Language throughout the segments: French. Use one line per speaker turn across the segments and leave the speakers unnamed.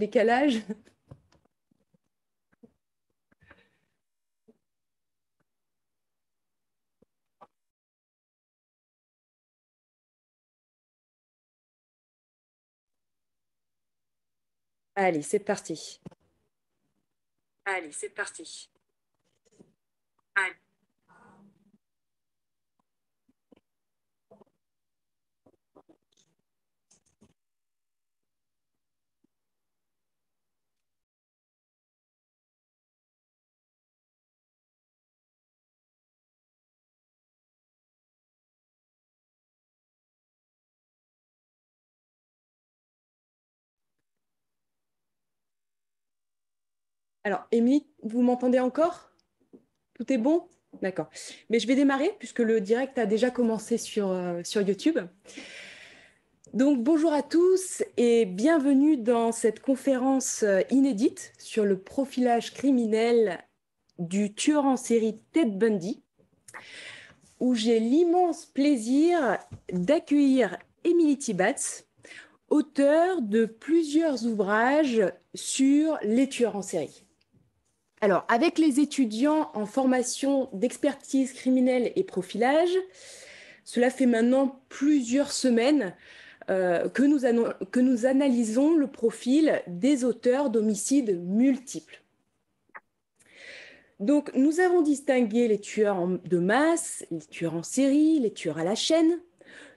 décalage. Allez, c'est parti.
Allez, c'est parti.
Alors, Émilie, vous m'entendez encore? Tout est bon? D'accord. Mais je vais démarrer puisque le direct a déjà commencé sur, euh, YouTube. Donc, bonjour à tous et bienvenue dans cette conférence euh, inédite sur le profilage criminel du tueur en série Ted Bundy, où j'ai l'immense plaisir d'accueillir Émilie Tibatz, auteure de plusieurs ouvrages sur les tueurs en série. Alors, avec les étudiants en formation d'expertise criminelle et profilage, cela fait maintenant plusieurs semaines euh, que, nous analysons le profil des auteurs d'homicides multiples. Donc, nous avons distingué les tueurs de masse, les tueurs en série, les tueurs à la chaîne.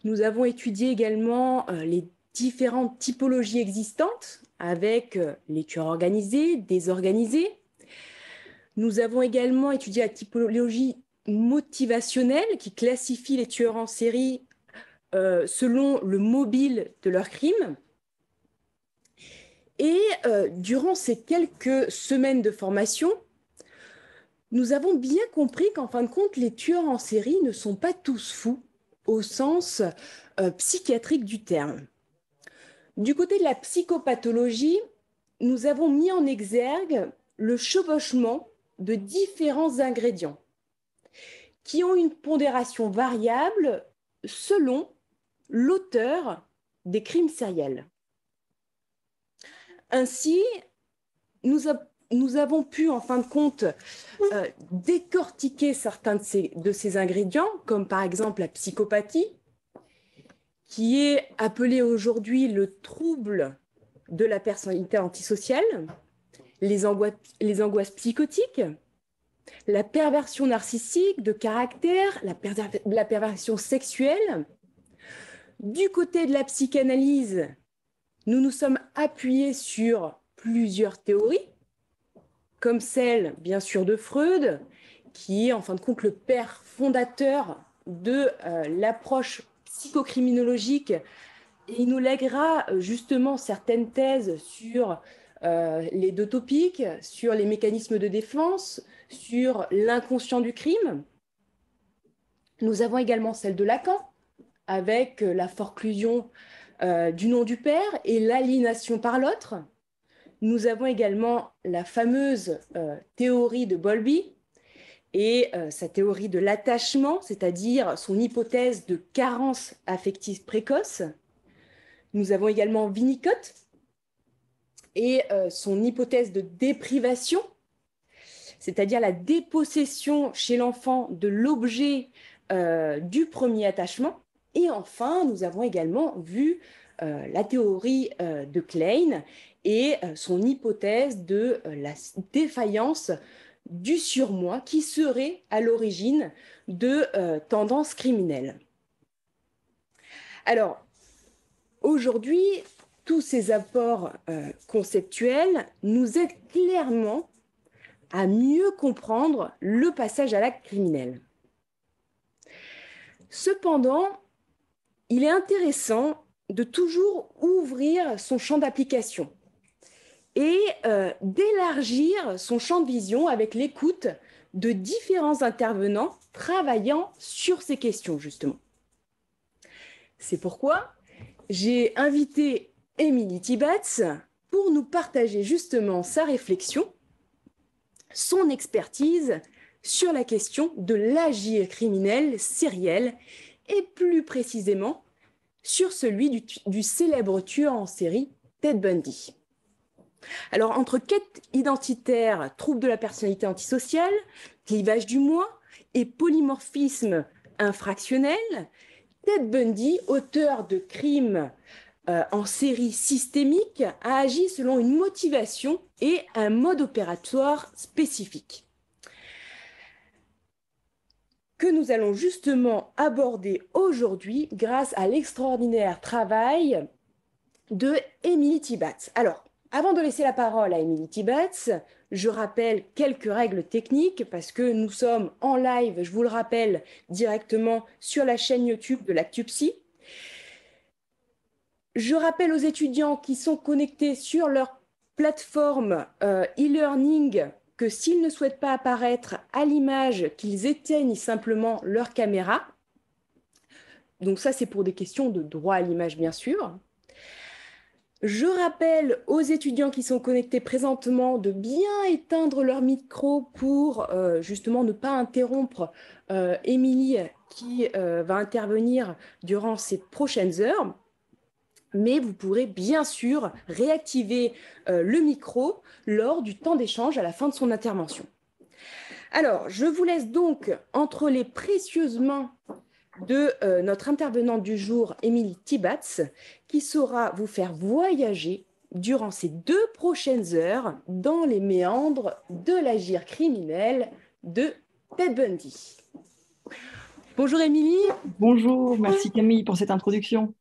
Nous avons étudié également euh, les différentes typologies existantes avec euh, les tueurs organisés, désorganisés, nous avons également étudié la typologie motivationnelle qui classifie les tueurs en série euh, selon le mobile de leur crime. Et euh, durant ces quelques semaines de formation, nous avons bien compris qu'en fin de compte, les tueurs en série ne sont pas tous fous au sens euh, psychiatrique du terme. Du côté de la psychopathologie, nous avons mis en exergue le chevauchement de différents ingrédients qui ont une pondération variable selon l'auteur des crimes sériels. Ainsi, nous, avons pu, en fin de compte, euh, décortiquer certains de ces, de ces ingrédients, comme par exemple la psychopathie, qui est appelée aujourd'hui le trouble de la personnalité antisociale, les angoisses, psychotiques, la perversion narcissique de caractère, la, perversion sexuelle. Du côté de la psychanalyse, nous nous sommes appuyés sur plusieurs théories, comme celle, bien sûr, de Freud, qui est en fin de compte le père fondateur de euh, l'approche psychocriminologique. il nous lèguera euh, justement certaines thèses sur les deux topiques, sur les mécanismes de défense, sur l'inconscient du crime. Nous avons également celle de Lacan, avec euh, la forclusion euh, du nom du père et l'aliénation par l'autre. Nous avons également la fameuse théorie de Bowlby et sa théorie de l'attachement, c'est-à-dire son hypothèse de carence affective précoce. Nous avons également Winnicott, et euh, son hypothèse de déprivation, c'est-à-dire la dépossession chez l'enfant de l'objet euh, du premier attachement. Et enfin, nous avons également vu euh, la théorie de Klein et son hypothèse de la défaillance du surmoi qui serait à l'origine de tendances criminelles. Alors, aujourd'hui, tous ces apports euh, conceptuels nous aident clairement à mieux comprendre le passage à l'acte criminel. Cependant, il est intéressant de toujours ouvrir son champ d'application et euh, d'élargir son champ de vision avec l'écoute de différents intervenants travaillant sur ces questions, justement. C'est pourquoi j'ai invité Émilie Tibatz pour nous partager justement sa réflexion, son expertise sur la question de l'agir criminel sériel et plus précisément sur celui du, célèbre tueur en série Ted Bundy. Alors, entre quête identitaire, trouble de la personnalité antisociale, clivage du moi et polymorphisme infractionnel, Ted Bundy, auteur de crimes euh, en série systémique, a agi selon une motivation et un mode opératoire spécifique que nous allons justement aborder aujourd'hui grâce à l'extraordinaire travail de Emily Tibatz. Alors, avant de laisser la parole à Emily Tibatz, je rappelle quelques règles techniques parce que nous sommes en live, je vous le rappelle, directement sur la chaîne YouTube de l'Actupsy. Je rappelle aux étudiants qui sont connectés sur leur plateforme euh, e-learning que s'ils ne souhaitent pas apparaître à l'image, qu'ils éteignent simplement leur caméra. Donc ça, c'est pour des questions de droit à l'image, bien sûr. Je rappelle aux étudiants qui sont connectés présentement de bien éteindre leur micro pour euh, justement ne pas interrompre euh, Émilie qui va intervenir durant ces prochaines heures. Mais vous pourrez bien sûr réactiver le micro lors du temps d'échange à la fin de son intervention. Alors, je vous laisse donc entre les précieuses mains de notre intervenante du jour, Émilie Tibatz, qui saura vous faire voyager durant ces deux prochaines heures dans les méandres de l'agir criminel de Ted Bundy. Bonjour Émilie.
Bonjour, merci Camille pour cette introduction.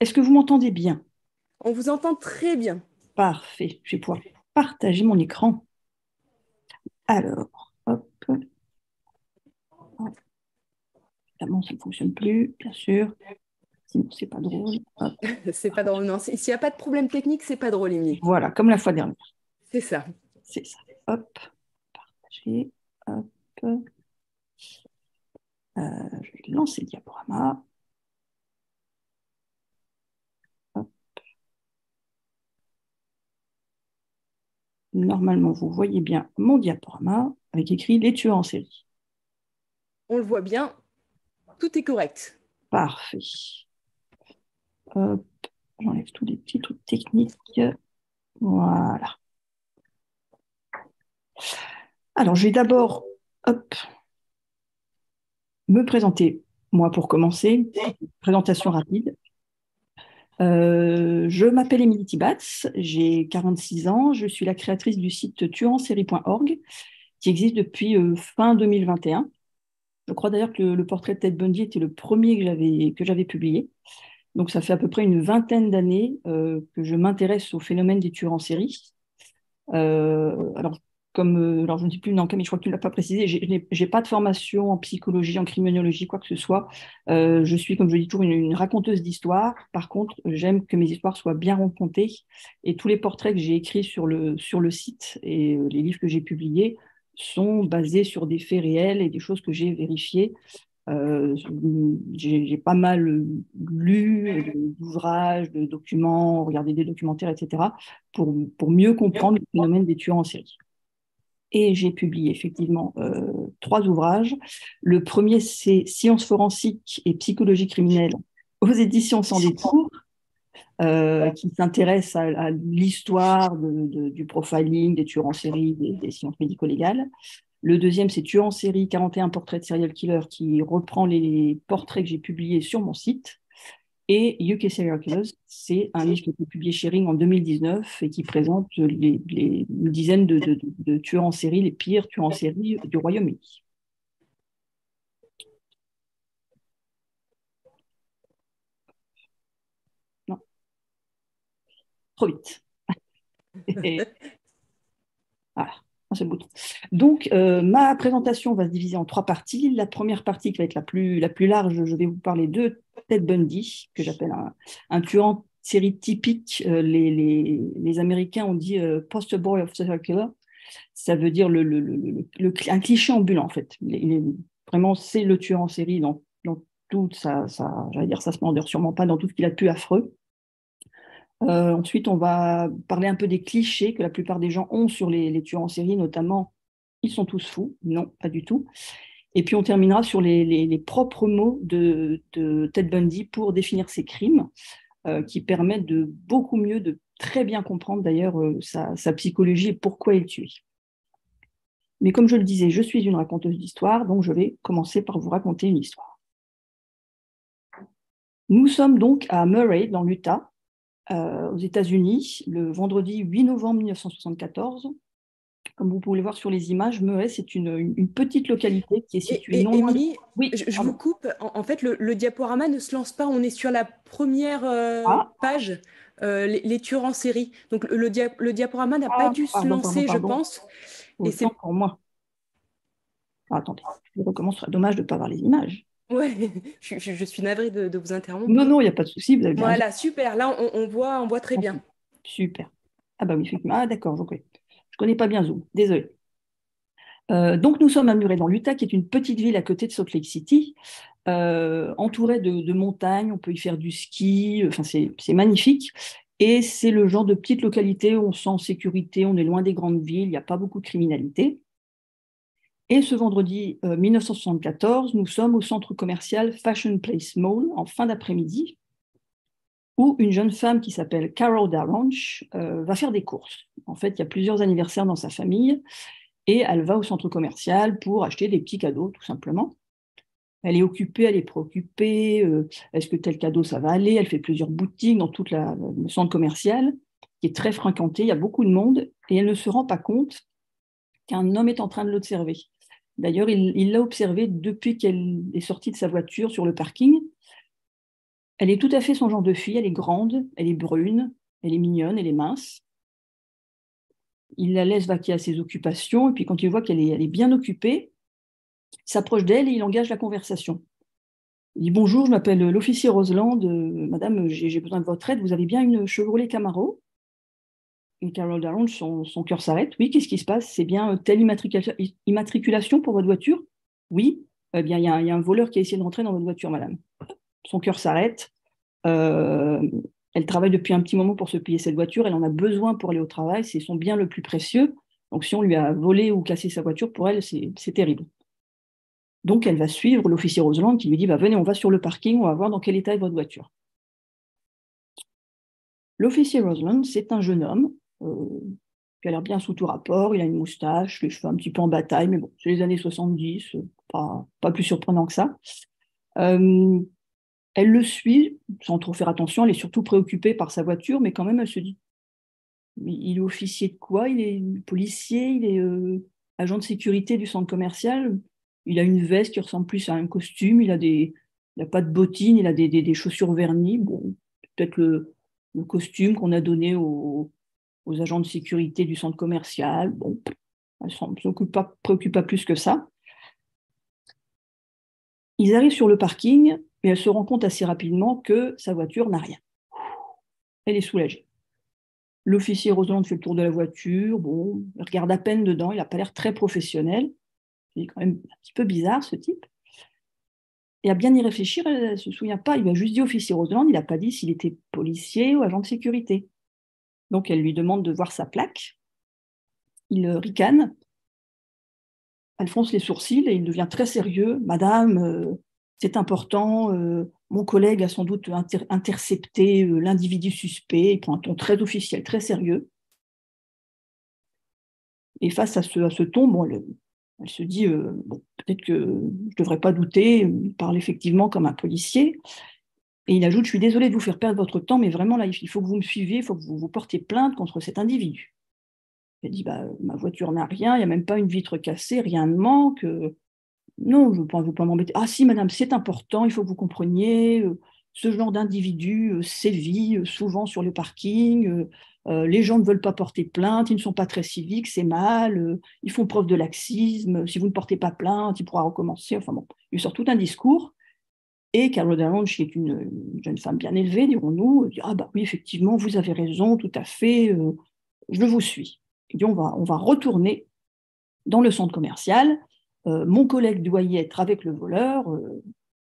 Est-ce que vous m'entendez bien?
On vous entend très bien.
Parfait, je vais pouvoir partager mon écran. Alors, hop. Évidemment, ça ne fonctionne plus, bien sûr c'est pas drôle.
c'est pas drôle, non. S'il n'y a pas de problème technique, c'est pas drôle, Émilie.
Voilà, comme la fois dernière.
C'est ça.
C'est ça. Hop, partager. Hop. Euh, je vais lancer le diaporama. Hop. Normalement, vous voyez bien mon diaporama avec écrit les tueurs en série.
On le voit bien. Tout est correct.
Parfait. J'enlève tous les petits trucs techniques. Voilà. Alors, je vais d'abord me présenter, moi pour commencer. Présentation rapide. Euh, je m'appelle Émilie Tibatz, j'ai 46 ans, je suis la créatrice du site tuensérie.org qui existe depuis euh, fin 2021. Je crois d'ailleurs que le, portrait de Ted Bundy était le premier que j'avais publié. Donc, ça fait à peu près une vingtaine d'années euh, que je m'intéresse au phénomène des tueurs en série. Alors, comme, euh, alors je ne sais plus, non, mais je crois que tu ne l'as pas précisé, je n'ai pas de formation en psychologie, en criminologie, quoi que ce soit. je suis, comme je dis toujours, une, raconteuse d'histoire. Par contre, j'aime que mes histoires soient bien racontées. Et tous les portraits que j'ai écrits sur le, sur le site et les livres que j'ai publiés sont basés sur des faits réels et des choses que j'ai vérifiées. Euh, j'ai pas mal lu d'ouvrages, de documents, regardé des documentaires, etc., pour, pour mieux comprendre le phénomène des tueurs en série. Et j'ai publié effectivement euh, trois ouvrages. Le premier, c'est Sciences forensiques et psychologie criminelle aux éditions Sans détour, euh, qui s'intéresse à, l'histoire du profiling, des tueurs en série, des, des sciences médico-légales. Le deuxième, c'est Tueur en série, 41 portraits de serial killer, qui reprend les portraits que j'ai publiés sur mon site. Et UK Serial Killers, c'est un livre qui a été publié chez Ring en 2019 et qui présente les, une dizaine de, tueurs en série, les pires tueurs en série du Royaume-Uni. Non. Trop vite. voilà. Donc, euh, ma présentation va se diviser en trois parties. La première partie qui va être la plus, la plus large, je vais vous parler de Ted Bundy, que j'appelle un, tueur en série typique. Euh, les, les, les, Américains ont dit euh, poster boy of serial killer. Ça veut dire le, le, le, un cliché ambulant, en fait. vraiment, c'est le tueur en série dans, dans toute sa, sa j'allais dire sa splendeur, sûrement pas dans tout ce qu'il a de plus affreux. Euh, ensuite, on va parler un peu des clichés que la plupart des gens ont sur les, tueurs en série, notamment ils sont tous fous. Non, pas du tout. Et puis on terminera sur les, propres mots de, Ted Bundy pour définir ses crimes, euh, qui permettent de beaucoup mieux de très bien comprendre d'ailleurs euh, sa, sa, psychologie et pourquoi il tue. Mais comme je le disais, je suis une raconteuse d'histoire, donc je vais commencer par vous raconter une histoire. Nous sommes donc à Murray, dans l'Utah, euh, aux États-Unis, le vendredi 8 novembre 1974. Comme vous pouvez le voir sur les images, Murray, c'est une, une, petite localité qui est située
non loin. oui, je, vous coupe. En, fait, le, diaporama ne se lance pas. On est sur la première euh, ah. page, euh, les, tueurs en série. Donc, le, le diaporama n'a pas ah, dû se lancer, je pense.
Et c'est pour moi. Ah, attendez, je recommence. Dommage de ne pas voir les images.
Ouais, je, suis navrée de, vous interrompre.
Non, non, il n'y a pas de souci.
voilà, super. Là, on, voit, on voit très bien.
Super. Ah bah oui, effectivement. Ah d'accord, je ne connais pas bien Zoom. Désolé. Euh, donc nous sommes à Muret dans l'Utah, qui est une petite ville à côté de Salt Lake City, euh, entourée de, montagnes. On peut y faire du ski. Enfin, c'est magnifique. Et c'est le genre de petite localité où on sent en sécurité. On est loin des grandes villes. Il n'y a pas beaucoup de criminalité. Et ce vendredi 1974, euh, nous sommes au centre commercial Fashion Place Mall en fin d'après-midi, où une jeune femme qui s'appelle Carol Daranch euh, va faire des courses. En fait, il y a plusieurs anniversaires dans sa famille et elle va au centre commercial pour acheter des petits cadeaux, tout simplement. Elle est occupée, elle est préoccupée. Euh, est-ce que tel cadeau, ça va aller? Elle fait plusieurs boutiques dans tout le centre commercial, qui est très fréquenté. Il y a beaucoup de monde et elle ne se rend pas compte qu'un homme est en train de l'observer. D'ailleurs, il l'a observée depuis qu'elle est sortie de sa voiture sur le parking. Elle est tout à fait son genre de fille, elle est grande, elle est brune, elle est mignonne, elle est mince. Il la laisse vaquer à ses occupations, et puis quand il voit qu'elle est, bien occupée, il s'approche d'elle et il engage la conversation. Il dit Bonjour, je m'appelle l'officier Roseland, madame, j'ai besoin de votre aide, vous avez bien une Chevrolet Camaro? Et Carol Darron, son, cœur s'arrête. Oui, qu'est-ce qui se passe? C'est bien euh, telle immatriculation pour votre voiture? Oui. Eh bien, il y, a un voleur qui a essayé de rentrer dans votre voiture, madame. Son cœur s'arrête. Euh, elle travaille depuis un petit moment pour se payer cette voiture. Elle en a besoin pour aller au travail. C'est son bien le plus précieux. Donc, si on lui a volé ou cassé sa voiture, pour elle, c'est terrible. Donc, elle va suivre l'officier Roseland qui lui dit bah, Venez, on va sur le parking, on va voir dans quel état est votre voiture. L'officier Roseland, c'est un jeune homme il a l'air bien sous tout rapport, il a une moustache, les cheveux un petit peu en bataille, mais bon, c'est les années 70, euh, pas, pas plus surprenant que ça. Euh, elle le suit sans trop faire attention, elle est surtout préoccupée par sa voiture, mais quand même elle se dit, il est officier de quoi? Il est policier, il est agent de sécurité du centre commercial, il a une veste qui ressemble plus à un costume, il a des, il a pas de bottines, il a des, des, chaussures vernies, bon, peut-être le, le costume qu'on a donné au, aux agents de sécurité du centre commercial. Bon, elle ne se pas, pas plus que ça. Ils arrivent sur le parking et elle se rend compte assez rapidement que sa voiture n'a rien. Elle est soulagée. L'officier Roseland fait le tour de la voiture, bon, il regarde à peine dedans, il n'a pas l'air très professionnel. C'est quand même un petit peu bizarre ce type. Et à bien y réfléchir, elle ne se souvient pas. Il a juste dit officier Roseland, il n'a pas dit s'il était policier ou agent de sécurité. Donc elle lui demande de voir sa plaque. Il ricane. Elle fronce les sourcils et il devient très sérieux. Madame, euh, c'est important. Euh, mon collègue a sans doute intercepté euh, l'individu suspect. Il prend un ton très officiel, très sérieux. Et face à ce, à ce ton, bon, elle, se dit peut-être que je ne devrais pas douter. Il parle effectivement comme un policier. Et il ajoute, je suis désolé de vous faire perdre votre temps, mais vraiment là, il faut que vous me suiviez, il faut que vous vous portiez plainte contre cet individu. Elle dit, bah, ma voiture n'a rien, il n'y a même pas une vitre cassée, rien ne manque. Non, je ne veux pas, m'embêter. Ah si, madame, c'est important, il faut que vous compreniez, euh, ce genre d'individu euh, sévit euh, souvent sur le parking, les gens ne veulent pas porter plainte, ils ne sont pas très civiques, c'est mal, ils font preuve de laxisme, si vous ne portez pas plainte, il pourra recommencer. Enfin bon, il sort tout un discours. Et Carol Danonge, qui est une, jeune femme bien élevée, dirons-nous, dit Ah, bah oui, effectivement, vous avez raison, tout à fait, euh, je vous suis. Et on va, on va retourner dans le centre commercial. Euh, mon collègue doit y être avec le voleur, euh,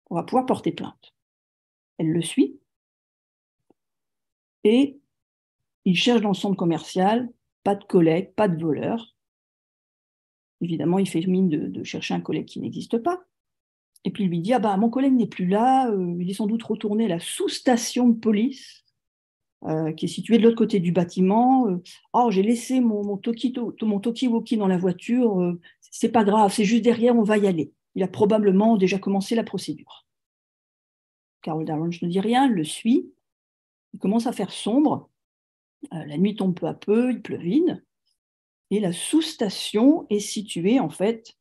on va pouvoir porter plainte. Elle le suit. Et il cherche dans le centre commercial, pas de collègue, pas de voleur. Évidemment, il fait mine de chercher un collègue qui n'existe pas. Et puis il lui dit Ah bah mon collègue n'est plus là, euh, il est sans doute retourné à la sous-station de police. euh, qui est situé de l'autre côté du bâtiment. Euh, oh, j'ai laissé mon, mon, Tokiwoki dans la voiture, c'est pas grave, c'est juste derrière, on va y aller. Il a probablement déjà commencé la procédure. Carol Darrange ne dit rien, le suit. Il commence à faire sombre. la nuit tombe peu à peu, il pleuvine. Et la sous-station est située, en fait,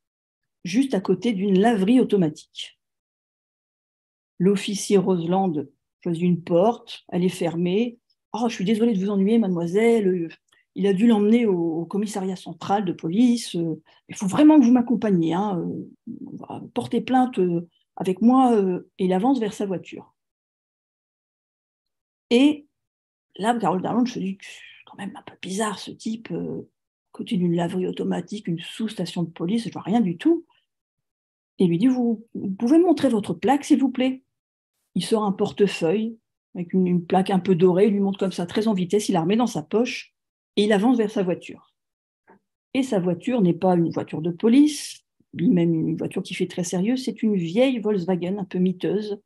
juste à côté d'une laverie automatique. L'officier Roseland choisit une porte, elle est fermée, Oh, je suis désolée de vous ennuyer, mademoiselle. Il a dû l'emmener au, commissariat central de police. Il faut vraiment que vous m'accompagniez. Hein. Portez plainte euh, avec moi. Euh, et il avance vers sa voiture. Et là, Carole Darlon se dit quand même un peu bizarre ce type, euh, côté d'une laverie automatique, une sous-station de police, je vois rien du tout. Et lui dit vous, pouvez montrer votre plaque, s'il vous plaît? Il sort un portefeuille avec une, plaque un peu dorée, il lui montre comme ça très en vitesse, il la remet dans sa poche et il avance vers sa voiture. Et sa voiture n'est pas une voiture de police, ni même une voiture qui fait très sérieux, c'est une vieille Volkswagen un peu miteuse,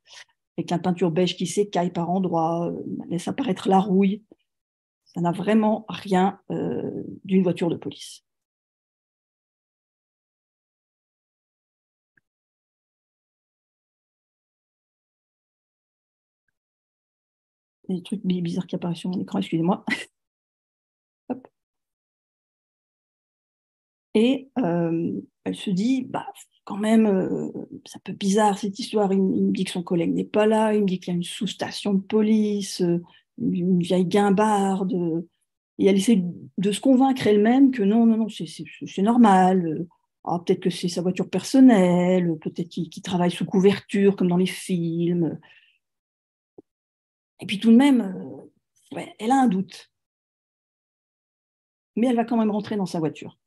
avec un peinture beige qui s'écaille par endroits, euh, laisse apparaître la rouille. Ça n'a vraiment rien euh, d'une voiture de police. Des trucs bizarres qui apparaissent sur mon écran, excusez-moi. Et euh, elle se dit, bah, quand même, euh, c'est un peu bizarre cette histoire. Il, me dit que son collègue n'est pas là, il me dit qu'il y a une sous-station de police, euh, une, vieille guimbarde. Et elle essaie de se convaincre elle-même que non, non, non, c'est normal. Ah, peut-être que c'est sa voiture personnelle, peut-être qu'il travaille sous couverture, comme dans les films. Et puis tout de même, euh, elle a un doute. Mais elle va quand même rentrer dans sa voiture.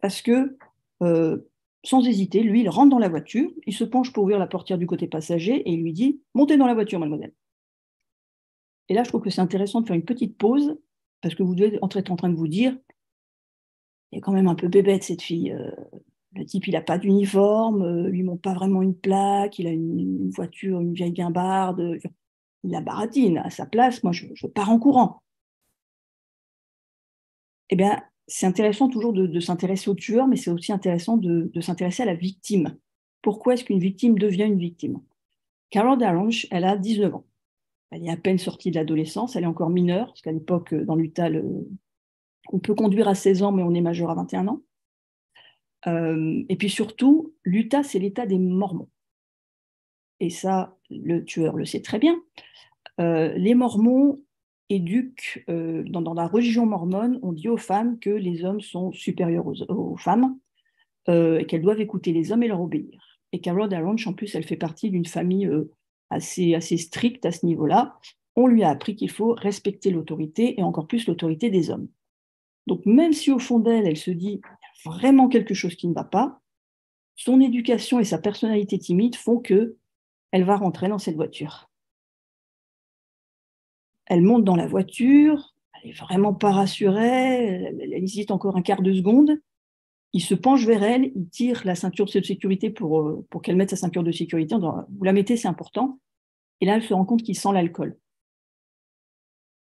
Parce que, euh, sans hésiter, lui, il rentre dans la voiture, il se penche pour ouvrir la portière du côté passager et il lui dit Montez dans la voiture, mademoiselle. Et là, je trouve que c'est intéressant de faire une petite pause, parce que vous devez être en train de vous dire Elle est quand même un peu bébête, cette fille. Euh, le type, il n'a pas d'uniforme, euh, lui montre pas vraiment une plaque, il a une, voiture, une vieille guimbarde, il la baratine. À sa place, moi, je, pars en courant. Eh bien, c'est intéressant toujours de, s'intéresser au tueur, mais c'est aussi intéressant de, s'intéresser à la victime. Pourquoi est-ce qu'une victime devient une victime? Carol Darrange, elle a 19 ans. Elle est à peine sortie de l'adolescence, elle est encore mineure, parce qu'à l'époque, dans l'UTA, on peut conduire à 16 ans, mais on est majeur à 21 ans. Euh, et puis surtout, l'Utah, c'est l'État des Mormons. Et ça, le tueur le sait très bien. Euh, les Mormons éduquent, euh, dans, la religion mormone, on dit aux femmes que les hommes sont supérieurs aux, femmes et qu'elles doivent écouter les hommes et leur obéir. Et Carol Darrange, en plus, elle fait partie d'une famille assez, assez stricte à ce niveau-là. On lui a appris qu'il faut respecter l'autorité et encore plus l'autorité des hommes. Donc même si au fond d'elle, elle se dit vraiment quelque chose qui ne va pas, son éducation et sa personnalité timide font que elle va rentrer dans cette voiture. Elle monte dans la voiture, elle est vraiment pas rassurée, elle, hésite encore un quart de seconde. Il se penche vers elle, il tire la ceinture de sécurité pour, euh, pour qu'elle mette sa ceinture de sécurité. vous la mettez, c'est important. Et là, elle se rend compte qu'il sent l'alcool.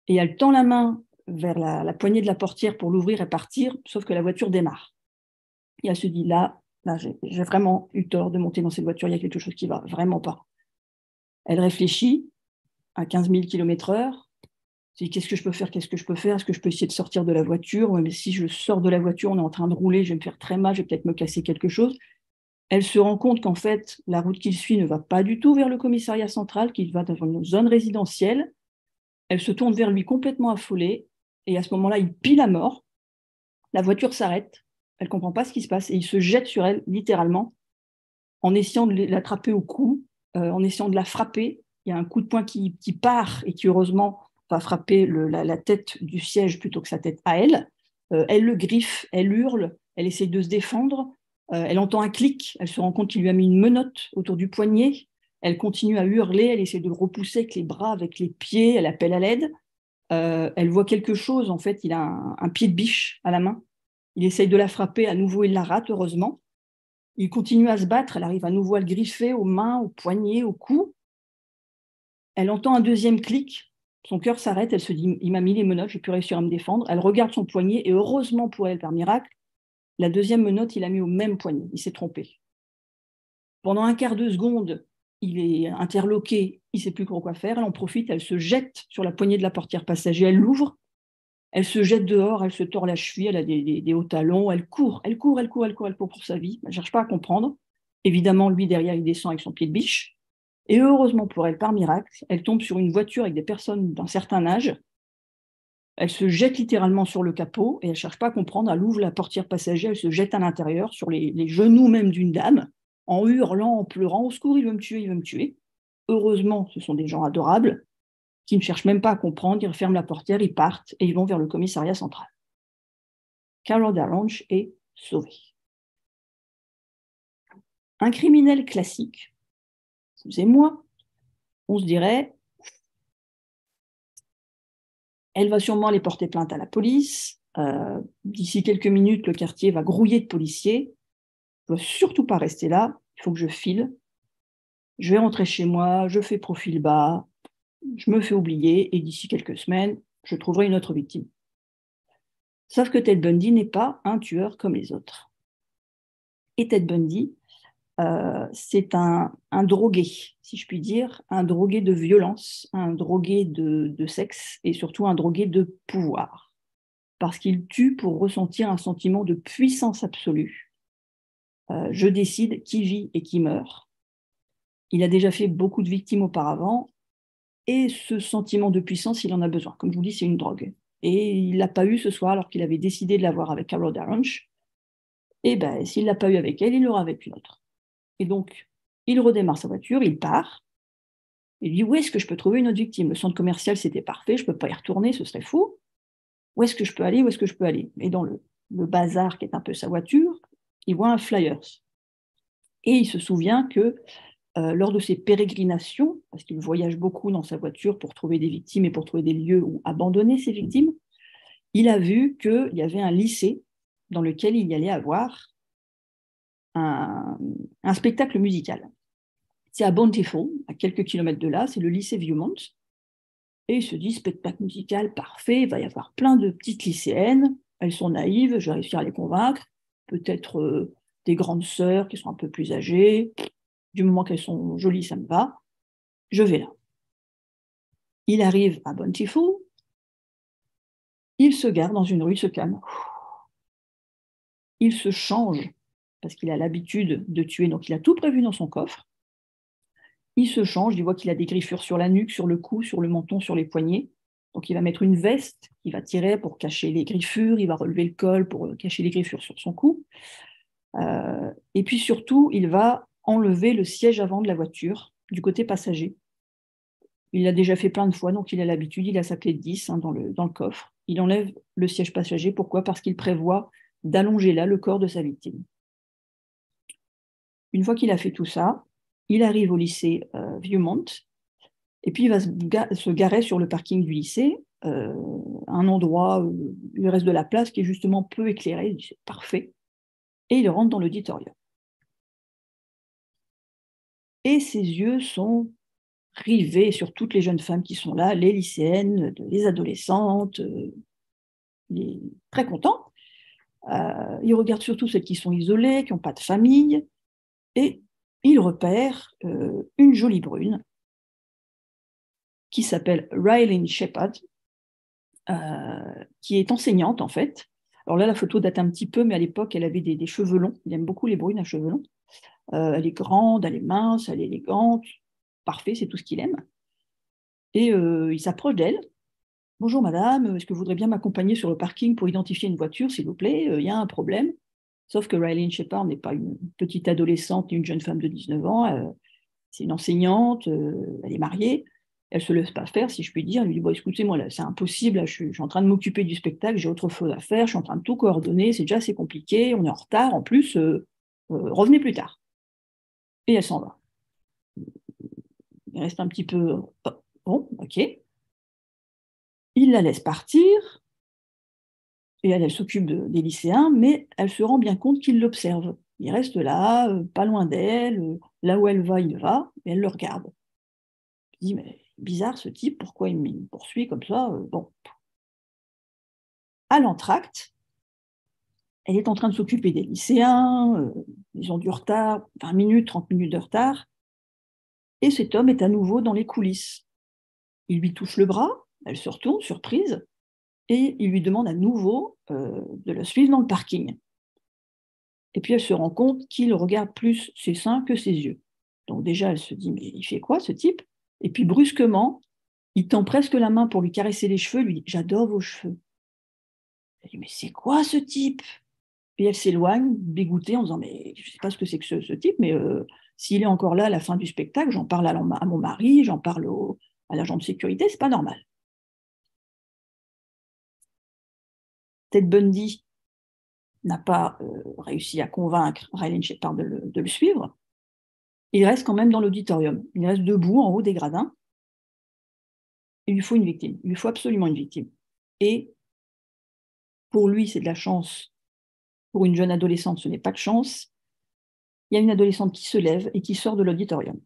Et elle tend la main vers la, poignée de la portière pour l'ouvrir et partir, sauf que la voiture démarre. Et elle se dit, là, là j'ai vraiment eu tort de monter dans cette voiture, il y a quelque chose qui va vraiment pas. Elle réfléchit à 15 000 km heure, dit, qu'est-ce que je peux faire, qu'est-ce que je peux faire, est-ce que je peux essayer de sortir de la voiture, mais si je sors de la voiture, on est en train de rouler, je vais me faire très mal, je vais peut-être me casser quelque chose. Elle se rend compte qu'en fait, la route qu'il suit ne va pas du tout vers le commissariat central, qu'il va dans une zone résidentielle. Elle se tourne vers lui complètement affolée et à ce moment-là, il pile à mort. La voiture s'arrête. Elle ne comprend pas ce qui se passe et il se jette sur elle, littéralement, en essayant de l'attraper au cou, euh, en essayant de la frapper. Il y a un coup de poing qui, part et qui, heureusement, va frapper la, tête du siège plutôt que sa tête à elle. Euh, elle le griffe, elle hurle, elle essaye de se défendre. Euh, elle entend un clic, elle se rend compte qu'il lui a mis une menotte autour du poignet. Elle continue à hurler, elle essaie de le repousser avec les bras, avec les pieds, elle appelle à l'aide. Elle voit quelque chose, en fait, il a un, pied de biche à la main. Il essaye de la frapper, à nouveau il la rate, heureusement. Il continue à se battre, elle arrive à nouveau à le griffer aux mains, aux poignets, au cou. Elle entend un deuxième clic, son cœur s'arrête, elle se dit il m'a mis les menottes, j'ai pu réussir à me défendre. Elle regarde son poignet et heureusement pour elle, par miracle, la deuxième menotte, il a mis au même poignet, il s'est trompé. Pendant un quart de seconde, il est interloqué, il ne sait plus quoi faire, elle en profite, elle se jette sur la poignée de la portière passager, elle l'ouvre, elle se jette dehors, elle se tord la cheville, elle a des, hauts talons, elle court, elle court, elle court, elle court, elle court pour sa vie. Elle ne cherche pas à comprendre. Évidemment, lui, derrière, il descend avec son pied de biche. Et heureusement pour elle, par miracle, elle tombe sur une voiture avec des personnes d'un certain âge. Elle se jette littéralement sur le capot et elle ne cherche pas à comprendre. Elle ouvre la portière passager, elle se jette à l'intérieur sur les, les genoux même d'une dame, en hurlant, en pleurant Au secours, il veut me tuer, il veut me tuer. Heureusement, ce sont des gens adorables qui ne cherchent même pas à comprendre, ils referment la portière, ils partent et ils vont vers le commissariat central. Carol Darrange est sauvé. Un criminel classique, vous et moi, on se dirait, elle va sûrement aller porter plainte à la police. Euh, d'ici quelques minutes, le quartier va grouiller de policiers. Je ne dois surtout pas rester là. Il faut que je file. Je vais rentrer chez moi, je fais profil bas, je me fais oublier et d'ici quelques semaines, je trouverai une autre victime. Sauf que Ted Bundy n'est pas un tueur comme les autres. Et Ted Bundy, euh, c'est un, drogué, si je puis dire, un drogué de violence, un drogué de, sexe et surtout un drogué de pouvoir. Parce qu'il tue pour ressentir un sentiment de puissance absolue. Euh, je décide qui vit et qui meurt. Il a déjà fait beaucoup de victimes auparavant et ce sentiment de puissance, il en a besoin. Comme je vous dis, c'est une drogue. Et il ne l'a pas eu ce soir alors qu'il avait décidé de l'avoir avec Carol Darrange. Et ben, s'il ne l'a pas eu avec elle, il l'aura avec une autre. Et donc, il redémarre sa voiture, il part. Il dit Où est-ce que je peux trouver une autre victime? Le centre commercial, c'était parfait, je ne peux pas y retourner, ce serait fou. Où est-ce que je peux aller? Où est-ce que je peux aller? Et dans le, le bazar qui est un peu sa voiture, il voit un flyers. Et il se souvient que euh, lors de ses pérégrinations, parce qu'il voyage beaucoup dans sa voiture pour trouver des victimes et pour trouver des lieux où abandonner ses victimes, il a vu qu'il y avait un lycée dans lequel il y allait avoir un, spectacle musical. C'est à Bountiful, à quelques kilomètres de là, c'est le lycée Viewmont. Et il se dit, spectacle musical parfait, il va y avoir plein de petites lycéennes, elles sont naïves, je vais réussir à les convaincre, peut-être euh, des grandes sœurs qui sont un peu plus âgées, du moment qu'elles sont jolies, ça me va, je vais là. Il arrive à Bountiful, il se gare dans une rue, il se calme. Il se change parce qu'il a l'habitude de tuer, donc il a tout prévu dans son coffre. Il se change, il voit qu'il a des griffures sur la nuque, sur le cou, sur le menton, sur les poignets. Donc il va mettre une veste il va tirer pour cacher les griffures, il va relever le col pour cacher les griffures sur son cou. Euh, et puis surtout, il va enlever le siège avant de la voiture du côté passager. Il l'a déjà fait plein de fois, donc il a l'habitude, il a sa clé de 10 hein, dans, le, coffre. Il enlève le siège passager. Pourquoi? Parce qu'il prévoit d'allonger là le corps de sa victime. Une fois qu'il a fait tout ça, il arrive au lycée euh, Viewmont, et puis il va se, garer sur le parking du lycée, euh, un endroit où il reste de la place qui est justement peu éclairé, c'est parfait, et il rentre dans l'auditorium et ses yeux sont rivés sur toutes les jeunes femmes qui sont là, les lycéennes, les adolescentes. Euh, il est très content. Euh, il regarde surtout celles qui sont isolées, qui n'ont pas de famille, et il repère euh, une jolie brune qui s'appelle Rylin Shepard, qui est enseignante en fait. Alors là, la photo date un petit peu, mais à l'époque, elle avait des, des, cheveux longs. Il aime beaucoup les brunes à cheveux longs. Euh, elle est grande, elle est mince, elle est élégante. Parfait, c'est tout ce qu'il aime. Et euh, il s'approche d'elle. Bonjour madame, est-ce que vous voudriez bien m'accompagner sur le parking pour identifier une voiture, s'il vous plaît? Euh, Il y a un problème. Sauf que Riley Shepard n'est pas une petite adolescente ni une jeune femme de 19 ans. c'est une enseignante, elle est mariée. Elle se laisse pas faire, si je puis dire. Elle lui dit bon, écoutez, moi, c'est impossible. je, suis, en train de m'occuper du spectacle, j'ai autre chose à faire. Je suis en train de tout coordonner. C'est déjà assez compliqué. On est en retard. En plus, revenez plus tard et elle s'en va. Il reste un petit peu. Bon, ok. Il la laisse partir, et elle, elle s'occupe des lycéens, mais elle se rend bien compte qu'il l'observe. Il reste là, euh, pas loin d'elle, euh, là où elle va, il va, et elle le regarde. Il dit, mais bizarre ce type, pourquoi il me poursuit comme ça Bon. À l'entracte, elle est en train de s'occuper des lycéens, ils ont du retard, 20 minutes, 30 minutes de retard, et cet homme est à nouveau dans les coulisses. Il lui touche le bras, elle se retourne, surprise, et il lui demande à nouveau de le suivre dans le parking. Et puis elle se rend compte qu'il regarde plus ses seins que ses yeux. Donc déjà, elle se dit, mais il fait quoi ce type? Et puis brusquement, il tend presque la main pour lui caresser les cheveux, lui dit, j'adore vos cheveux. Elle dit, mais c'est quoi ce type? Et elle s'éloigne, dégoûtée, en disant, mais je ne sais pas ce que c'est que ce, type, mais euh, s'il est encore là à la fin du spectacle, j'en parle à, mon mari, j'en parle à l'agent de sécurité, c'est pas normal. Ted Bundy n'a pas euh, réussi à convaincre Riley Shepard de le, suivre, il reste quand même dans l'auditorium. Il reste debout en haut des gradins. Il lui faut une victime. Il lui faut absolument une victime. Et pour lui, c'est de la chance. Pour une jeune adolescente, ce n'est pas de chance. Il y a une adolescente qui se lève et qui sort de l'auditorium.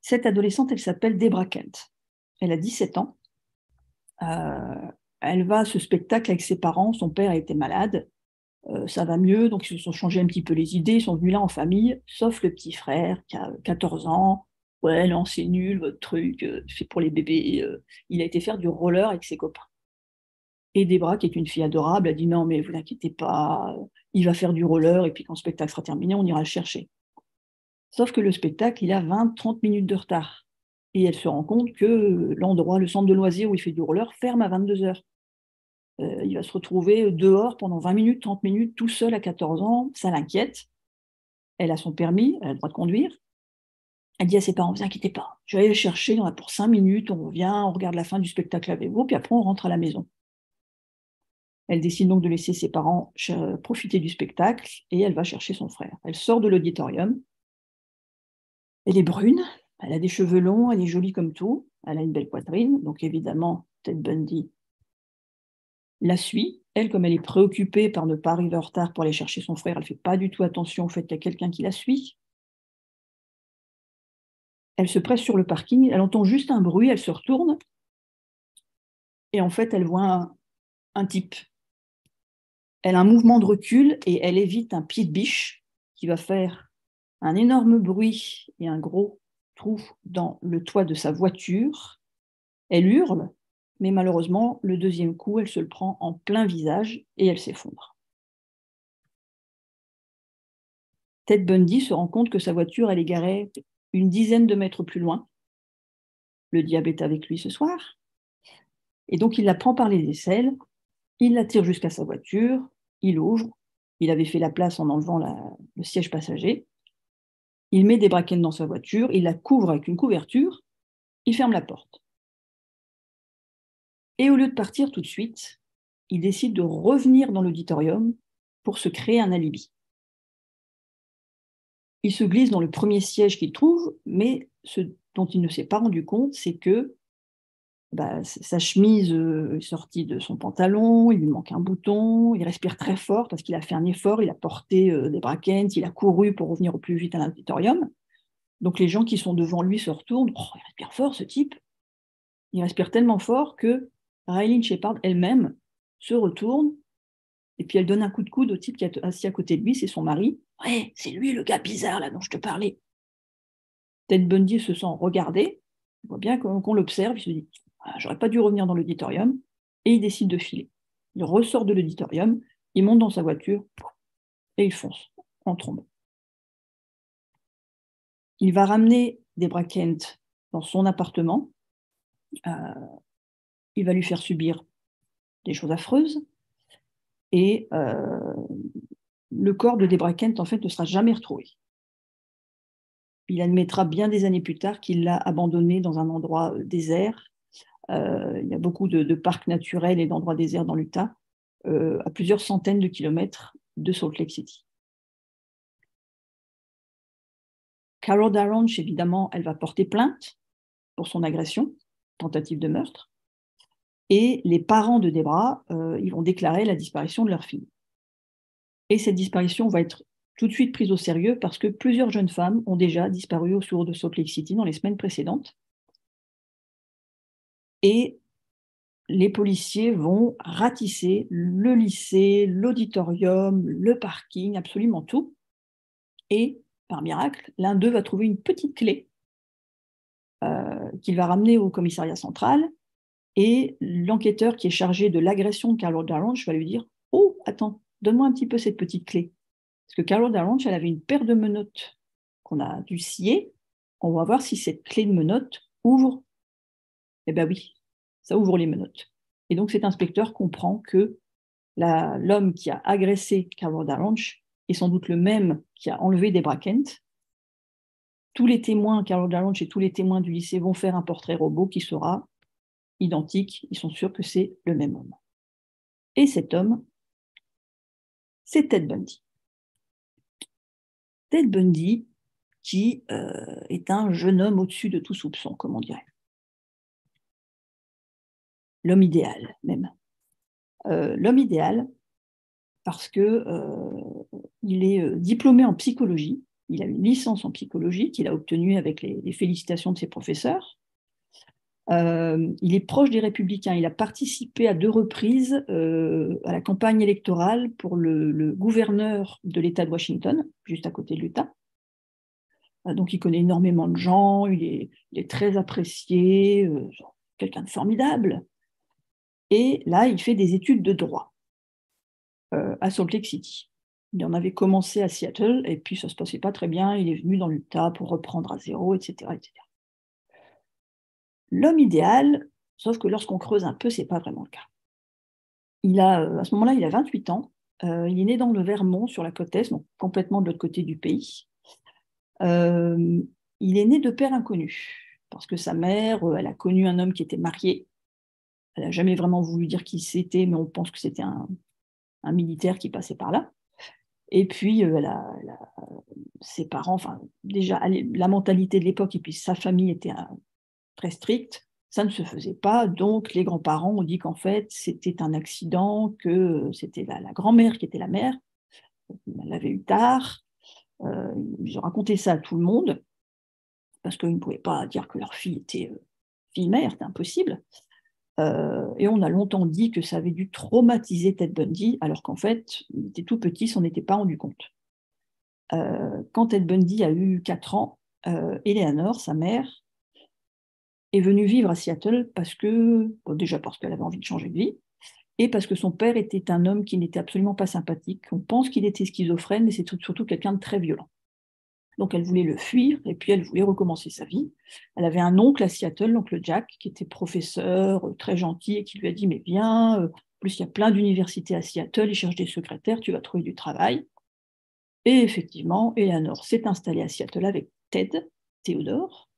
Cette adolescente, elle s'appelle Debra Kent. Elle a 17 ans. Euh, elle va à ce spectacle avec ses parents. Son père été malade. Euh, ça va mieux, donc ils se sont changés un petit peu les idées. Ils sont venus là en famille, sauf le petit frère qui a 14 ans. Ouais, non, c'est nul, votre truc, euh, fait pour les bébés. il a été faire du roller avec ses copains. Et Debra, qui est une fille adorable, a dit non, mais vous inquiétez pas, il va faire du roller, et puis quand le spectacle sera terminé, on ira le chercher. Sauf que le spectacle, il a 20-30 minutes de retard et elle se rend compte que l'endroit, le centre de loisirs où il fait du roller, ferme à 22 heures. Euh, il va se retrouver dehors pendant 20 minutes, 30 minutes, tout seul à 14 ans, ça l'inquiète. Elle a son permis, elle a le droit de conduire. Elle dit à ses parents, vous inquiétez pas, je vais aller le chercher, on a pour 5 minutes, on revient, on regarde la fin du spectacle avec vous, puis après on rentre à la maison. Elle décide donc de laisser ses parents profiter du spectacle et elle va chercher son frère. Elle sort de l'auditorium. Elle est brune, elle a des cheveux longs, elle est jolie comme tout, elle a une belle poitrine, donc évidemment, Ted Bundy la suit. Elle, comme elle est préoccupée par ne pas arriver en retard pour aller chercher son frère, elle ne fait pas du tout attention au fait qu'il y a quelqu'un qui la suit. Elle se presse sur le parking, elle entend juste un bruit, elle se retourne, et en fait, elle voit un, un type. Elle a un mouvement de recul et elle évite un pied de biche qui va faire un énorme bruit et un gros trouve dans le toit de sa voiture. Elle hurle, mais malheureusement, le deuxième coup, elle se le prend en plein visage et elle s'effondre. Ted Bundy se rend compte que sa voiture, elle est garée une dizaine de mètres plus loin. Le diable est avec lui ce soir. Et donc, il la prend par les aisselles, il la tire jusqu'à sa voiture, il ouvre, il avait fait la place en enlevant le siège passager, il met des braquettes dans sa voiture, il la couvre avec une couverture, il ferme la porte. Et au lieu de partir tout de suite, il décide de revenir dans l'auditorium pour se créer un alibi. Il se glisse dans le premier siège qu'il trouve, mais ce dont il ne s'est pas rendu compte, c'est que bah, sa chemise est sortie de son pantalon, il lui manque un bouton, il respire très fort parce qu'il a fait un effort, il a porté des braquettes, il a couru pour revenir au plus vite à l'auditorium. Donc les gens qui sont devant lui se retournent, oh, il respire fort ce type. Il respire tellement fort que Raylene Shepard elle-même se retourne et puis elle donne un coup de coude au type qui est assis à côté de lui, c'est son mari. Ouais, c'est lui le gars bizarre là dont je te parlais. Ted Bundy se sent regardé, il voit bien qu'on l'observe, il se dit j'aurais pas dû revenir dans l'auditorium, et il décide de filer. Il ressort de l'auditorium, il monte dans sa voiture, et il fonce en trombe. Il va ramener Debra Kent dans son appartement. Euh, il va lui faire subir des choses affreuses. Et euh, le corps de Debra Kent, en fait, ne sera jamais retrouvé. Il admettra bien des années plus tard qu'il l'a abandonné dans un endroit euh, désert il y a beaucoup de, parcs naturels et d'endroits déserts dans l'Utah, euh, à plusieurs centaines de kilomètres de Salt Lake City. Carol Darange, évidemment, elle va porter plainte pour son agression, tentative de meurtre, et les parents de Debra, euh, ils vont déclarer la disparition de leur fille. Et cette disparition va être tout de suite prise au sérieux parce que plusieurs jeunes femmes ont déjà disparu au sourd de Salt Lake City dans les semaines précédentes. Et les policiers vont ratisser le lycée, l'auditorium, le parking, absolument tout. Et par miracle, l'un d'eux va trouver une petite clé euh, qu'il va ramener au commissariat central. Et l'enquêteur qui est chargé de l'agression de Carlo Darlange va lui dire Oh, attends, donne-moi un petit peu cette petite clé. Parce que Carlo Darlange, elle avait une paire de menottes qu'on a dû scier. On va voir si cette clé de menottes ouvre. Eh bien oui, ça ouvre les menottes. Et donc cet inspecteur comprend que l'homme qui a agressé Carlo Darlange est sans doute le même qui a enlevé Debra Kent. Tous les témoins, Carlo Darlange et tous les témoins du lycée vont faire un portrait robot qui sera identique. Ils sont sûrs que c'est le même homme. Et cet homme, c'est Ted Bundy. Ted Bundy, qui euh, est un jeune homme au-dessus de tout soupçon, comme on dirait l'homme idéal même. Euh, l'homme idéal parce que euh, est euh, diplômé en psychologie, il a une licence en psychologie qu'il a obtenue avec les, félicitations de ses professeurs. il est proche des républicains, il a participé à deux reprises à la campagne électorale pour le, gouverneur de l'État de Washington, juste à côté de l'Utah. donc il connaît énormément de gens, il est très apprécié, quelqu'un de formidable. Et là, il fait des études de droit euh, à Salt Lake City. Il en avait commencé à Seattle, et puis ça ne se passait pas très bien. Il est venu dans l'Utah pour reprendre à zéro, etc. etc. L'homme idéal, sauf que lorsqu'on creuse un peu, ce n'est pas vraiment le cas. Il a, euh, à ce moment-là, il a 28 ans. Euh, il est né dans le Vermont, sur la côte est, donc complètement de l'autre côté du pays. il est né de père inconnu, parce que sa mère, elle a connu un homme qui était marié elle n'a jamais vraiment voulu dire qui c'était, mais on pense que c'était un, militaire qui passait par là. Et puis, euh, ses parents, enfin, déjà, la mentalité de l'époque, et puis sa famille était très stricte, ça ne se faisait pas. Donc, les grands-parents ont dit qu'en fait, c'était un accident, que c'était la, grand-mère qui était la mère. Elle l'avait eu tard. Euh, ils ont raconté ça à tout le monde, parce qu'ils ne pouvaient pas dire que leur fille était euh, fille-mère, c'était impossible. Euh, et on a longtemps dit que ça avait dû traumatiser Ted Bundy, alors qu'en fait, il était tout petit, s'en était pas rendu compte. Euh, quand Ted Bundy a eu 4 ans, euh, Eleanor, sa mère, est venue vivre à Seattle parce que, déjà parce qu'elle avait envie de changer de vie, et parce que son père était un homme qui n'était absolument pas sympathique. On pense qu'il était schizophrène, mais c'est surtout quelqu'un de très violent. Donc elle voulait le fuir et puis elle voulait recommencer sa vie. Elle avait un oncle à Seattle, l'oncle Jack, qui était professeur, euh, très gentil, et qui lui a dit Mais viens, euh, en plus il y a plein d'universités à Seattle, ils cherchent des secrétaires, tu vas trouver du travail. Et effectivement, Eleanor s'est installée à Seattle avec Ted, Théodore.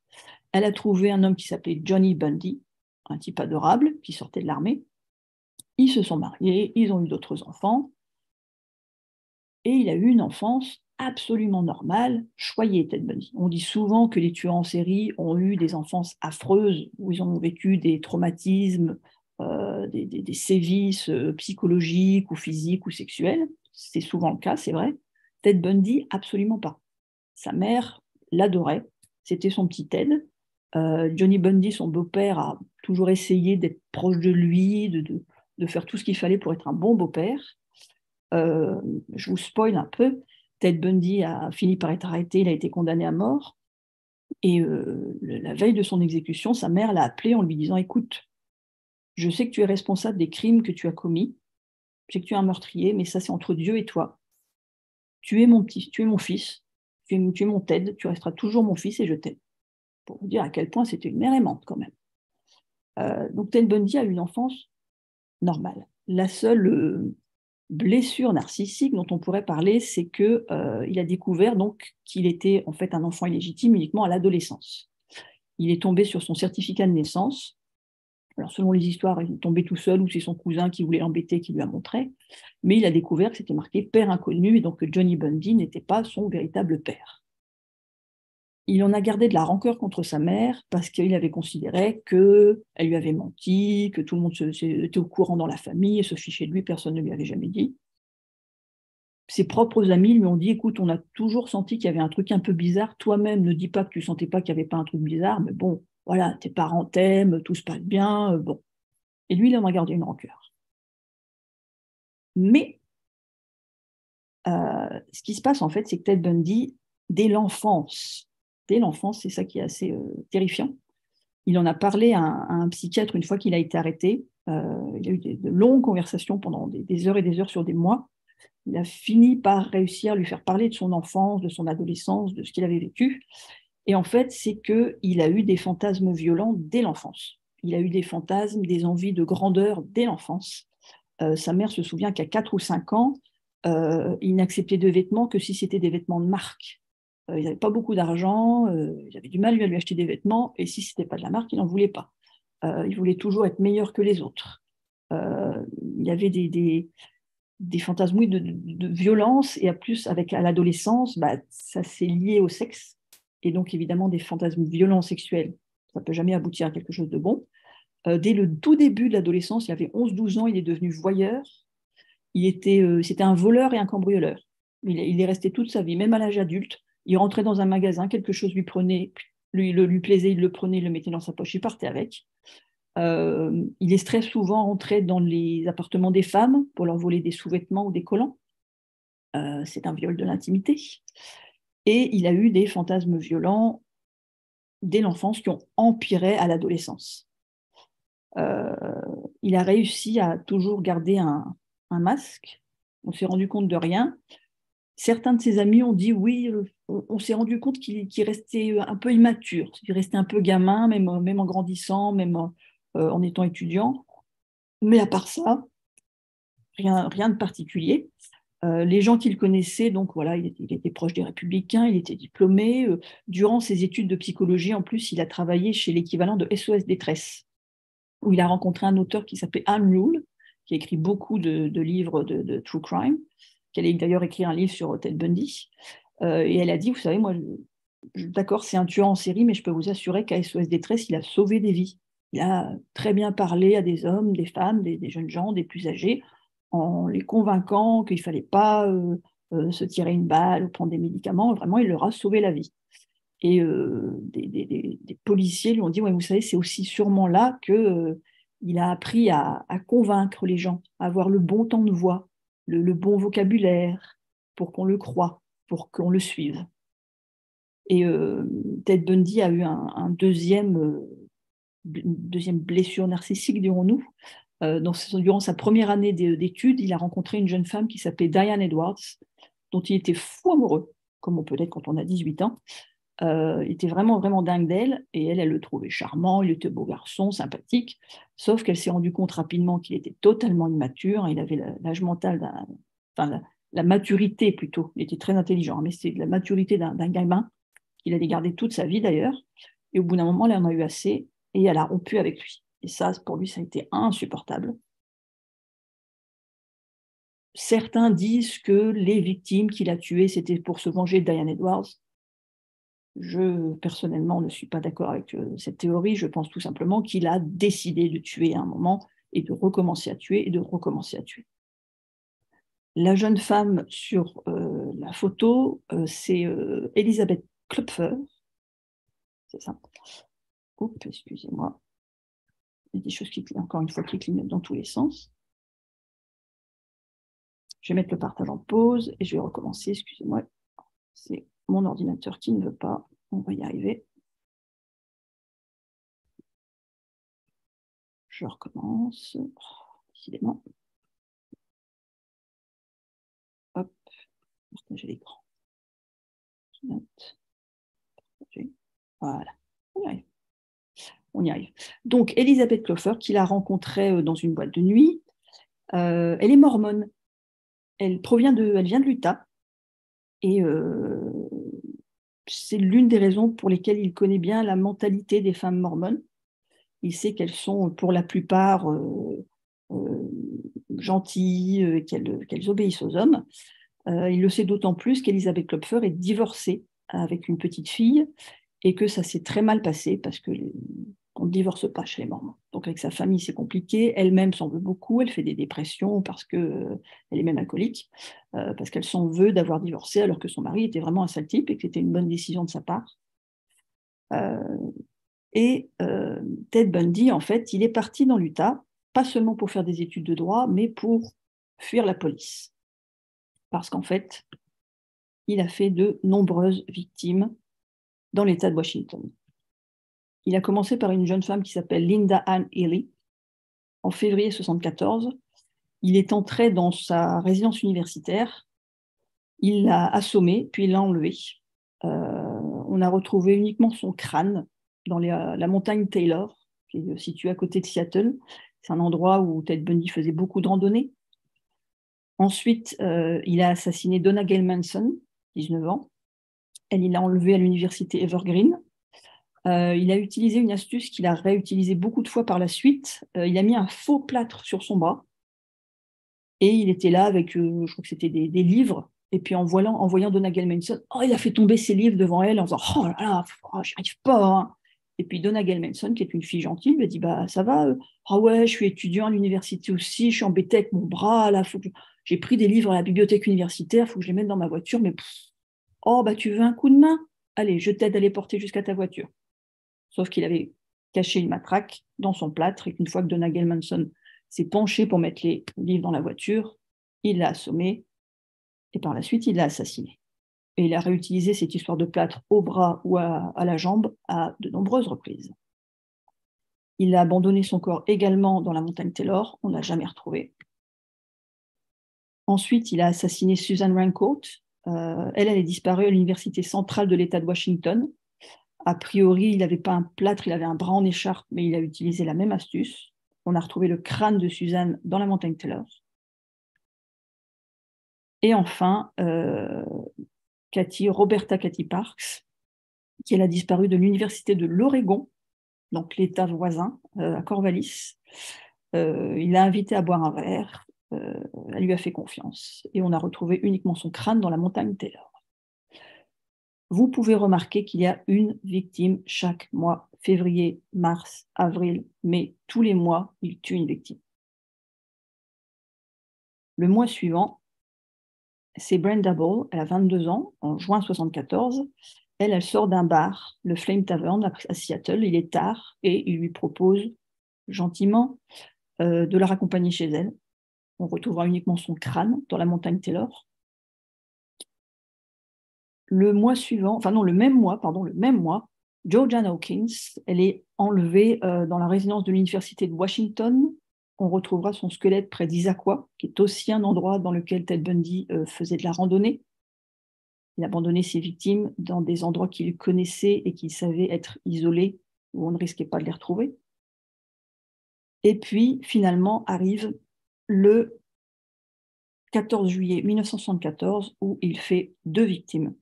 Elle a trouvé un homme qui s'appelait Johnny Bundy, un type adorable qui sortait de l'armée. Ils se sont mariés, ils ont eu d'autres enfants. Et il a eu une enfance absolument normal, choyé Ted Bundy. On dit souvent que les tueurs en série ont eu des enfances affreuses, où ils ont vécu des traumatismes, euh, des, sévices euh, psychologiques ou physiques ou sexuels. C'est souvent le cas, c'est vrai. Ted Bundy, absolument pas. Sa mère l'adorait, c'était son petit Ted. Euh, Johnny Bundy, son beau-père, a toujours essayé d'être proche de lui, de, de, faire tout ce qu'il fallait pour être un bon beau-père. je vous spoil un peu, Ted Bundy a fini par être arrêté, il a été condamné à mort. Et euh, la veille de son exécution, sa mère l'a appelé en lui disant Écoute, je sais que tu es responsable des crimes que tu as commis, je sais que tu es un meurtrier, mais ça c'est entre Dieu et toi. Tu es mon petit, tu es mon fils, tu es, mon Ted, tu resteras toujours mon fils et je t'aime. Pour vous dire à quel point c'était une mère aimante quand même. Euh, donc Ted Bundy a une enfance normale. La seule euh, blessure narcissique dont on pourrait parler, c'est que euh, il a découvert donc qu'il était en fait un enfant illégitime uniquement à l'adolescence. Il est tombé sur son certificat de naissance. Alors selon les histoires, il est tombé tout seul ou c'est son cousin qui voulait l'embêter qui lui a montré, mais il a découvert que c'était marqué père inconnu et donc que Johnny Bundy n'était pas son véritable père il en a gardé de la rancœur contre sa mère parce qu'il avait considéré qu'elle lui avait menti, que tout le monde était au courant dans la famille et se fichait de lui, personne ne lui avait jamais dit. ses propres amis lui ont dit écoute, on a toujours senti qu'il y avait un truc un peu bizarre. Toi-même, ne dis pas que tu sentais pas qu'il n'y avait pas un truc bizarre, mais bon, voilà, tes parents t'aiment, tout se passe bien, euh, bon. Et lui, il en a gardé une rancœur. Mais euh, ce qui se passe en fait, c'est que Ted Bundy, dès l'enfance, l'enfance, c'est ça qui est assez euh, terrifiant. Il en a parlé à un, psychiatre une fois qu'il a été arrêté. il a eu de longues conversations pendant des, heures et des heures sur des mois il a fini par réussir à lui faire parler de son enfance, de son adolescence, de ce qu'il avait vécu. Et en fait, c'est qu'il a eu des fantasmes violents dès l'enfance. Il a eu des fantasmes, des envies de grandeur dès l'enfance. Euh, sa mère se souvient qu'à 4 ou 5 ans, euh, il n'acceptait de vêtements que si c'était des vêtements de marque. Euh, il n'avait pas beaucoup d'argent, il avait du mal à lui acheter des vêtements, et si ce n'était pas de la marque, il n'en voulait pas. il voulait toujours être meilleur que les autres. il y avait des, fantasmes de, violence et à plus avec l'adolescence, bah, ça s'est lié au sexe et donc évidemment des fantasmes violents sexuels. Ça peut jamais aboutir à quelque chose de bon. Euh, dès le tout début de l'adolescence, il avait 11-12 ans, il est devenu voyeur. Il était, euh, c'était un voleur et un cambrioleur. Il, est resté toute sa vie, même à l'âge adulte. Il rentrait dans un magasin, quelque chose lui prenait, lui, plaisait, il le prenait, il le mettait dans sa poche, il partait avec. Euh, il est très souvent entré dans les appartements des femmes pour leur voler des sous-vêtements ou des collants. Euh, c'est un viol de l'intimité. Et il a eu des fantasmes violents dès l'enfance qui ont empiré à l'adolescence. Euh, il a réussi à toujours garder un, masque. On s'est rendu compte de rien. Certains de ses amis ont dit oui, on, s'est rendu compte qu'il restait un peu immature, qu'il restait un peu gamin, même, en grandissant, même euh, en étant étudiant. Mais à part ça, rien, rien de particulier. Euh, les gens qu'il connaissait, donc voilà, il était, proche des républicains, il était diplômé. Euh, durant ses études de psychologie, en plus, il a travaillé chez l'équivalent de SOS Détresse, où il a rencontré un auteur qui s'appelait Anne Rule, qui a écrit beaucoup de, livres de, true crime, qui allait d'ailleurs écrire un livre sur Ted Bundy. et elle a dit, vous savez, moi, d'accord, c'est un tueur en série, mais je peux vous assurer qu'à SOS Détresse, il a sauvé des vies. Il a très bien parlé à des hommes, des femmes, des, jeunes gens, des plus âgés, en les convainquant qu'il ne fallait pas euh, euh, se tirer une balle ou prendre des médicaments. Vraiment, il leur a sauvé la vie. Et euh, des, policiers lui ont dit, vous savez, c'est aussi sûrement là qu'il a appris à, convaincre les gens, à avoir le bon temps de voix, le, bon vocabulaire, pour qu'on le croie, pour qu'on le suive. Et Ted Bundy a eu un deuxième une deuxième blessure narcissique, dirons-nous. Euh, durant sa première année d'études, il a rencontré une jeune femme qui s'appelait Diane Edwards, dont il était fou amoureux, comme on peut être quand on a 18 ans. Euh, était vraiment, vraiment dingue d'elle, et elle, elle le trouvait charmant, il était beau garçon, sympathique, sauf qu'elle s'est rendue compte rapidement qu'il était totalement immature, il avait l'âge mental. Enfin, la, maturité plutôt, il était très intelligent, mais c'est la maturité d'un gamin qu'il allait garder toute sa vie d'ailleurs, et au bout d'un moment, elle en a eu assez, et elle a rompu avec lui. Et ça, pour lui, ça a été insupportable. Certains disent que les victimes qu'il a tuées, c'était pour se venger de Diane Edwards. Je, personnellement, ne suis pas d'accord avec euh, cette théorie. Je pense tout simplement qu'il a décidé de tuer à un moment et de recommencer à tuer et de recommencer à tuer. La jeune femme sur euh, la photo, euh, c'est Elisabeth Klopfer. C'est ça excusez-moi. Il y a des choses qui, encore une fois, qui clignotent dans tous les sens. Je vais mettre le partage en pause et je vais recommencer. Excusez-moi, c'est mon ordinateur qui ne veut pas. On va y arriver. Je recommence. décidément. Hop, partager l'écran. Voilà, on y arrive on y arrive. Donc, Elisabeth Clofer, qui l'a rencontrée euh, dans une boîte de nuit, euh, elle est mormone. Elle, provient de, elle vient de l'Utah. Et euh, c'est l'une des raisons pour lesquelles il connaît bien la mentalité des femmes mormones. Il sait qu'elles sont pour la plupart gentilles, qu'elles obéissent aux hommes. il le sait d'autant plus qu'Elisabeth Klopfer est divorcée avec une petite fille et que ça s'est très mal passé parce que on ne divorce pas chez les Mormons. Donc avec sa famille, c'est compliqué. Elle-même s'en veut beaucoup. Elle fait des dépressions parce qu'elle est même alcoolique, parce qu'elle s'en veut d'avoir divorcé alors que son mari était vraiment un sale type et que c'était une bonne décision de sa part. et Ted Bundy, en fait, il est parti dans l'Utah, pas seulement pour faire des études de droit, mais pour fuir la police. Parce qu'en fait, il a fait de nombreuses victimes dans l'État de Washington. Il a commencé par une jeune femme qui s'appelle Linda Ann Ely en février 1974. Il est entré dans sa résidence universitaire, il l'a assommée, puis il l'a enlevée. Euh, on a retrouvé uniquement son crâne dans la montagne Taylor, qui est située à côté de Seattle. C'est un endroit où Ted Bundy faisait beaucoup de randonnées. Ensuite, euh, il a assassiné Donna Gail Manson, 19 ans. Elle, il l'a enlevée à l'université Evergreen. Euh, il a utilisé une astuce qu'il a réutilisée beaucoup de fois par la suite. Euh, il a mis un faux plâtre sur son bras. Et il était là avec, je crois que c'était des, livres. Et puis en voyant, en voyant Donna Gail Manson, oh, il a fait tomber ses livres devant elle en disant Oh là là, oh, j'y arrive pas. Hein. Et puis Donna Gail Manson, qui est une fille gentille, lui a dit Bah ça va, ah ouais, je suis étudiant à l'université aussi, je suis embêtée avec mon bras, là, faut j'ai pris des livres à la bibliothèque universitaire, il faut que je les mette dans ma voiture, mais oh, bah tu veux un coup de main? Allez, je t'aide à les porter jusqu'à ta voiture. Sauf qu'il avait caché une matraque dans son plâtre et qu'une fois que Donna Gelmanson s'est penché pour mettre les livres dans la voiture, il l'a assommé et par la suite, il l'a assassiné. Et il a réutilisé cette histoire de plâtre au bras ou à, à la jambe à de nombreuses reprises. Il a abandonné son corps également dans la montagne Taylor, on n'a jamais retrouvé. Ensuite, il a assassiné Susan Rancourt. Euh, elle, elle est disparue à l'université centrale de l'État de Washington. A priori, il n'avait pas un plâtre, il avait un bras en écharpe, mais il a utilisé la même astuce. On a retrouvé le crâne de Susan dans la montagne Taylor. Et enfin, euh, Cathy, Roberta Cathy Parks, qui a disparu de l'université de l'Oregon, donc l'État voisin, euh, à Corvallis. il l'a invité à boire un verre. Euh, elle lui a fait confiance. Et on a retrouvé uniquement son crâne dans la montagne Taylor. Vous pouvez remarquer qu'il y a une victime chaque mois, février, mars, avril, mai, tous les mois, il tue une victime. Le mois suivant, c'est Brenda Ball, elle a 22 ans, en juin 74. Elle, elle sort d'un bar, le Flame Tavern à Seattle. Il est tard et il lui propose gentiment euh, de la raccompagner chez elle on retrouvera uniquement son crâne dans la montagne Taylor. Le mois suivant, enfin non, le même mois, pardon, le même mois, Georgiana Hawkins, elle est enlevée euh, dans la résidence de l'université de Washington. On retrouvera son squelette près d'Issaquah, qui est aussi un endroit dans lequel Ted Bundy euh, faisait de la randonnée. Il abandonnait ses victimes dans des endroits qu'il connaissait et qu'il savait être isolés, où on ne risquait pas de les retrouver. Et puis, finalement, arrive le 14 juillet 1974 où il fait deux victimes.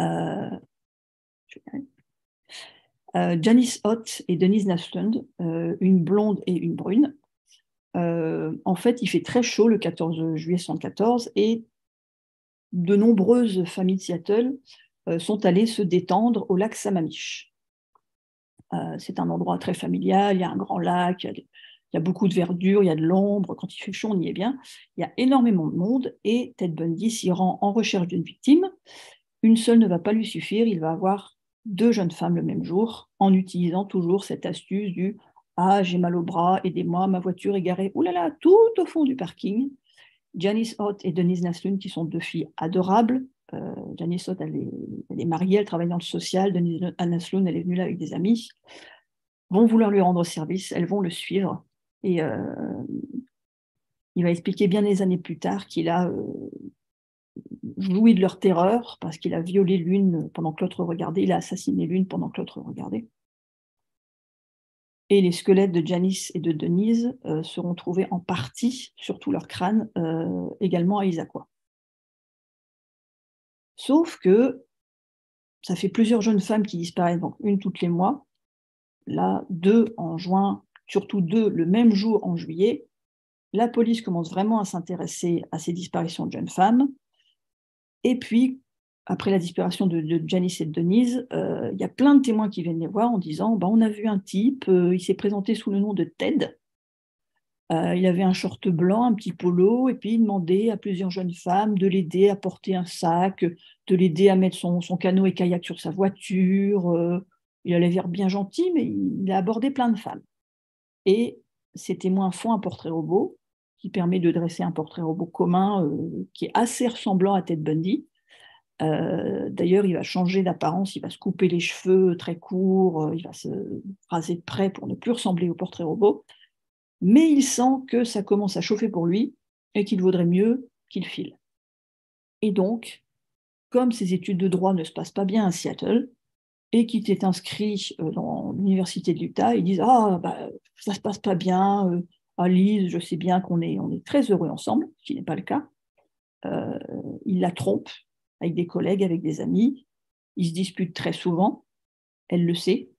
Euh, euh, Janice Ott et Denise Naslund, euh, une blonde et une brune. en fait, il fait très chaud le 14 juillet 1974 et de nombreuses familles de Seattle sont allées se détendre au lac Sammamish. c'est un endroit très familial, il y a un grand lac, il y a beaucoup de verdure, il y a de l'ombre, quand il fait chaud, on y est bien. Il y a énormément de monde et Ted Bundy s'y rend en recherche d'une victime. Une seule ne va pas lui suffire, il va avoir deux jeunes femmes le même jour en utilisant toujours cette astuce du Ah, j'ai mal au bras, aidez-moi, ma voiture est garée, oulala, tout au fond du parking. Janice Ott et Denise Naslund, qui sont deux filles adorables. Euh, Janice Ott, elle est, mariée, elle travaille dans le social. Denise Naslund, elle est venue là avec des amis. Vont vouloir lui rendre service, elles vont le suivre. Et euh, il va expliquer bien des années plus tard qu'il a euh, joui de leur terreur parce qu'il a violé l'une pendant que l'autre regardait, il a assassiné l'une pendant que l'autre regardait. Et les squelettes de Janice et de Denise euh, seront trouvés en partie, surtout leur crâne, également à Issaquah. Sauf que ça fait plusieurs jeunes femmes qui disparaissent, donc une toutes les mois. Là, deux en juin surtout deux le même jour en juillet, la police commence vraiment à s'intéresser à ces disparitions de jeunes femmes. Et puis, après la disparition de, Janice et de Denise, euh, il y a plein de témoins qui viennent les voir en disant bah, On a vu un type, euh, il s'est présenté sous le nom de Ted. Euh, il avait un short blanc, un petit polo, et puis il demandait à plusieurs jeunes femmes de l'aider à porter un sac, de l'aider à mettre son, canot et kayak sur sa voiture. il allait vers bien gentil, mais il a abordé plein de femmes. Et ces témoins font un portrait robot qui permet de dresser un portrait robot commun qui est assez ressemblant à Ted Bundy euh, d'ailleurs, il va changer d'apparence, il va se couper les cheveux très courts, euh, il va se raser de près pour ne plus ressembler au portrait robot. Mais il sent que ça commence à chauffer pour lui et qu'il vaudrait mieux qu'il file. Et donc, comme ses études de droit ne se passent pas bien à Seattle, et qu'il est inscrit euh, dans l'université de l'Utah, ils disent Ah, bah, ça se passe pas bien, Alice, je sais bien qu'on est, on est très heureux ensemble, ce qui n'est pas le cas. il la trompe, avec des collègues, avec des amis. Ils se disputent très souvent. Elle le sait,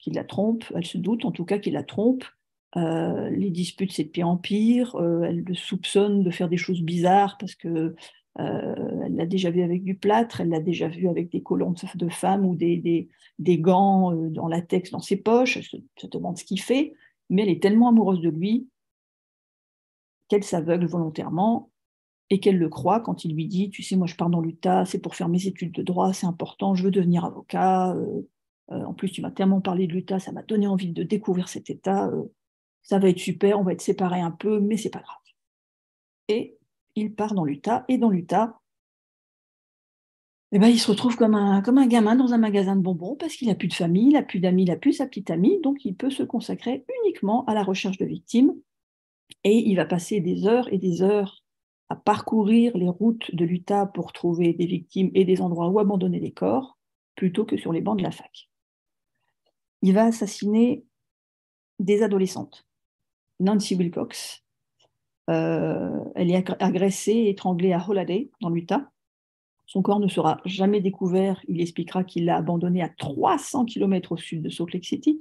qu'il la trompe. Elle se doute en tout cas qu'il la trompe. Euh, les disputes, c'est de pire en pire. Euh, elle le soupçonne de faire des choses bizarres parce que euh, elle l'a déjà vu avec du plâtre, elle l'a déjà vu avec des collants de femmes ou des, des, des gants en latex dans ses poches. Elle se, demande ce qu'il fait, mais elle est tellement amoureuse de lui qu'elle s'aveugle volontairement et qu'elle le croit quand il lui dit, tu sais, moi je pars dans l'Utah, c'est pour faire mes études de droit, c'est important, je veux devenir avocat. Euh, euh, en plus, tu m'as tellement parlé de l'Utah, ça m'a donné envie de découvrir cet État. Euh, ça va être super, on va être séparés un peu, mais c'est pas grave. Et il part dans l'Utah, et dans l'Utah, eh ben, il se retrouve comme un, comme un gamin dans un magasin de bonbons parce qu'il n'a plus de famille, il n'a plus d'amis, il n'a plus sa petite amie, donc il peut se consacrer uniquement à la recherche de victimes. Et il va passer des heures et des heures à parcourir les routes de l'Utah pour trouver des victimes et des endroits où abandonner les corps, plutôt que sur les bancs de la fac. Il va assassiner des adolescentes. Nancy Wilcox, elle est agressée et étranglée à Holiday, dans l'Utah. Son corps ne sera jamais découvert. Il expliquera qu'il l'a abandonnée à 300 km au sud de Salt Lake City.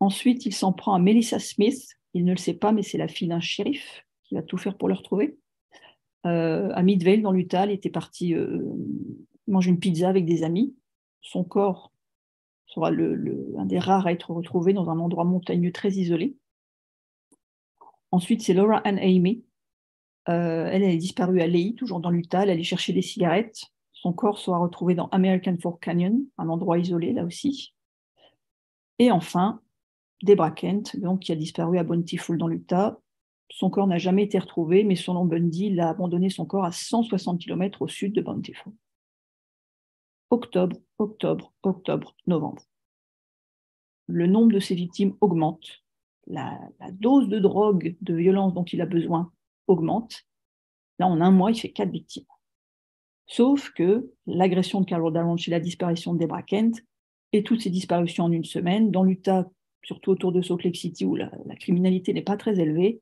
Ensuite, il s'en prend à Melissa Smith. Il ne le sait pas, mais c'est la fille d'un shérif qui va tout faire pour le retrouver. Euh, à Midvale, dans l'Utah, il était parti euh, manger une pizza avec des amis. Son corps sera le, un des rares à être retrouvé dans un endroit montagneux très isolé. Ensuite, c'est Laura Ann Amy. Euh, elle, elle est disparue à Lehi, toujours dans l'Utah. Elle allait chercher des cigarettes. Son corps sera retrouvé dans American Fork Canyon, un endroit isolé là aussi. Et enfin, Debra Kent, donc, qui a disparu à Bountiful dans l'Utah. Son corps n'a jamais été retrouvé, mais nom Bundy a abandonné son corps à 160 km au sud de Bountiful. Octobre, octobre, octobre, novembre. Le nombre de ses victimes augmente. La, dose de drogue, de violence dont il a besoin augmente. Là, en un mois, il fait quatre victimes. Sauf que l'agression de Carol Ranch et la disparition de Debra Kent et toutes ces disparitions en une semaine, dans l'Utah, surtout autour de Salt Lake City où la criminalité n'est pas très élevée,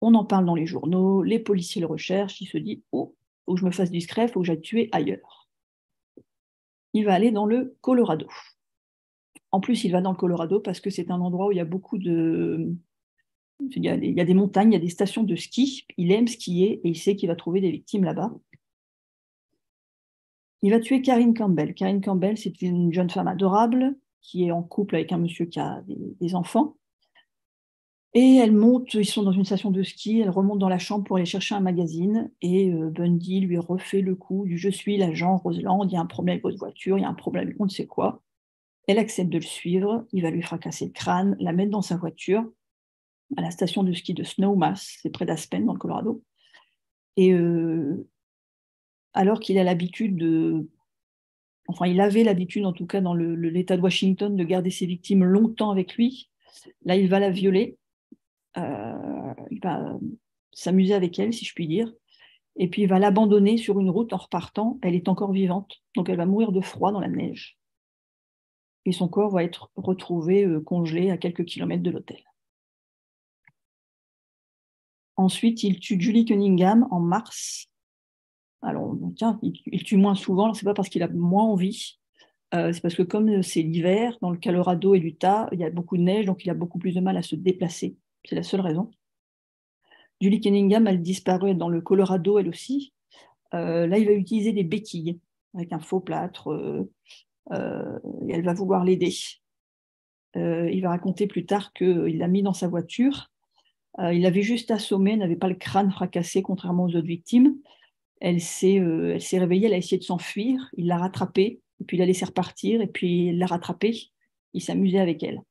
on en parle dans les journaux, les policiers le recherchent, il se dit Oh, faut je me fasse discret, faut que j'aille tuer ailleurs. Il va aller dans le Colorado. En plus, il va dans le Colorado parce que c'est un endroit où il y a beaucoup de. Il y, a, des montagnes, il y a des stations de ski. Il aime skier et il sait qu'il va trouver des victimes là-bas. Il va tuer Karine Campbell. Karine Campbell, c'est une jeune femme adorable qui est en couple avec un monsieur qui a des enfants. Et elle monte, ils sont dans une station de ski, elle remonte dans la chambre pour aller chercher un magazine et euh, Bundy lui refait le coup du je suis l'agent Roseland, il y a un problème avec votre voiture, il y a un problème on ne sait quoi. Elle accepte de le suivre, il va lui fracasser le crâne, la mettre dans sa voiture à la station de ski de Snowmass, c'est près d'Aspen dans le Colorado. Et euh, alors qu'il a l'habitude de enfin il avait l'habitude en tout cas dans l'État de Washington de garder ses victimes longtemps avec lui. Là, il va la violer euh, il va s'amuser avec elle, si je puis dire. Et puis il va l'abandonner sur une route en repartant. Elle est encore vivante, donc elle va mourir de froid dans la neige. Et son corps va être retrouvé euh, congelé à quelques kilomètres de l'hôtel. Ensuite, il tue Julie Cunningham en mars. Alors, tiens, il, tue moins souvent, c'est pas parce qu'il a moins envie, euh, c'est parce que comme c'est l'hiver, dans le Colorado et l'Utah, il y a beaucoup de neige, donc il a beaucoup plus de mal à se déplacer. C'est la seule raison. Julie Cunningham, elle disparaît dans le Colorado, elle aussi. là, il va utiliser des béquilles avec un faux plâtre et elle va vouloir l'aider. il va raconter plus tard qu'il l'a mis dans sa voiture. il l'avait juste assommé, n'avait pas le crâne fracassé, contrairement aux autres victimes. Elle s'est réveillée, elle a essayé de s'enfuir, il l'a rattrapée, et puis il l'a laissé repartir, et puis il l'a rattrapée. Il s'amusait avec elle.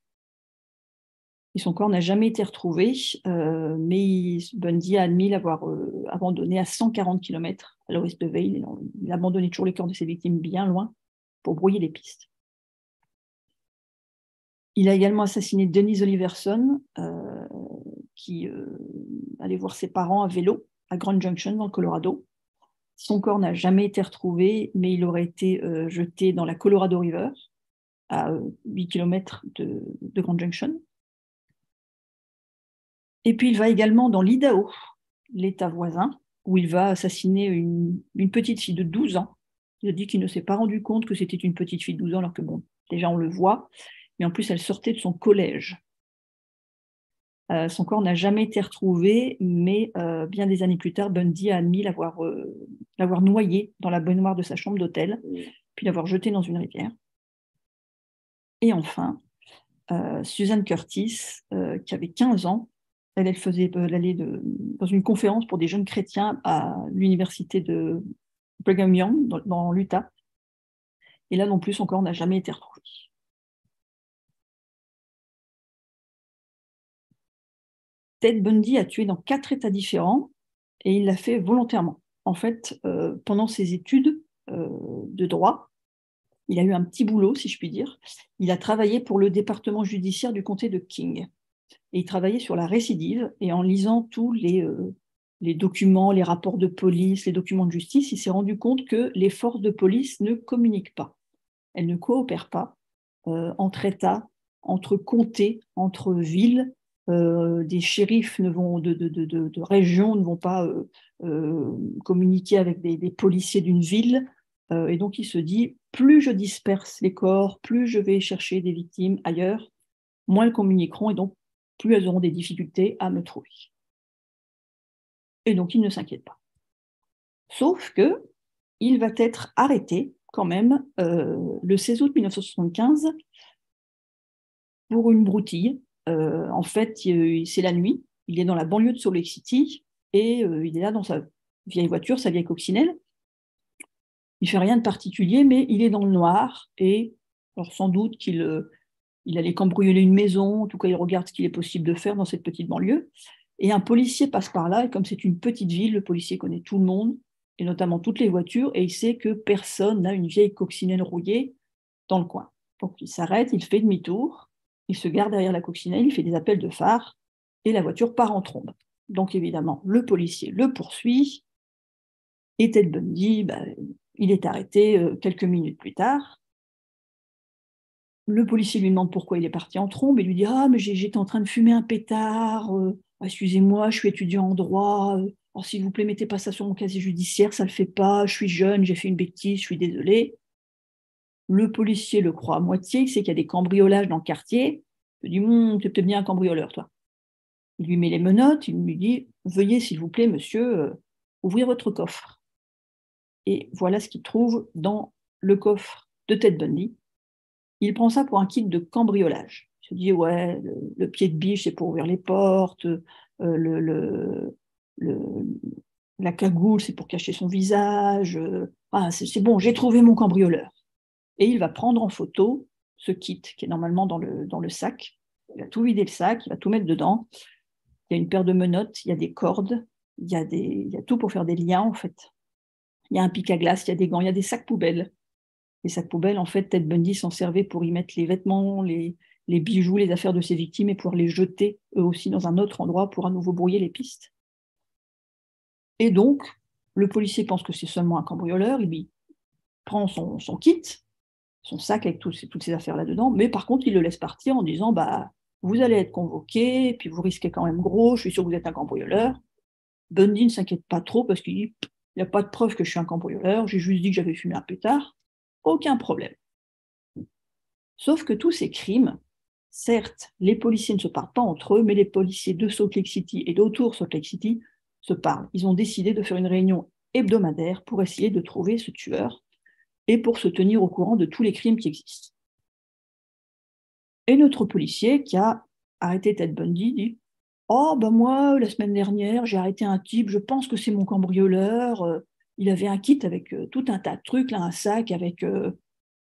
Et son corps n'a jamais été retrouvé, euh, mais Bundy a admis l'avoir euh, abandonné à 140 km à l'ouest de Veil. Il a abandonné toujours les corps de ses victimes bien loin pour brouiller les pistes. Il a également assassiné Denise Oliverson, euh, qui allait voir ses parents à vélo à Grand Junction, dans le Colorado. Son corps n'a jamais été retrouvé, mais il aurait été jeté dans la Colorado River, à 8 km de, de Grand Junction. Et puis il va également dans l'Idaho, l'État voisin, où il va assassiner une, petite fille de 12 ans. Il a dit qu'il ne s'est pas rendu compte que c'était une petite fille de 12 ans, alors que déjà on le voit, mais en plus elle sortait de son collège. Euh, son corps n'a jamais été retrouvé, mais euh, bien des années plus tard, Bundy a admis l'avoir euh, noyé dans la baignoire de sa chambre d'hôtel, puis l'avoir jeté dans une rivière. Et enfin, Susan Curtis, qui avait 15 ans, elle, faisait, dans une conférence pour des jeunes chrétiens à l'université de Brigham Young, dans, l'Utah. Et là non plus, son corps n'a jamais été retrouvé. Ted Bundy a tué dans quatre États différents et il l'a fait volontairement. En fait, euh, pendant ses études euh, de droit, il a eu un petit boulot, si je puis dire. Il a travaillé pour le département judiciaire du comté de King et il travaillait sur la récidive. Et en lisant tous les, euh, les documents, les rapports de police, les documents de justice, il s'est rendu compte que les forces de police ne communiquent pas. Elles ne coopèrent pas euh, entre États, entre comtés, entre villes. Euh, des shérifs de, régions ne vont pas communiquer avec des, des policiers d'une ville. et donc il se dit, plus je disperse les corps, plus je vais chercher des victimes ailleurs, moins elles communiqueront et donc plus elles auront des difficultés à me trouver. Et donc, il ne s'inquiète pas. Sauf que il va être arrêté quand même euh, le 16 août 1975 pour une broutille. Euh, en fait, c'est la nuit, il est dans la banlieue de Salt City et euh, il est là dans sa vieille voiture, sa vieille coccinelle. Il fait rien de particulier, mais il est dans le noir et alors sans doute qu'il il allait cambrioler une maison, en tout cas il regarde ce qu'il est possible de faire dans cette petite banlieue. Et un policier passe par là, et comme c'est une petite ville, le policier connaît tout le monde, et notamment toutes les voitures, et il sait que personne n'a une vieille coccinelle rouillée dans le coin. Donc il s'arrête, il fait demi-tour, il se garde derrière la coccinelle, il fait des appels de phare, et la voiture part en trombe. Donc évidemment, le policier le poursuit, et Ted Bundy, bah, il est arrêté euh, quelques minutes plus tard, le policier lui demande pourquoi il est parti en trombe et lui dit Ah, mais j'étais en train de fumer un pétard, euh, excusez-moi, je suis étudiant en droit, euh, s'il vous plaît, mettez pas ça sur mon casier judiciaire, ça le fait pas, je suis jeune, j'ai fait une bêtise, je suis désolé. Le policier le croit à moitié, il sait qu'il y a des cambriolages dans le quartier. Il dit Hum, es peut-être bien un cambrioleur, toi. Il lui met les menottes, il lui dit Veuillez, s'il vous plaît, monsieur, euh, ouvrir votre coffre. Et voilà ce qu'il trouve dans le coffre de Ted Bundy il prend ça pour un kit de cambriolage. Se dit, ouais, le, pied de biche, c'est pour ouvrir les portes, euh, le, la cagoule, c'est pour cacher son visage. Ah, c'est bon, j'ai trouvé mon cambrioleur. Et il va prendre en photo ce kit qui est normalement dans le, dans le sac. Il va tout vider le sac, il va tout mettre dedans. Il y a une paire de menottes, il y a des cordes, il y a, des, il y a tout pour faire des liens en fait. Il y a un pic à glace, il y a des gants, il y a des sacs poubelles. Les sacs poubelles, en fait, Ted Bundy s'en servait pour y mettre les vêtements, les, bijoux, les affaires de ses victimes et pour les jeter eux aussi dans un autre endroit pour à nouveau brouiller les pistes. Et donc, le policier pense que c'est seulement un cambrioleur, il lui prend son, kit, son sac avec toutes ces affaires là-dedans, mais par contre, il le laisse partir en disant bah, Vous allez être convoqué, puis vous risquez quand même gros, je suis sûr que vous êtes un cambrioleur. Bundy ne s'inquiète pas trop parce qu'il dit Il n'y a pas de preuve que je suis un cambrioleur, j'ai juste dit que j'avais fumé un pétard aucun problème. Sauf que tous ces crimes, certes, les policiers ne se parlent pas entre eux, mais les policiers de Salt Lake City et d'autour Salt Lake City se parlent. Ils ont décidé de faire une réunion hebdomadaire pour essayer de trouver ce tueur et pour se tenir au courant de tous les crimes qui existent. Et notre policier qui a arrêté Ted Bundy dit Oh, ben moi, la semaine dernière, j'ai arrêté un type, je pense que c'est mon cambrioleur. Euh, il avait un kit avec euh, tout un tas de trucs, là, un sac avec euh,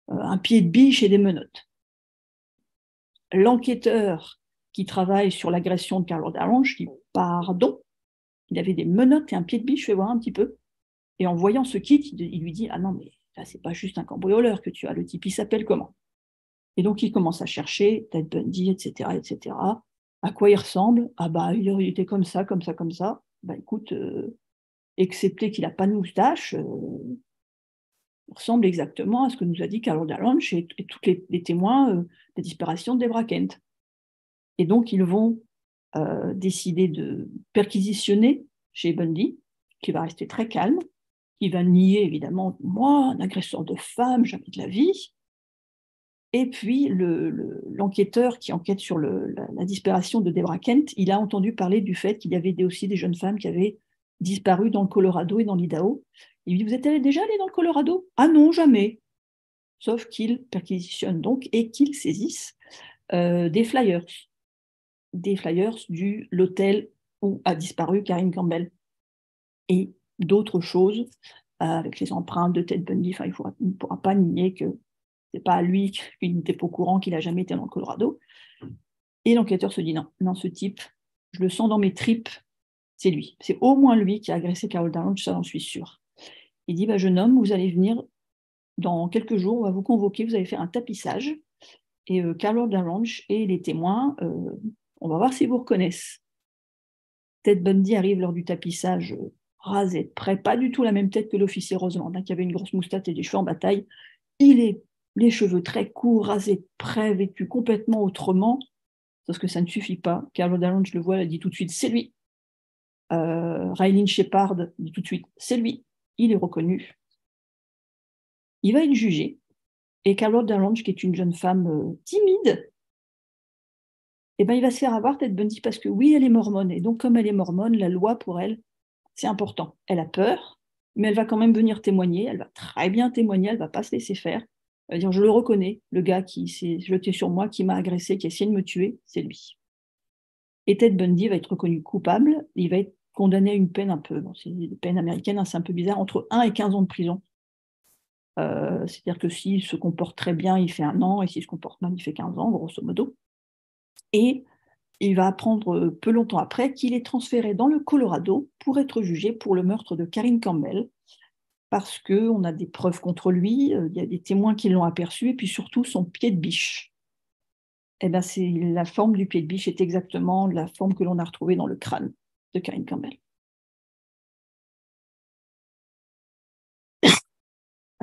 un pied de biche et des menottes. L'enquêteur qui travaille sur l'agression de Carlo D'Arrange dit Pardon, il avait des menottes et un pied de biche, je vais voir un petit peu. Et en voyant ce kit, il lui dit Ah non, mais ça, c'est pas juste un cambrioleur que tu as, le type, il s'appelle comment? Et donc, il commence à chercher Ted Bundy, etc., etc. À quoi il ressemble? Ah bah, il était comme ça, comme ça, comme ça. Bah écoute, euh, excepté qu'il n'a pas de moustache, euh, ressemble exactement à ce que nous a dit Carlo D'Alonche et, tous les, témoins euh, des disparitions de Debra Kent. Et donc, ils vont euh, décider de perquisitionner chez Bundy, qui va rester très calme, qui va nier évidemment, moi, un agresseur de femme, jamais de la vie. Et puis, l'enquêteur le, qui enquête sur le, la, disparition de Debra Kent, il a entendu parler du fait qu'il y avait aussi des jeunes femmes qui avaient disparu dans le Colorado et dans l'Idaho. Il dit, vous êtes déjà allé dans le Colorado? Ah non, jamais. Sauf qu'il perquisitionne donc et qu'il saisisse euh, des flyers des flyers du l'hôtel où a disparu Karine Campbell et d'autres choses euh, avec les empreintes de Ted Bundy. Il ne pourra pas nier que c'est pas lui qui n'était pas au courant qu'il a jamais été dans le Colorado. Et l'enquêteur se dit non, non, ce type, je le sens dans mes tripes, c'est lui. C'est au moins lui qui a agressé Carol Darlange, ça j'en suis sûr. Il dit, bah, jeune homme, vous allez venir dans quelques jours, on va vous convoquer, vous allez faire un tapissage. Et euh, Carol Darlange et les témoins euh, on va voir s'ils vous reconnaissent. Ted Bundy arrive lors du tapissage euh, rasé de près, pas du tout la même tête que l'officier Roseland, hein, qui avait une grosse moustache et des cheveux en bataille. Il est les cheveux très courts, rasés de près, vêtu complètement autrement, parce que ça ne suffit pas. Carlo je le voit, elle dit tout de suite, c'est lui. Euh, Raylene Shepard dit tout de suite, c'est lui. Il est reconnu. Il va être jugé. Et Carlo Darlange, qui est une jeune femme euh, timide, eh ben, il va se faire avoir Ted Bundy parce que oui, elle est mormone. Et donc, comme elle est mormone, la loi pour elle, c'est important. Elle a peur, mais elle va quand même venir témoigner. Elle va très bien témoigner, elle va pas se laisser faire. Elle va dire, je le reconnais, le gars qui s'est jeté sur moi, qui m'a agressé, qui a essayé de me tuer, c'est lui. Et Ted Bundy va être reconnu coupable. Il va être condamné à une peine un peu, bon, c'est une peine américaine, hein, c'est un peu bizarre, entre 1 et 15 ans de prison. Euh, c'est-à-dire que s'il se comporte très bien, il fait un an, et s'il se comporte mal, il fait 15 ans, grosso modo. Et il va apprendre euh, peu longtemps après qu'il est transféré dans le Colorado pour être jugé pour le meurtre de Karine Campbell, parce qu'on a des preuves contre lui, euh, il y a des témoins qui l'ont aperçu, et puis surtout son pied de biche. Eh ben, la forme du pied de biche est exactement la forme que l'on a retrouvée dans le crâne de Karine Campbell.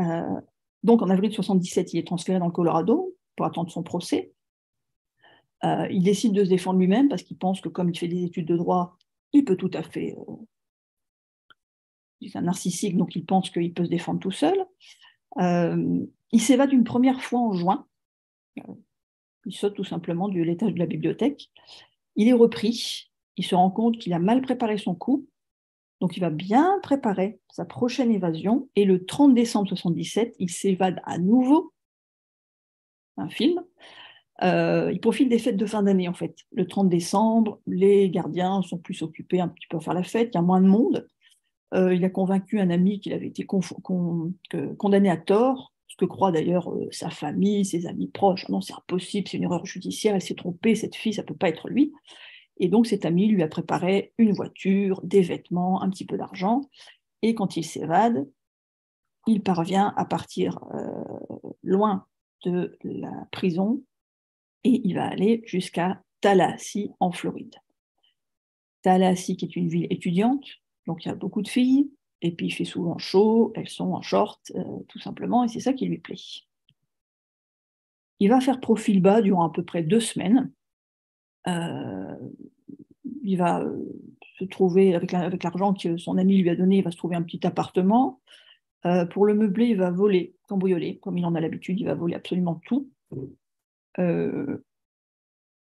Euh, donc en avril 77, il est transféré dans le Colorado pour attendre son procès. Euh, il décide de se défendre lui-même parce qu'il pense que comme il fait des études de droit, il peut tout à fait... Euh, c'est un narcissique, donc il pense qu'il peut se défendre tout seul. Il s'évade une première fois en juin. Il saute tout simplement de l'étage de la bibliothèque. Il est repris. Il se rend compte qu'il a mal préparé son coup. Donc il va bien préparer sa prochaine évasion. Et le 30 décembre 1977, il s'évade à nouveau. Un film euh, il profite des fêtes de fin d'année, en fait. Le 30 décembre, les gardiens sont plus occupés un petit peu à faire la fête, il y a moins de monde. Euh, il a convaincu un ami qu'il avait été condamné à tort, ce que croit d'ailleurs euh, sa famille, ses amis proches. Non, c'est impossible, c'est une erreur judiciaire, elle s'est trompée, cette fille, ça ne peut pas être lui. Et donc cet ami lui a préparé une voiture, des vêtements, un petit peu d'argent. Et quand il s'évade, il parvient à partir loin de la prison et il va aller jusqu'à Tallahassee en Floride. Tallahassee qui est une ville étudiante, donc il y a beaucoup de filles, et puis il fait souvent chaud, elles sont en short, euh, tout simplement, et c'est ça qui lui plaît. Il va faire profil bas durant à peu près deux semaines. Euh, il va euh, se trouver, avec l'argent que son ami lui a donné, il va se trouver un petit appartement. pour le meubler, il va voler, cambrioler, comme il en a l'habitude, il va voler absolument tout. Euh,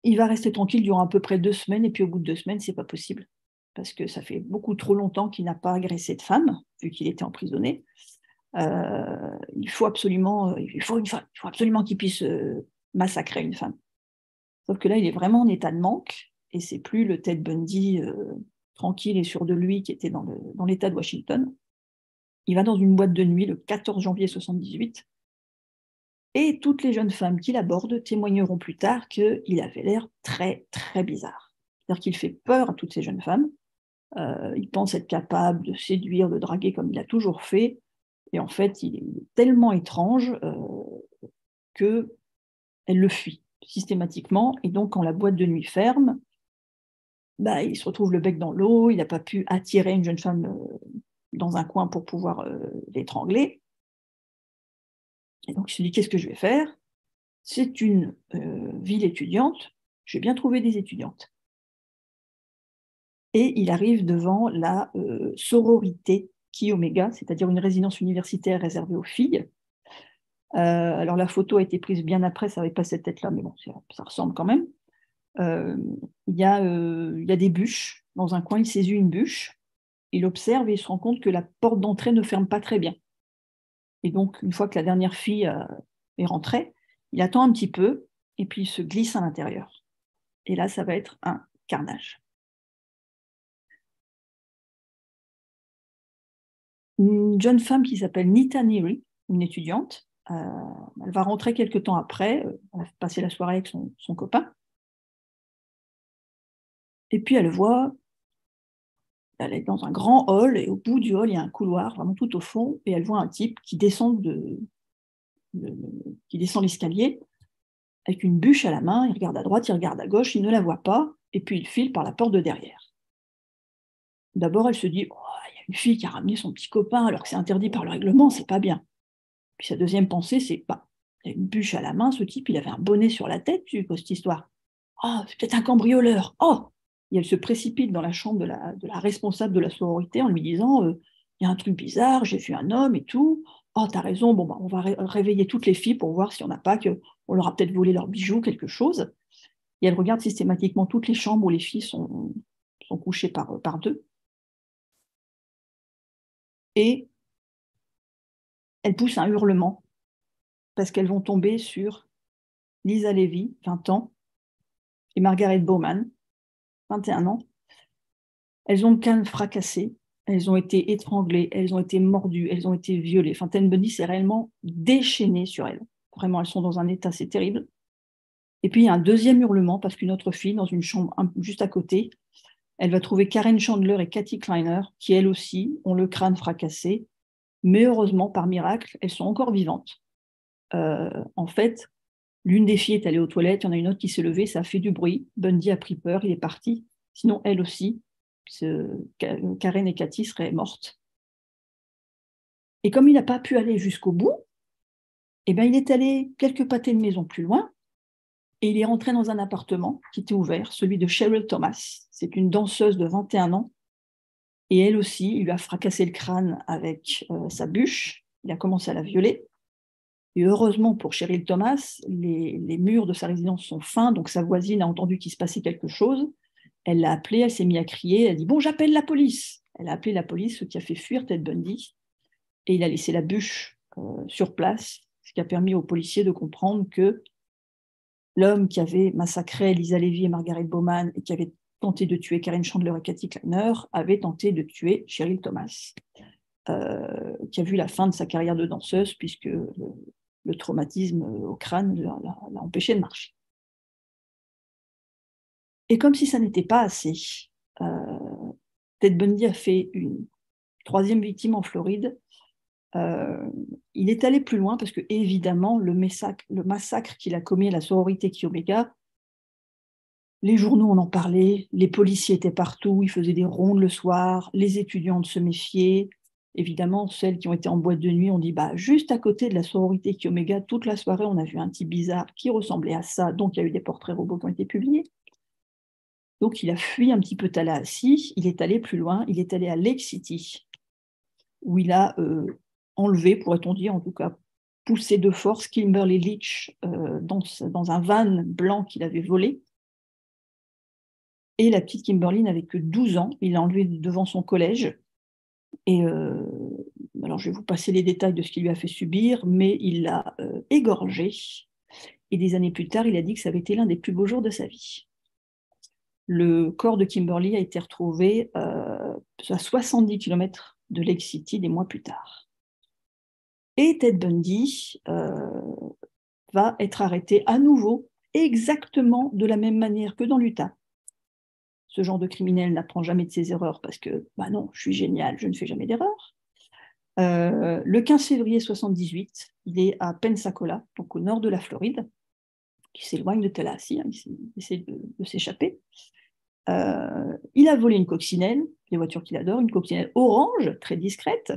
il va rester tranquille durant à peu près deux semaines, et puis au bout de deux semaines, c'est pas possible. parce que ça fait beaucoup trop longtemps qu'il n'a pas agressé de femme, vu qu'il était emprisonné. Euh, il faut absolument, faut il faut absolument qu'il puisse euh, massacrer une femme. Sauf que là, il est vraiment en état de manque, et c'est plus le Ted Bundy euh, tranquille et sûr de lui qui était dans l'État de Washington. Il va dans une boîte de nuit le 14 janvier 78, et toutes les jeunes femmes qu'il aborde témoigneront plus tard qu'il avait l'air très, très bizarre. C'est-à-dire qu'il fait peur à toutes ces jeunes femmes. Euh, il pense être capable de séduire, de draguer comme il a toujours fait. Et en fait, il est tellement étrange euh, que le fuit systématiquement. Et donc, quand la boîte de nuit ferme, bah, il se retrouve le bec dans l'eau, il n'a pas pu attirer une jeune femme euh, dans un coin pour pouvoir l'étrangler. Et donc, il se dit, qu'est-ce que je vais faire? C'est une ville étudiante, je vais bien trouver des étudiantes et il arrive devant la euh, sororité Chi Omega, c'est-à-dire une résidence universitaire réservée aux filles. Euh, alors la photo a été prise bien après, ça n'avait pas cette tête-là, mais bon, ça, ressemble quand même. Euh, il, y a, il y a des bûches. Dans un coin, il saisit une bûche, il observe et il se rend compte que la porte d'entrée ne ferme pas très bien. Et donc, une fois que la dernière fille est rentrée, il attend un petit peu et puis il se glisse à l'intérieur. Et là, ça va être un carnage. une jeune femme qui s'appelle Nita Neary, une étudiante. Euh, elle va rentrer quelques temps après, euh, elle va passer la soirée avec son, copain. Et puis elle voit, elle est dans un grand hall, et au bout du hall, il y a un couloir, vraiment tout au fond, et elle voit un type qui descend, de, qui descend l'escalier avec une bûche à la main, il regarde à droite, il regarde à gauche, il ne la voit pas, et puis il file par la porte de derrière. D'abord, elle se dit, oh, une fille qui a ramené son petit copain alors que c'est interdit par le règlement, c'est pas bien. Puis sa deuxième pensée, c'est bah, une bûche à la main, ce type, il avait un bonnet sur la tête, tu cette histoire. Oh, c'est peut-être un cambrioleur. Oh Et elle se précipite dans la chambre de la, responsable de la sororité en lui disant euh, il y a un truc bizarre, j'ai vu un homme et tout. Oh, t'as raison, bon, bah, on va réveiller toutes les filles pour voir si on n'a pas que. On leur a peut-être volé leurs bijoux, quelque chose. Et elle regarde systématiquement toutes les chambres où les filles sont, sont couchées par, par deux et elles poussent un hurlement parce qu'elles vont tomber sur Lisa Levy, 20 ans, et Margaret Bowman, 21 ans. Elles ont le crâne fracassé, elles ont été étranglées, elles ont été mordues, elles ont été violées. Ten Bundy s'est réellement déchaîné sur elles. Vraiment, elles sont dans un état, c'est terrible. Et puis, il y a un deuxième hurlement parce qu'une autre fille, dans une chambre juste à côté, elle va trouver Karen Chandler et Cathy Kleiner, qui elles aussi ont le crâne fracassé. Mais heureusement, par miracle, elles sont encore vivantes. Euh, en fait, l'une des filles est allée aux toilettes, il y en a une autre qui s'est levée, ça a fait du bruit. Bundy a pris peur, il est parti. Sinon, elle aussi, Karen et Cathy seraient mortes. Et comme il n'a pas pu aller jusqu'au bout, eh ben, il est allé quelques pâtés de maison plus loin et il est rentré dans un appartement qui était ouvert, celui de Cheryl Thomas. C'est une danseuse de 21 ans. Et elle aussi, il lui a fracassé le crâne avec euh, sa bûche. Il a commencé à la violer. Et heureusement pour Cheryl Thomas, les, murs de sa résidence sont fins, donc sa voisine a entendu qu'il se passait quelque chose. Elle l'a appelé, elle s'est mise à crier, elle a dit Bon, j'appelle la police. Elle a appelé la police, ce qui a fait fuir Ted Bundy. Et il a laissé la bûche euh, sur place, ce qui a permis aux policiers de comprendre que l'homme qui avait massacré Lisa Levy et Margaret Bowman et qui avait tenté de tuer Karen Chandler et Cathy Kleiner avait tenté de tuer Cheryl Thomas, euh, qui a vu la fin de sa carrière de danseuse puisque le, traumatisme au crâne l'a empêché de marcher. Et comme si ça n'était pas assez, euh, Ted Bundy a fait une troisième victime en Floride euh, il est allé plus loin parce que, évidemment, le massacre, qu'il a commis à la sororité Kiyomega, les journaux en ont parlé, les policiers étaient partout, ils faisaient des rondes le soir, les étudiantes se méfiaient. Évidemment, celles qui ont été en boîte de nuit ont dit bah, juste à côté de la sororité Kiyomega, toute la soirée, on a vu un type bizarre qui ressemblait à ça, donc il y a eu des portraits robots qui ont été publiés. Donc il a fui un petit peu Tallahassee, il est allé plus loin, il est allé à Lake City, où il a euh, enlevé, pourrait-on dire, en tout cas poussé de force Kimberly Leach euh, dans, un van blanc qu'il avait volé. Et la petite Kimberly n'avait que 12 ans. Il l'a enlevée devant son collège. Et euh, alors, je vais vous passer les détails de ce qu'il lui a fait subir, mais il l'a euh, égorgée. Et des années plus tard, il a dit que ça avait été l'un des plus beaux jours de sa vie. Le corps de Kimberly a été retrouvé euh, à 70 km de Lake City des mois plus tard. Et Ted Bundy va être arrêté à nouveau exactement de la même manière que dans l'Utah. Ce genre de criminel n'apprend jamais de ses erreurs parce que, bah non, je suis génial, je ne fais jamais d'erreur. Euh, le 15 février 78, il est à Pensacola, donc au nord de la Floride, qui s'éloigne de Tallahassee, hein, il essaie de, s'échapper. Euh, il a volé une coccinelle, les voitures qu'il adore, une coccinelle orange, très discrète.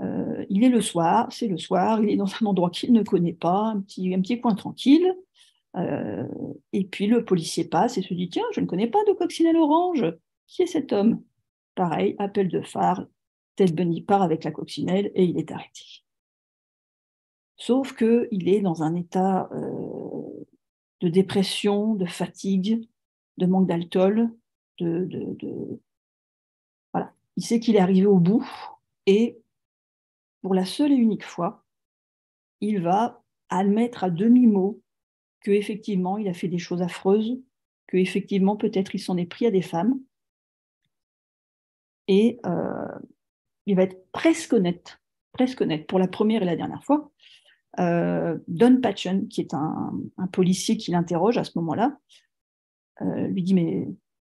Euh, il est le soir, c'est le soir, il est dans un endroit qu'il ne connaît pas, un petit, un petit coin tranquille. Euh, et puis le policier passe et se dit Tiens, je ne connais pas de coccinelle orange. Qui est cet homme? Pareil, appel de phare. Ted Bunny part avec la coccinelle et il est arrêté. Sauf qu'il est dans un état euh, de dépression, de fatigue, de manque d'altol, de, de, Voilà. Il sait qu'il est arrivé au bout et pour la seule et unique fois, il va admettre à demi-mot que effectivement il a fait des choses affreuses, que effectivement peut-être il s'en est pris à des femmes. Et euh, il va être presque honnête, presque honnête pour la première et la dernière fois. Euh, Don Patchen, qui est un, policier qui l'interroge à ce moment-là, euh, lui dit mais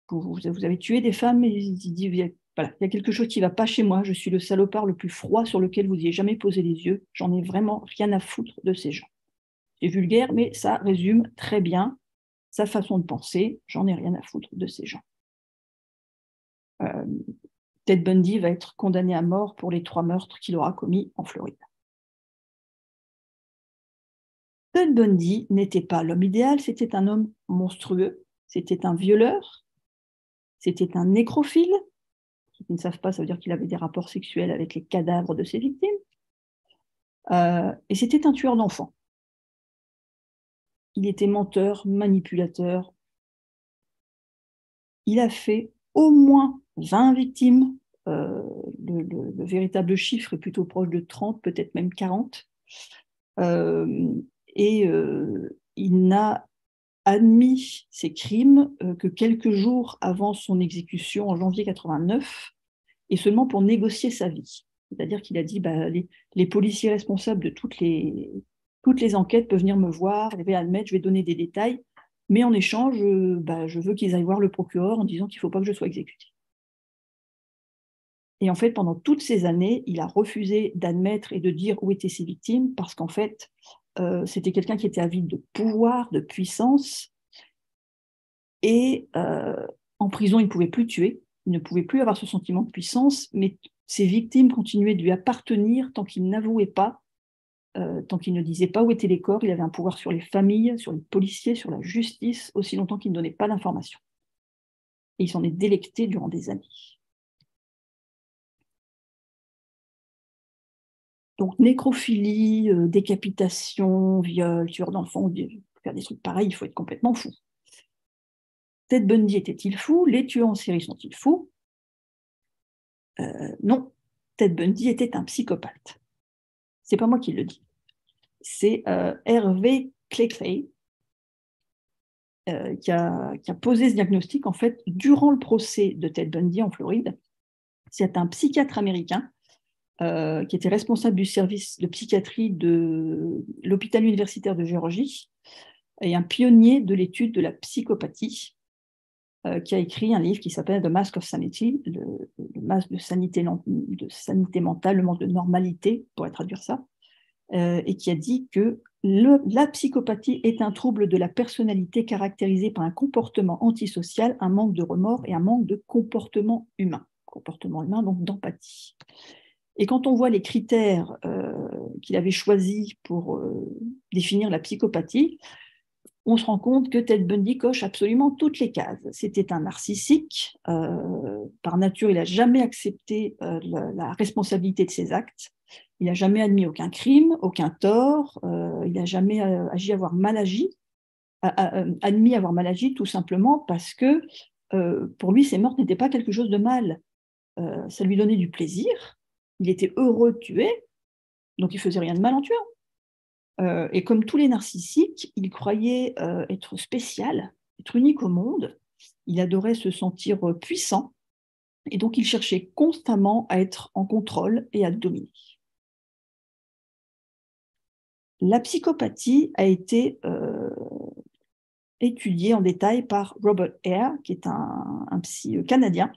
vous, avez tué des femmes et il dit voilà, il y a quelque chose qui ne va pas chez moi, je suis le salopard le plus froid sur lequel vous ayez jamais posé les yeux, j'en ai vraiment rien à foutre de ces gens. C'est vulgaire, mais ça résume très bien sa façon de penser. J'en ai rien à foutre de ces gens. Euh, Ted Bundy va être condamné à mort pour les trois meurtres qu'il aura commis en Floride. Ted Bundy n'était pas l'homme idéal, c'était un homme monstrueux, c'était un violeur, c'était un nécrophile. Ceux qui ne savent pas, ça veut dire qu'il avait des rapports sexuels avec les cadavres de ses victimes. Euh, et c'était un tueur d'enfants il était menteur, manipulateur. Il a fait au moins 20 victimes. Euh, le, véritable chiffre est plutôt proche de 30, peut-être même 40. Euh, et euh, il n'a admis ses crimes que quelques jours avant son exécution en janvier 89, et seulement pour négocier sa vie. C'est-à-dire qu'il a dit bah, les, policiers responsables de toutes les, toutes les enquêtes peuvent venir me voir, je vais admettre, je vais donner des détails, mais en échange, bah, je veux qu'ils aillent voir le procureur en disant qu'il ne faut pas que je sois exécuté. Et en fait, pendant toutes ces années, il a refusé d'admettre et de dire où étaient ses victimes, parce qu'en fait, euh, c'était quelqu'un qui était avide de pouvoir, de puissance, et euh, en prison, il ne pouvait plus tuer, il ne pouvait plus avoir ce sentiment de puissance, mais ses victimes continuaient de lui appartenir tant qu'il n'avouait pas euh, tant qu'il ne disait pas où étaient les corps, il avait un pouvoir sur les familles, sur les policiers, sur la justice, aussi longtemps qu'il ne donnait pas d'informations. Et il s'en est délecté durant des années. Donc nécrophilie, euh, décapitation, viol, tueur d'enfants, faire des trucs pareils, il faut être complètement fou. Ted Bundy était-il fou? Les tueurs en série sont-ils fous? Euh, Non, Ted Bundy était un psychopathe. C'est pas moi qui le dis c'est euh, Hervé Clecley euh, qui, a, posé ce diagnostic en fait durant le procès de Ted Bundy en Floride. C'est un psychiatre américain euh, qui était responsable du service de psychiatrie de l'hôpital universitaire de Géorgie et un pionnier de l'étude de la psychopathie, qui a écrit un livre qui s'appelle The Mask of Sanity, le, masque de sanité, de sanité mentale, le manque de normalité, pour pourrait traduire ça. Euh, et qui a dit que la psychopathie est un trouble de la personnalité caractérisé par un comportement antisocial, un manque de remords et un manque de comportement humain. Comportement humain, donc d'empathie. Et quand on voit les critères euh, qu'il avait choisis pour euh, définir la psychopathie, on se rend compte que Ted Bundy coche absolument toutes les cases. C'était un narcissique. par nature, il n'a jamais accepté la, responsabilité de ses actes. Il n'a jamais admis aucun crime, aucun tort, euh, il n'a jamais euh, agi avoir mal agi, euh, admis avoir mal agi tout simplement parce que pour lui, ces meurtres n'étaient pas quelque chose de mal. ça lui donnait du plaisir. Il était heureux de tuer, donc il faisait rien de mal en tuant. et comme tous les narcissiques, il croyait être spécial, être unique au monde. Il adorait se sentir puissant. Et donc, il cherchait constamment à être en contrôle et à dominer. La psychopathie a été euh, étudiée en détail par Robert Hare, qui est un, psy canadien,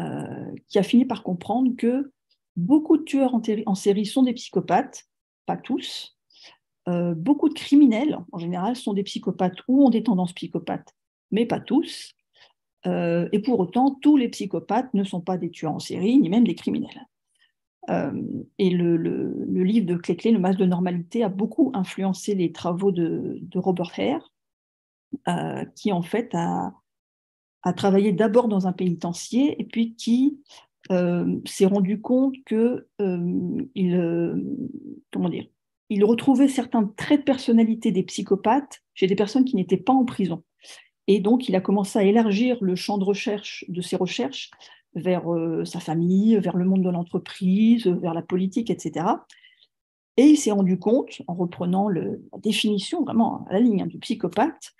euh, qui a fini par comprendre que beaucoup de tueurs en, série sont des psychopathes, pas tous. Euh, beaucoup de criminels, en général, sont des psychopathes ou ont des tendances psychopathes, mais pas tous. et pour autant, tous les psychopathes ne sont pas des tueurs en série, ni même des criminels. Euh, et le, livre de Clé-Clé, Le masque de normalité, a beaucoup influencé les travaux de, Robert Hare, euh, qui en fait a, travaillé d'abord dans un pénitencier et puis qui euh, s'est rendu compte que il, comment dire, il retrouvait certains traits de personnalité des psychopathes chez des personnes qui n'étaient pas en prison. Et donc, il a commencé à élargir le champ de recherche de ses recherches vers euh, sa famille, vers le monde de l'entreprise, vers la politique, etc. Et il s'est rendu compte, en reprenant la définition vraiment à la ligne hein, du psychopathe,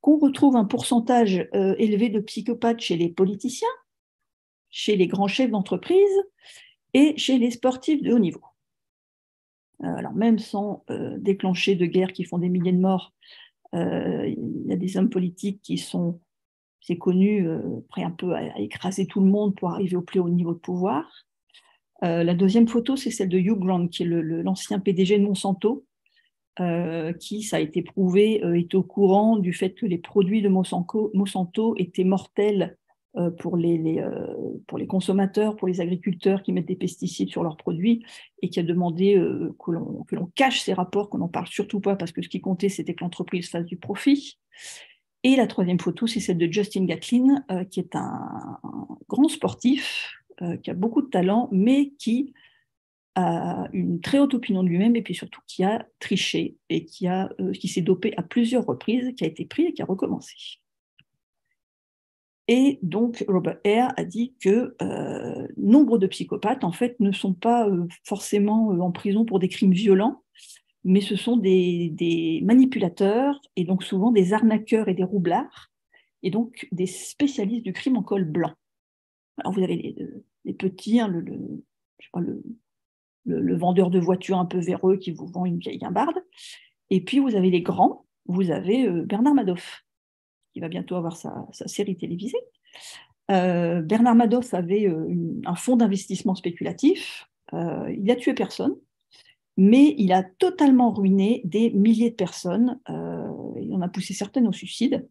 qu'on retrouve un pourcentage euh, élevé de psychopathes chez les politiciens, chez les grands chefs d'entreprise et chez les sportifs de haut niveau. Euh, alors même sans déclencher de guerres qui font des milliers de morts, il y a des hommes politiques qui sont c'est connu, euh, prêt un peu à, écraser tout le monde pour arriver au plus haut niveau de pouvoir. Euh, la deuxième photo, c'est celle de Hugh Grant, qui est l'ancien PDG de Monsanto, euh, qui, ça a été prouvé, est au courant du fait que les produits de Monsanto, Monsanto étaient mortels pour les, pour les consommateurs, pour les agriculteurs qui mettent des pesticides sur leurs produits, et qui a demandé que l'on cache ces rapports, qu'on n'en parle surtout pas, parce que ce qui comptait, c'était que l'entreprise fasse du profit. Et la troisième photo, c'est celle de Justin Gatlin, euh, qui est un, grand sportif, euh, qui a beaucoup de talent, mais qui a une très haute opinion de lui-même et puis surtout qui a triché et qui, a, euh, qui s'est dopé à plusieurs reprises, qui a été pris et qui a recommencé. Et donc, Robert Hare a dit que nombre de psychopathes, en fait, ne sont pas forcément en prison pour des crimes violents, mais ce sont des, manipulateurs et donc souvent des arnaqueurs et des roublards, et donc des spécialistes du crime en col blanc. Alors vous avez les, petits, le, le, vendeur de voitures un peu véreux qui vous vend une vieille guimbarde, et puis vous avez les grands, vous avez euh, Bernard Madoff, qui va bientôt avoir sa, série télévisée. Euh, Bernard Madoff avait euh, un fonds d'investissement spéculatif, il a tué personne, mais il a totalement ruiné des milliers de personnes. Euh, il en a poussé certaines au suicide.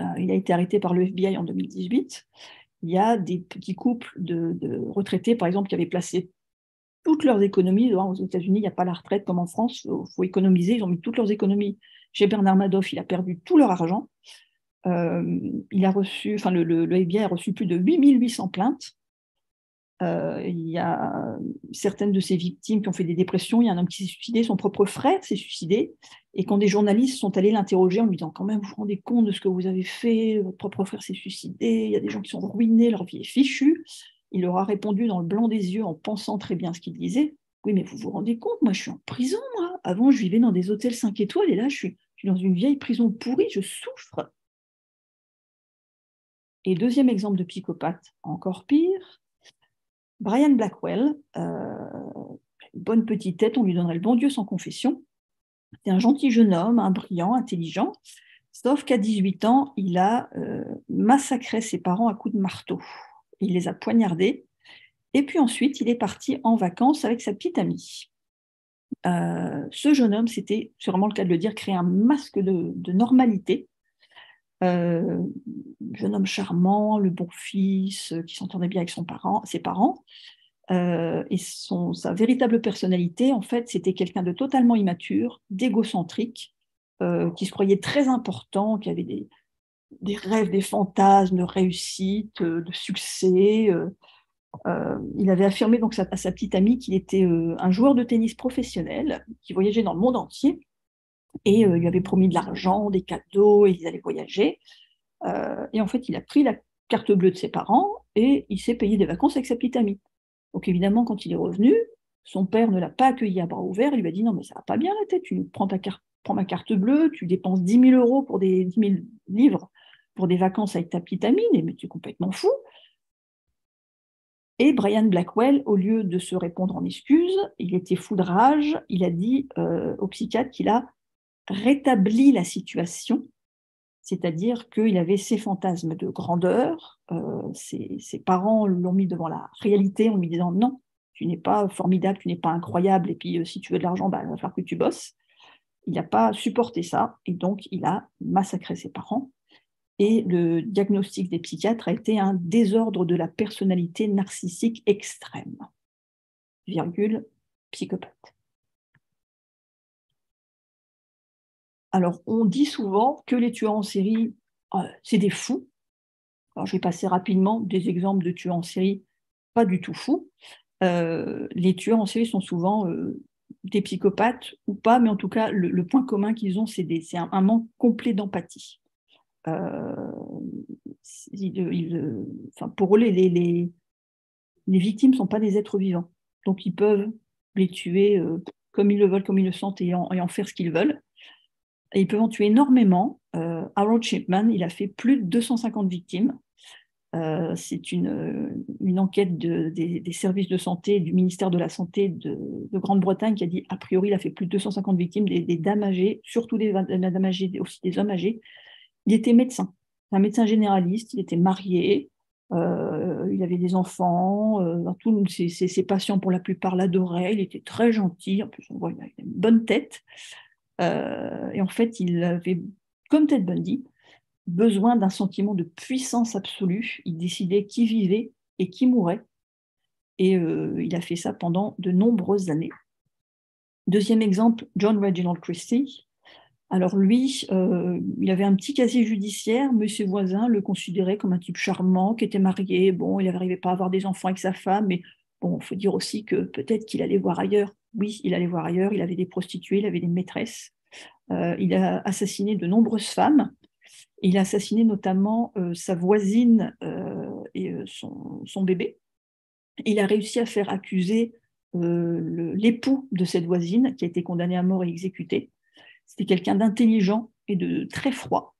Euh, il a été arrêté par le FBI en 2018. Il y a des petits couples de, retraités, par exemple, qui avaient placé toutes leurs économies. Aux États-Unis, il n'y a pas la retraite comme en France. Il faut, économiser. Ils ont mis toutes leurs économies chez Bernard Madoff. Il a perdu tout leur argent. Euh, il a reçu, enfin, le, le, FBI a reçu plus de 8800 plaintes. Euh, il y a certaines de ces victimes qui ont fait des dépressions. Il y a un homme qui s'est suicidé, son propre frère s'est suicidé. Et quand des journalistes sont allés l'interroger en lui disant quand même, vous vous rendez compte de ce que vous avez fait, votre propre frère s'est suicidé, il y a des gens qui sont ruinés, leur vie est fichue, il leur a répondu dans le blanc des yeux en pensant très bien ce qu'il disait. Oui, mais vous vous rendez compte, moi je suis en prison, moi. Avant, je vivais dans des hôtels 5 étoiles et là, je suis dans une vieille prison pourrie, je souffre. Et deuxième exemple de psychopathe, encore pire, Brian Blackwell, euh, bonne petite tête, on lui donnerait le bon Dieu sans confession. C'est un gentil jeune homme, un brillant, intelligent, sauf qu'à 18 ans, il a euh, massacré ses parents à coups de marteau. Il les a poignardés. Et puis ensuite, il est parti en vacances avec sa petite amie. Euh, ce jeune homme, c'était, c'est vraiment le cas de le dire, créé un masque de normalité euh, jeune homme charmant, le bon fils, euh, qui s'entendait bien avec son parent, ses parents. Euh, et sa véritable personnalité, en fait, c'était quelqu'un de totalement immature, d'égocentrique, qui se croyait très important, qui avait des, des rêves, des fantasmes de réussite, de succès. il avait affirmé donc à sa petite amie qu'il était un joueur de tennis professionnel qui voyageait dans le monde entier et euh, il lui avait promis de l'argent, des cadeaux, et ils allaient voyager. et en fait, il a pris la carte bleue de ses parents et il s'est payé des vacances avec sa petite amie. Donc évidemment, quand il est revenu, son père ne l'a pas accueilli à bras ouverts. Il lui a dit non, mais ça va pas bien la tête. Tu prends ta carte, prends ma carte bleue, tu dépenses 10 000 euros pour des 10 000 livres pour des vacances avec ta petite amie, mais tu es complètement fou. Et Brian Blackwell, au lieu de se répondre en excuses, il était fou de rage. Il a dit euh, au psychiatre qu'il a rétabli la situation, c'est-à-dire qu'il avait ses fantasmes de grandeur. Euh, ses, parents l'ont mis devant la réalité en lui disant non, tu n'es pas formidable, tu n'es pas incroyable, et puis euh, si tu veux de l'argent, bah, il va falloir que tu bosses. Il n'a pas supporté ça, et donc il a massacré ses parents. Et le diagnostic des psychiatres a été un désordre de la personnalité narcissique extrême. Virgule, psychopathe. Alors, on dit souvent que les tueurs en série, euh, c'est des fous. Alors, je vais passer rapidement des exemples de tueurs en série pas du tout fous. Euh, les tueurs en série sont souvent euh, des psychopathes ou pas, mais en tout cas, le, point commun qu'ils ont, c'est un, manque complet d'empathie. Euh, pour eux, les, victimes ne sont pas des êtres vivants. Donc, ils peuvent les tuer comme ils le veulent, comme ils le sentent et en, faire ce qu'ils veulent. Et ils peuvent en tuer énormément. Euh, Harold Shipman, il a fait plus de 250 victimes. c'est une, une, enquête des, services de santé du ministère de la Santé de, Grande-Bretagne qui a dit, a priori, il a fait plus de 250 victimes, des, dames âgées, surtout des, dames âgées, aussi des hommes âgés, il était médecin, un médecin généraliste, il était marié, euh, il avait des enfants, euh, tous ses, patients pour la plupart l'adoraient, il était très gentil, en plus on voit qu'il avait une bonne tête. Euh, et en fait, il avait, comme Ted Bundy, besoin d'un sentiment de puissance absolue. Il décidait qui vivait et qui mourait. Et il a fait ça pendant de nombreuses années. Deuxième exemple, John Reginald Christie, alors lui, euh, il avait un petit casier judiciaire, mais ses voisins le considéraient comme un type charmant, qui était marié. Bon, il n'arrivait pas à avoir des enfants avec sa femme, mais bon, il faut dire aussi que peut-être qu'il allait voir ailleurs. Oui, il allait voir ailleurs, il avait des prostituées, il avait des maîtresses. Euh, il a assassiné de nombreuses femmes. Il a assassiné notamment euh, sa voisine et son, son, bébé. Il a réussi à faire accuser l'époux de cette voisine, qui a été condamné à mort et exécuté. C'était quelqu'un d'intelligent et de très froid.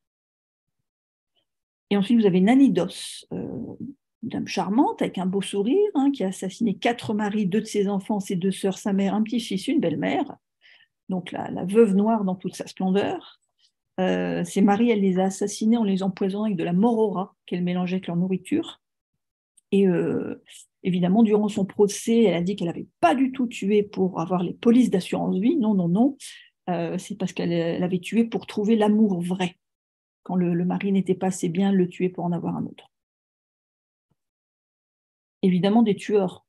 Et ensuite, vous avez euh, dame charmante avec un beau sourire, hein, qui a assassiné quatre maris, deux de ses enfants, ses deux sœurs, sa mère, un petit-fils, une belle-mère. Donc la, veuve noire dans toute sa splendeur. Euh, ses maris, elle les a assassinés en les empoisonnant avec de la morora qu'elle mélangeait avec leur nourriture. Et euh, évidemment, durant son procès, elle a dit qu'elle n'avait pas du tout tué pour avoir les polices d'assurance vie. Non, non, non. Euh, c'est parce qu'elle avait tué pour trouver l'amour vrai. Quand le, mari n'était pas assez bien, le tuer pour en avoir un autre. Évidemment, des tueurs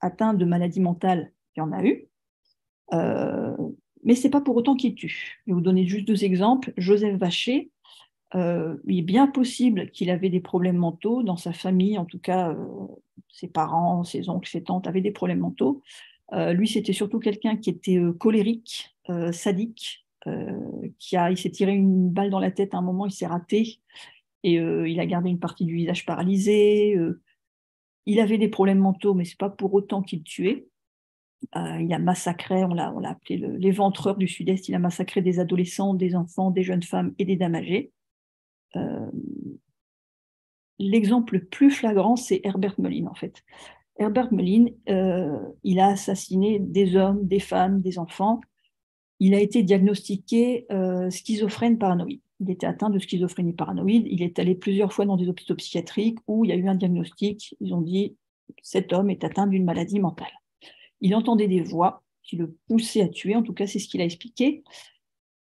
atteints de maladies mentales, il y en a eu, euh, mais ce n'est pas pour autant qu'ils tuent. Je vais vous donner juste deux exemples. Joseph Vacher, euh, il est bien possible qu'il avait des problèmes mentaux dans sa famille, en tout cas, ses parents, ses oncles, ses tantes avaient des problèmes mentaux. lui, c'était surtout quelqu'un qui était colérique, euh, sadique, euh, qui a, il s'est tiré une balle dans la tête à un moment, il s'est raté, et euh, il a gardé une partie du visage paralysé. Il avait des problèmes mentaux, mais c'est pas pour autant qu'il tuait. il a massacré, on l'a, appelé l'éventreur du Sud-Est, il a massacré des adolescents, des enfants, des jeunes femmes et des dames âgées. L'exemple le plus flagrant, c'est Herbert Mullin, en fait. Herbert Mullin, il a assassiné des hommes, des femmes, des enfants, il a été diagnostiqué euh, schizophrène paranoïde. Il était atteint de schizophrénie paranoïde. Il est allé plusieurs fois dans des hôpitaux psychiatriques où il y a eu un diagnostic. Ils ont dit cet homme est atteint d'une maladie mentale. Il entendait des voix qui le poussaient à tuer. En tout cas, c'est ce qu'il a expliqué.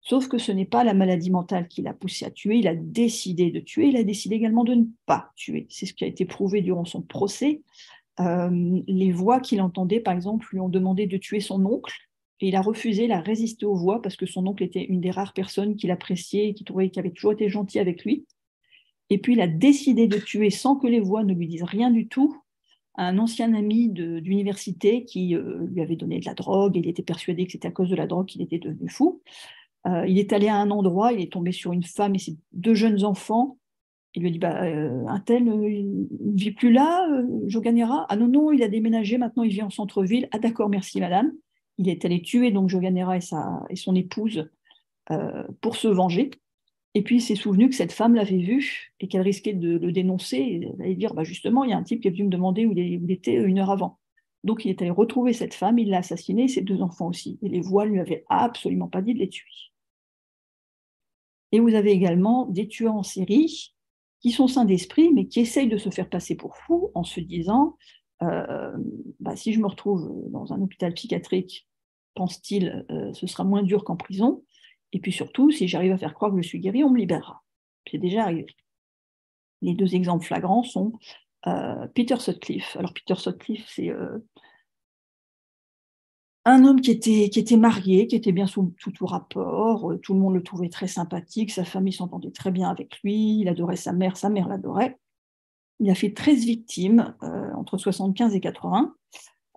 Sauf que ce n'est pas la maladie mentale qui l'a poussé à tuer. Il a décidé de tuer. Il a décidé également de ne pas tuer. C'est ce qui a été prouvé durant son procès. Euh, les voix qu'il entendait, par exemple, lui ont demandé de tuer son oncle et il a refusé, il a résisté aux voix parce que son oncle était une des rares personnes qu'il appréciait et qui trouvait qu'il avait toujours été gentil avec lui. Et puis il a décidé de tuer sans que les voix ne lui disent rien du tout un ancien ami d'université qui euh, lui avait donné de la drogue il était persuadé que c'était à cause de la drogue qu'il était devenu fou. Euh, il est allé à un endroit, il est tombé sur une femme et ses deux jeunes enfants Il lui a dit bah, un tel, ne vit plus là, Joganera Ah non, non, il a déménagé, maintenant il vit en centre-ville. Ah d'accord, merci madame. Il est allé tuer donc Joganera et, sa, et son épouse pour se venger. Et puis il s'est souvenu que cette femme l'avait vu et qu'elle risquait de le dénoncer et d'aller dire bah, justement, il y a un type qui est venu me demander où il était une heure avant. Donc il est allé retrouver cette femme, il l'a assassinée et ses deux enfants aussi. Et les voix lui avaient absolument pas dit de les tuer. Et vous avez également des tueurs en série qui sont sains d'esprit, mais qui essayent de se faire passer pour fous en se disant euh, bah, si je me retrouve dans un hôpital psychiatrique, pense-t-il, euh, ce sera moins dur qu'en prison. Et puis surtout, si j'arrive à faire croire que je suis guéri, on me libérera. C'est déjà arrivé. Les deux exemples flagrants sont euh, Peter Sutcliffe. Alors Peter Sutcliffe, c'est euh, un homme qui était, qui était marié, qui était bien sous, tout rapport, euh, tout le monde le trouvait très sympathique, sa famille s'entendait très bien avec lui, il adorait sa mère, sa mère l'adorait. Il a fait 13 victimes entre 75 et 80,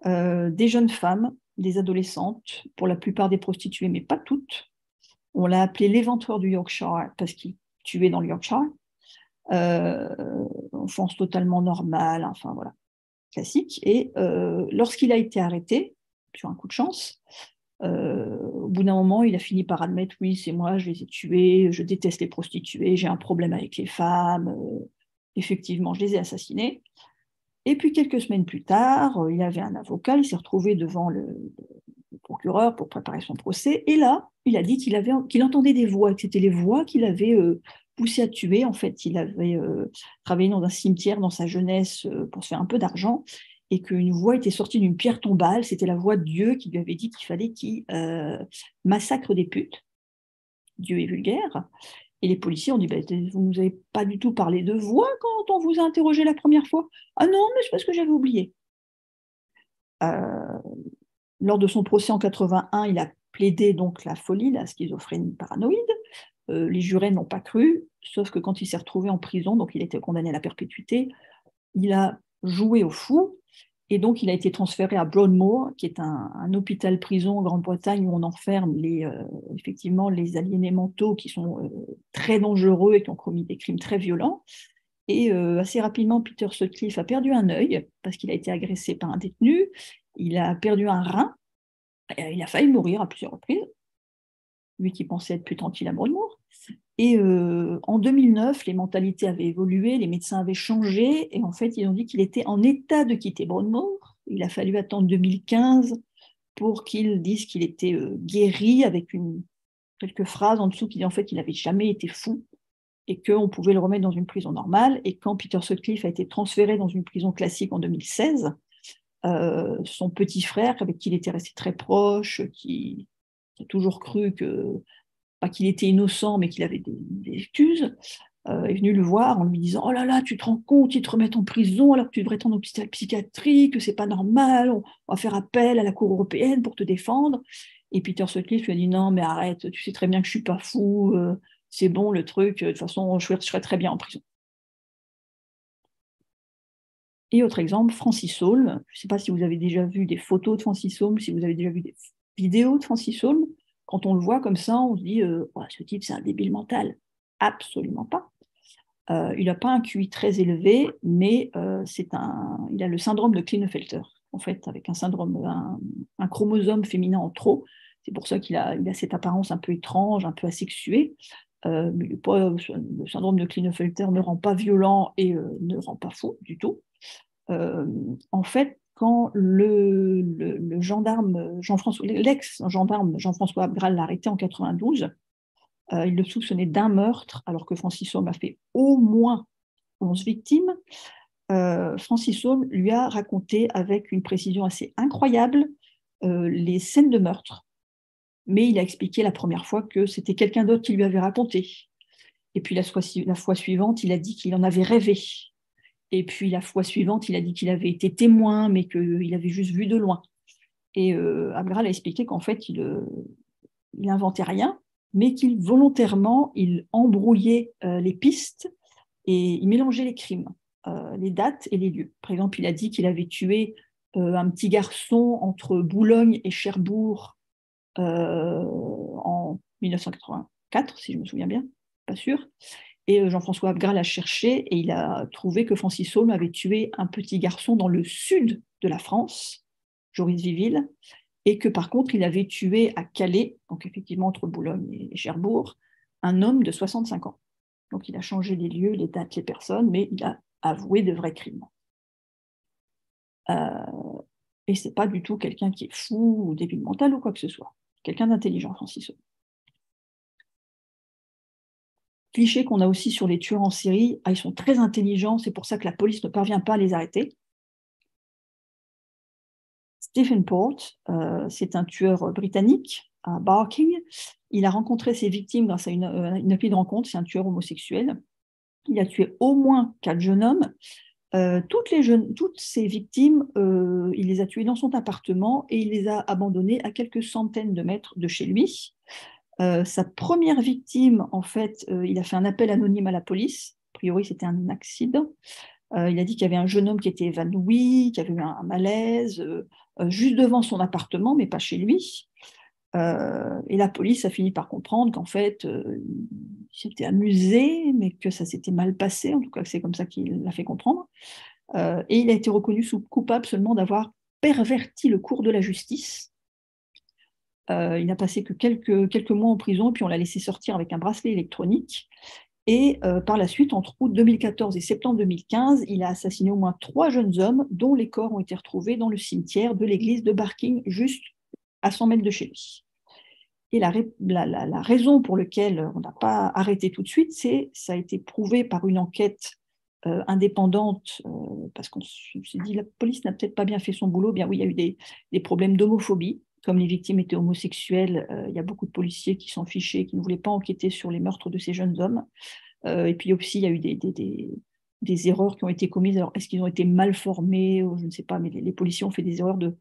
des jeunes femmes, des adolescentes, pour la plupart des prostituées, mais pas toutes. On l'a appelé l'éventeur du Yorkshire parce qu'il tuait dans le Yorkshire euh, enfance totalement normale, enfin voilà, classique. Et euh, lorsqu'il a été arrêté, sur un coup de chance, euh, au bout d'un moment, il a fini par admettre, oui, c'est moi, je les ai tués, je déteste les prostituées, j'ai un problème avec les femmes, euh, effectivement, je les ai assassinés. Et puis quelques semaines plus tard, euh, il avait un avocat, il s'est retrouvé devant le, procureur pour préparer son procès, et là, il a dit qu'il entendait des voix, que c'était les voix qu'il avait euh, poussé à tuer. En fait, il avait euh, travaillé dans un cimetière dans sa jeunesse euh, pour se faire un peu d'argent et qu'une voix était sortie d'une pierre tombale. C'était la voix de Dieu qui lui avait dit qu'il fallait qu'il massacre des putes. Dieu est vulgaire. Et les policiers ont dit bah, Vous ne nous avez pas du tout parlé de voix quand on vous a interrogé la première fois? Ah non, mais c'est parce que j'avais oublié. lors de son procès en 81, il a plaidé donc la folie, la schizophrénie paranoïde. Euh, les jurés n'ont pas cru, sauf que quand il s'est retrouvé en prison, donc il était condamné à la perpétuité, il a joué au fou et donc il a été transféré à Broadmoor, qui est un, hôpital-prison en Grande-Bretagne où on enferme euh, effectivement les aliénés mentaux qui sont euh, très dangereux et qui ont commis des crimes très violents. Et assez rapidement, Peter Sutcliffe a perdu un œil parce qu'il a été agressé par un détenu. Il a perdu un rein. Il a failli mourir à plusieurs reprises lui qui pensait être plus tranquille à Broadmoor. Et euh, en 2009, les mentalités avaient évolué, les médecins avaient changé, et en fait, ils ont dit qu'il était en état de quitter Broadmoor. Il a fallu attendre 2015 pour qu'il dise qu'il était euh, guéri, avec une, quelques phrases en dessous qui dit en fait qu'il n'avait jamais été fou, et qu'on pouvait le remettre dans une prison normale. Et quand Peter Sutcliffe a été transféré dans une prison classique en 2016, euh, son petit frère, avec qui il était resté très proche, qui a toujours cru que, pas qu'il était innocent, mais qu'il avait des, excuses, euh, est venu le voir en lui disant Oh là là, tu te rends compte, ils te remettent en prison alors que tu devrais être en hôpital psychiatrique, que c'est pas normal, on va faire appel à la Cour européenne pour te défendre. Et Peter Sutcliffe lui a dit Non, mais arrête, tu sais très bien que je suis pas fou, euh, c'est bon le truc, de toute façon, je serais très bien en prison. Et autre exemple, Francis Saul. Je ne sais pas si vous avez déjà vu des photos de Francis Saul, si vous avez déjà vu des vidéo de Francis Holm, quand on le voit comme ça, on se dit euh, ce type, c'est un débile mental. Absolument pas. Euh, il n'a pas un QI très élevé, mais euh, c'est un, il a le syndrome de Klinefelter, en fait, avec un syndrome, un, chromosome féminin en trop. C'est pour ça qu'il a, il a cette apparence un peu étrange, un peu asexuée. mais le syndrome de Klinefelter ne rend pas violent et ne rend pas fou du tout. en fait, quand le, gendarme Jean-François, l'ex-gendarme Jean-François Abgral l'a arrêté en 92, euh, il le soupçonnait d'un meurtre, alors que Francis Homme a fait au moins 11 victimes. Euh, Francis Homme lui a raconté avec une précision assez incroyable euh, les scènes de meurtre. Mais il a expliqué la première fois que c'était quelqu'un d'autre qui lui avait raconté. Et puis la fois suivante, il a dit qu'il en avait rêvé. Et puis la fois suivante, il a dit qu'il avait été témoin, mais qu'il avait juste vu de loin. Et euh, Abgral a expliqué qu'en fait, il euh, rien, mais qu'il volontairement, il embrouillait euh, les pistes et il mélangeait les crimes, euh, les dates et les lieux. Par exemple, il a dit qu'il avait tué un petit garçon entre Boulogne et Cherbourg en 1984, si je me souviens bien, pas sûr. Et Jean-François Abgras l'a cherché et il a trouvé que Francis Holm avait tué un petit garçon dans le sud de la France, Joris Viville, et que par contre, il avait tué à Calais, donc effectivement entre Boulogne et Cherbourg, un homme de 65 ans. Donc il a changé les lieux, les dates, les personnes, mais il a avoué de vrais crimes. Euh, et c'est pas du tout quelqu'un qui est fou ou débile mental ou quoi que ce soit. Quelqu'un d'intelligent, Francis Cliché qu'on a aussi sur les tueurs en série, ah, ils sont très intelligents, c'est pour ça que la police ne parvient pas à les arrêter. Stephen Port, euh, c'est un tueur britannique à Barking. Il a rencontré ses victimes grâce à une, euh, une rapide rencontre, c'est un tueur homosexuel. Il a tué au moins quatre jeunes hommes euh, toutes, les jeunes, toutes ces victimes, il les a tuées dans son appartement et il les a abandonnées à quelques centaines de mètres de chez lui. Euh, sa première victime, en fait, il a fait un appel anonyme à la police. A priori, c'était un accident. il a dit qu'il y avait un jeune homme qui était évanoui, qu'il y avait eu un malaise, juste devant son appartement, mais pas chez lui. Euh, et la police a fini par comprendre qu'en fait, euh, il s'était amusé, mais que ça s'était mal passé, en tout cas c'est comme ça qu'il l'a fait comprendre. Euh, et il a été reconnu sous coupable seulement d'avoir perverti le cours de la justice. Il n'a passé que quelques, mois en prison, puis on l'a laissé sortir avec un bracelet électronique. Et par la suite, entre août 2014 et septembre 2015, il a assassiné au moins trois jeunes hommes dont les corps ont été retrouvés dans le cimetière de l'église de Barking, juste à 100 mètres de chez lui. Et la, raison pour laquelle on n'a pas arrêté tout de suite, c'est ça a été prouvé par une enquête euh, indépendante, euh, parce qu'on s'est dit la police n'a peut-être pas bien fait son boulot. Bien oui, il y a eu des, problèmes d'homophobie. Comme les victimes étaient homosexuelles, euh, il y a beaucoup de policiers qui sont fichés, qui ne voulaient pas enquêter sur les meurtres de ces jeunes hommes. et puis aussi, il y a eu des, erreurs qui ont été commises. Alors, est-ce qu'ils ont été mal formés Je ne sais pas, mais les, policiers ont fait des erreurs de,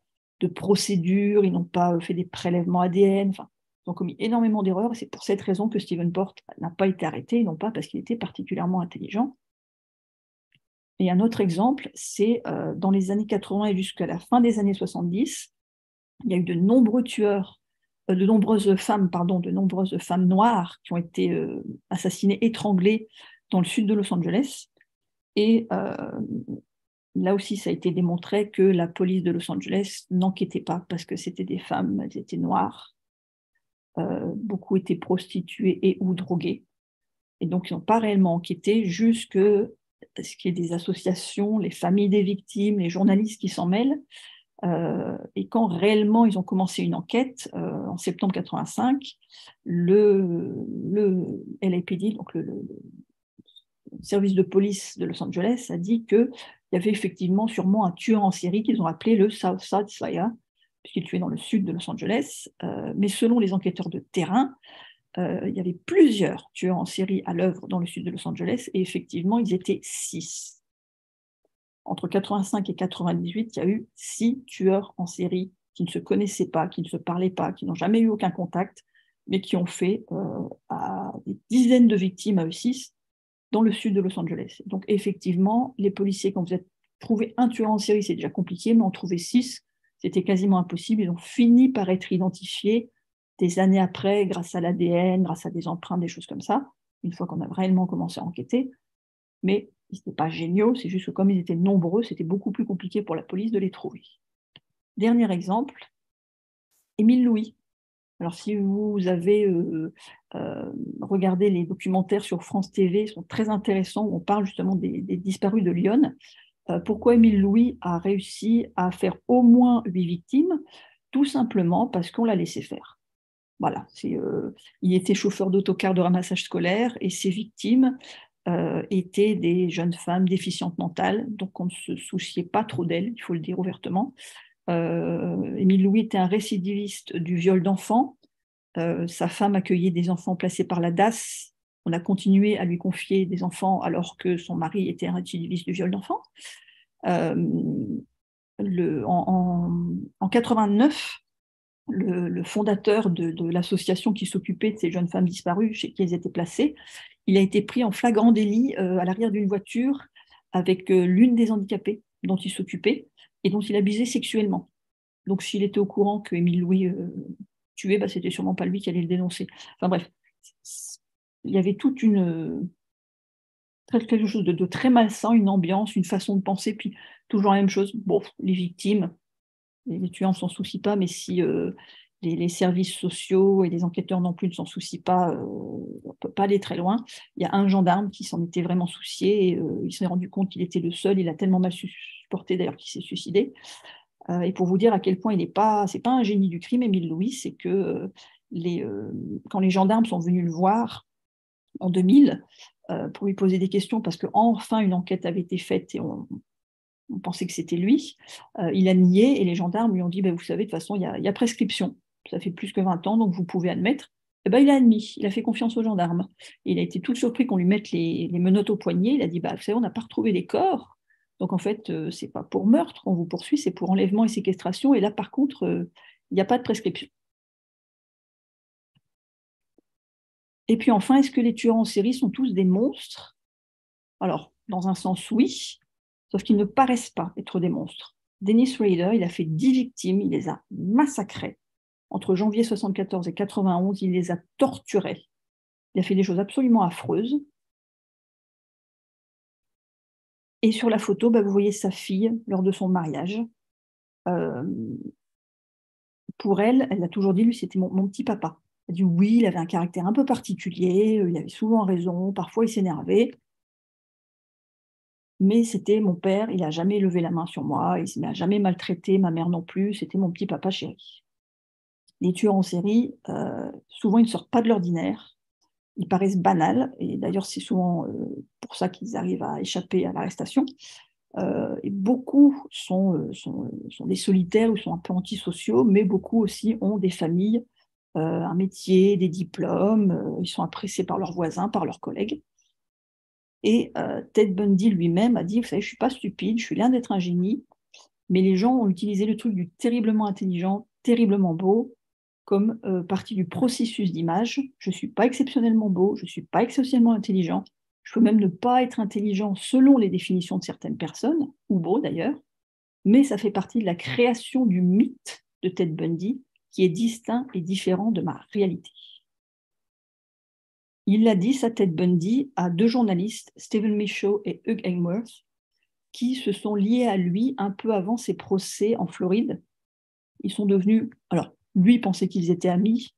procédure, ils n'ont pas fait des prélèvements ADN. Enfin, ils ont commis énormément d'erreurs et c'est pour cette raison que Stephen Porte n'a pas été arrêté, non pas parce qu'il était particulièrement intelligent. Et un autre exemple, c'est euh, dans les années 80 et jusqu'à la fin des années 70, il y a eu de nombreux tueurs, euh, de nombreuses femmes, pardon, de nombreuses femmes noires qui ont été euh, assassinées, étranglées dans le sud de Los Angeles. Et là aussi, ça a été démontré que la police de Los Angeles n'enquêtait pas parce que c'était des femmes, elles étaient noires, euh, beaucoup étaient prostituées et ou droguées. Et donc, ils n'ont pas réellement enquêté, jusque ce qui est des associations, les familles des victimes, les journalistes qui s'en mêlent. Euh, et quand réellement ils ont commencé une enquête, euh, en septembre 85, le, LAPD, donc le, service de police de Los Angeles, a dit qu'il y avait effectivement sûrement un tueur en série qu'ils ont appelé le Southside Slayer, puisqu'il tuait dans le sud de Los Angeles. Euh, mais selon les enquêteurs de terrain, il y avait plusieurs tueurs en série à l'œuvre dans le sud de Los Angeles, et effectivement, ils étaient six. Entre 85 et 98, il y a eu six tueurs en série qui ne se connaissaient pas, qui ne se parlaient pas, qui n'ont jamais eu aucun contact, mais qui ont fait euh, des dizaines de victimes à eux six dans le sud de Los Angeles. Donc effectivement, les policiers, quand vous êtes trouvé un tueur en série, c'est déjà compliqué, mais en trouver six, c'était quasiment impossible. Ils ont fini par être identifiés des années après, grâce à l'ADN, grâce à des empreintes, des choses comme ça, une fois qu'on a réellement commencé à enquêter. Mais ils n'étaient pas géniaux, c'est juste que comme ils étaient nombreux, c'était beaucoup plus compliqué pour la police de les trouver. Dernier exemple, Émile Louis. Alors si vous avez euh, euh, regardé les documentaires sur France TV, ils sont très intéressants, on parle justement des disparus de Lyon. Euh, pourquoi Émile Louis a réussi à faire au moins huit victimes? Tout simplement parce qu'on l'a laissé faire. Voilà, il était chauffeur d'autocar de ramassage scolaire et ses victimes euh, étaient des jeunes femmes déficientes mentales, donc on ne se souciait pas trop d'elles, il faut le dire ouvertement. Émile Louis était un récidiviste du viol d'enfants. sa femme accueillait des enfants placés par la DAS on a continué à lui confier des enfants alors que son mari était un récidiviste du viol d'enfants. Euh, en, en, 89, le, fondateur de, l'association qui s'occupait de ces jeunes femmes disparues chez qui elles étaient placées, il a été pris en flagrant délit euh, à l'arrière d'une voiture avec euh, l'une des handicapées dont il s'occupait et dont il abusait sexuellement. Donc s'il était au courant que Émile Louis tuait, bah, c'était sûrement pas lui qui allait le dénoncer. Enfin bref, il y avait toute une, quelque chose de, très malsain, une ambiance, une façon de penser, puis toujours la même chose. Bon, les victimes, les, tueurs ne s'en soucient pas, mais si euh, les, services sociaux et les enquêteurs non plus ne s'en soucient pas, euh, on ne peut pas aller très loin. Il y a un gendarme qui s'en était vraiment soucié, et, euh, il s'est rendu compte qu'il était le seul, il a tellement mal supporté d'ailleurs qu'il s'est suicidé. et pour vous dire à quel point il n'est pas, c'est pas un génie du crime, Émile Louis, c'est que quand les gendarmes sont venus le voir en 2000, euh, pour lui poser des questions parce qu'enfin une enquête avait été faite et on, pensait que c'était lui. Euh, il a nié et les gendarmes lui ont dit bah, Vous savez, de toute façon, il y, a, prescription. Ça fait plus que 20 ans, donc vous pouvez admettre. Et eh ben, il a admis, il a fait confiance aux gendarmes. il a été tout surpris qu'on lui mette les, menottes au poignet. Il a dit bah, Vous savez, on n'a pas retrouvé les corps. Donc en fait, euh, c'est pas pour meurtre qu'on vous poursuit, c'est pour enlèvement et séquestration. Et là, par contre, il n'y a pas de prescription. Et puis enfin, est-ce que les tueurs en série sont tous des monstres? Alors, dans un sens, oui, sauf qu'ils ne paraissent pas être des monstres. Dennis Rader, il a fait dix victimes, il les a massacrées. Entre janvier 74 et 91, il les a torturées. Il a fait des choses absolument affreuses. Et sur la photo, bah, vous voyez sa fille lors de son mariage. Euh, pour elle, elle a toujours dit, lui, c'était mon petit papa. Elle dit oui, il avait un caractère un peu particulier, euh, il avait souvent raison, parfois il s'énervait. Mais c'était mon père, il n'a jamais levé la main sur moi, il ne m'a jamais maltraité, ma mère non plus, c'était mon petit papa chéri. Les tueurs en série, euh, souvent ils ne sortent pas de l'ordinaire, ils paraissent banals, et d'ailleurs c'est souvent euh, pour ça qu'ils arrivent à échapper à l'arrestation. et beaucoup sont, sont, des solitaires ou sont un peu antisociaux, mais beaucoup aussi ont des familles euh, un métier, des diplômes, euh, ils sont appréciés par leurs voisins, par leurs collègues. Et euh, Ted Bundy lui-même a dit, vous savez, je suis pas stupide, je suis loin d'être un génie, mais les gens ont utilisé le truc du terriblement intelligent, terriblement beau, comme partie du processus d'image. Je ne suis pas exceptionnellement beau, je ne suis pas exceptionnellement intelligent, je peux même ne pas être intelligent selon les définitions de certaines personnes, ou beau d'ailleurs, mais ça fait partie de la création du mythe de Ted Bundy qui est distinct et différent de ma réalité. Il l'a dit, sa tête Bundy, à deux journalistes, Stephen Michaud et Hugh Engworth, qui se sont liés à lui un peu avant ses procès en Floride. Ils sont devenus, alors lui pensait qu'ils étaient amis,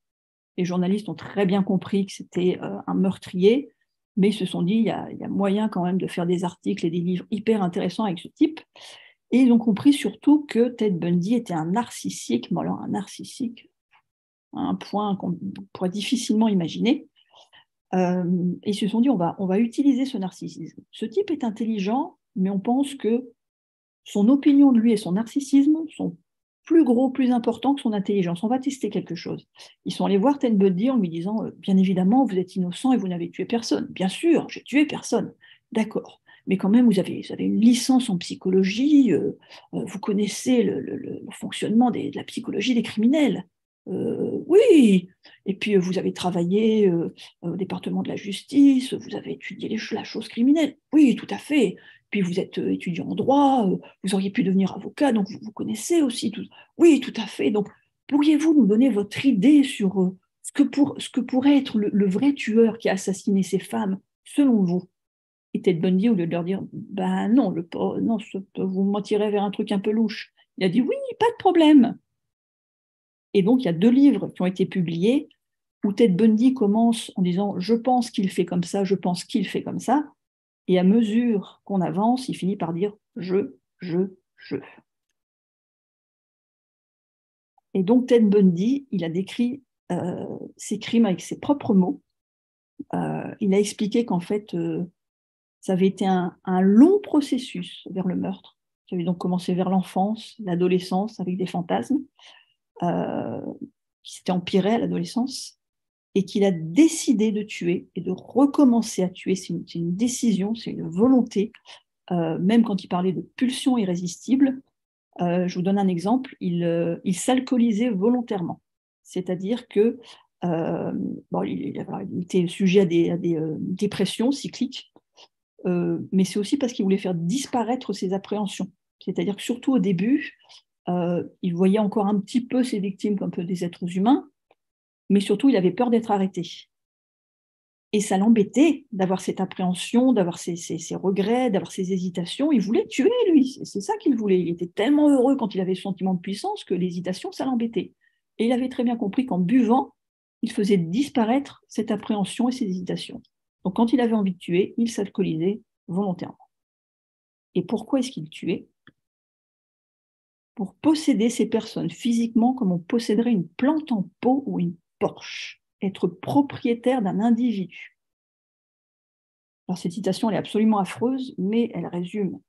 les journalistes ont très bien compris que c'était euh, un meurtrier, mais ils se sont dit, il y, a, moyen quand même de faire des articles et des livres hyper intéressants avec ce type. Et ils ont compris surtout que Ted Bundy était un narcissique, bon alors un narcissique, un point qu'on pourrait difficilement imaginer. Euh, ils se sont dit, on va, on va utiliser ce narcissisme. Ce type est intelligent, mais on pense que son opinion de lui et son narcissisme sont plus gros, plus importants que son intelligence. On va tester quelque chose. Ils sont allés voir Ted Bundy en lui disant, euh, bien évidemment, vous êtes innocent et vous n'avez tué personne. Bien sûr, j'ai tué personne. D'accord mais quand même, vous avez, une licence en psychologie, euh, euh, vous connaissez le, fonctionnement de la psychologie des criminels. Oui, et puis vous avez travaillé au département de la justice, vous avez étudié les, la chose criminelle. Oui, tout à fait. Puis vous êtes étudiant en droit, vous auriez pu devenir avocat, donc vous, vous connaissez aussi tout. Oui, tout à fait. Donc, pourriez-vous nous donner votre idée sur ce que, pour, ce que pourrait être le vrai tueur qui a assassiné ces femmes, selon vous? Et Ted Bundy, au lieu de leur dire Ben non, non vous mentirez vers un truc un peu louche, il a dit Oui, pas de problème. Et donc, il y a deux livres qui ont été publiés où Ted Bundy commence en disant Je pense qu'il fait comme ça, je pense qu'il fait comme ça. Et à mesure qu'on avance, il finit par dire Je, je, je. Et donc, Ted Bundy, il a décrit euh, ses crimes avec ses propres mots. Euh, il a expliqué qu'en fait, euh, ça avait été un, long processus vers le meurtre, qui avait donc commencé vers l'enfance, l'adolescence, avec des fantasmes, qui s'était empiré à l'adolescence, et qu'il a décidé de tuer et de recommencer à tuer. C'est une, décision, c'est une volonté, euh, même quand il parlait de pulsion irrésistible. Euh, je vous donne un exemple, il, il s'alcoolisait volontairement. C'est-à-dire que bon, il, était sujet à des, à des dépressions cycliques, euh, mais c'est aussi parce qu'il voulait faire disparaître ses appréhensions. C'est-à-dire que surtout au début, euh, il voyait encore un petit peu ses victimes comme des êtres humains, mais surtout il avait peur d'être arrêté. Et ça l'embêtait d'avoir cette appréhension, d'avoir ces, regrets, d'avoir ces hésitations. Il voulait tuer, lui. C'est ça qu'il voulait. Il était tellement heureux quand il avait ce sentiment de puissance que l'hésitation, ça l'embêtait. Et il avait très bien compris qu'en buvant, il faisait disparaître cette appréhension et ces hésitations. Donc quand il avait envie de tuer, il s'alcoolisait volontairement. Et pourquoi est-ce qu'il tuait? Pour posséder ces personnes physiquement comme on posséderait une plante en pot ou une Porsche être propriétaire d'un individu. Alors cette citation est absolument affreuse, mais elle résume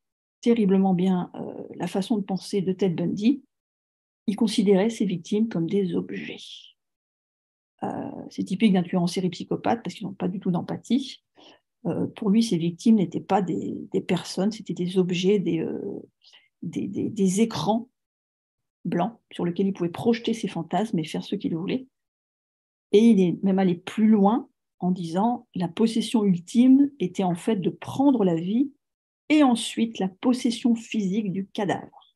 terriblement bien euh, la façon de penser de Ted Bundy. Il considérait ses victimes comme des objets. Euh, c'est typique d'un tueur en série psychopathe parce qu'ils n'ont pas du tout d'empathie. Euh, pour lui, ces victimes n'étaient pas des, personnes, c'était des objets, des, des, écrans blancs sur lesquels il pouvait projeter ses fantasmes et faire ce qu'il voulait. Et il est même allé plus loin en disant la possession ultime était en fait de prendre la vie et ensuite la possession physique du cadavre.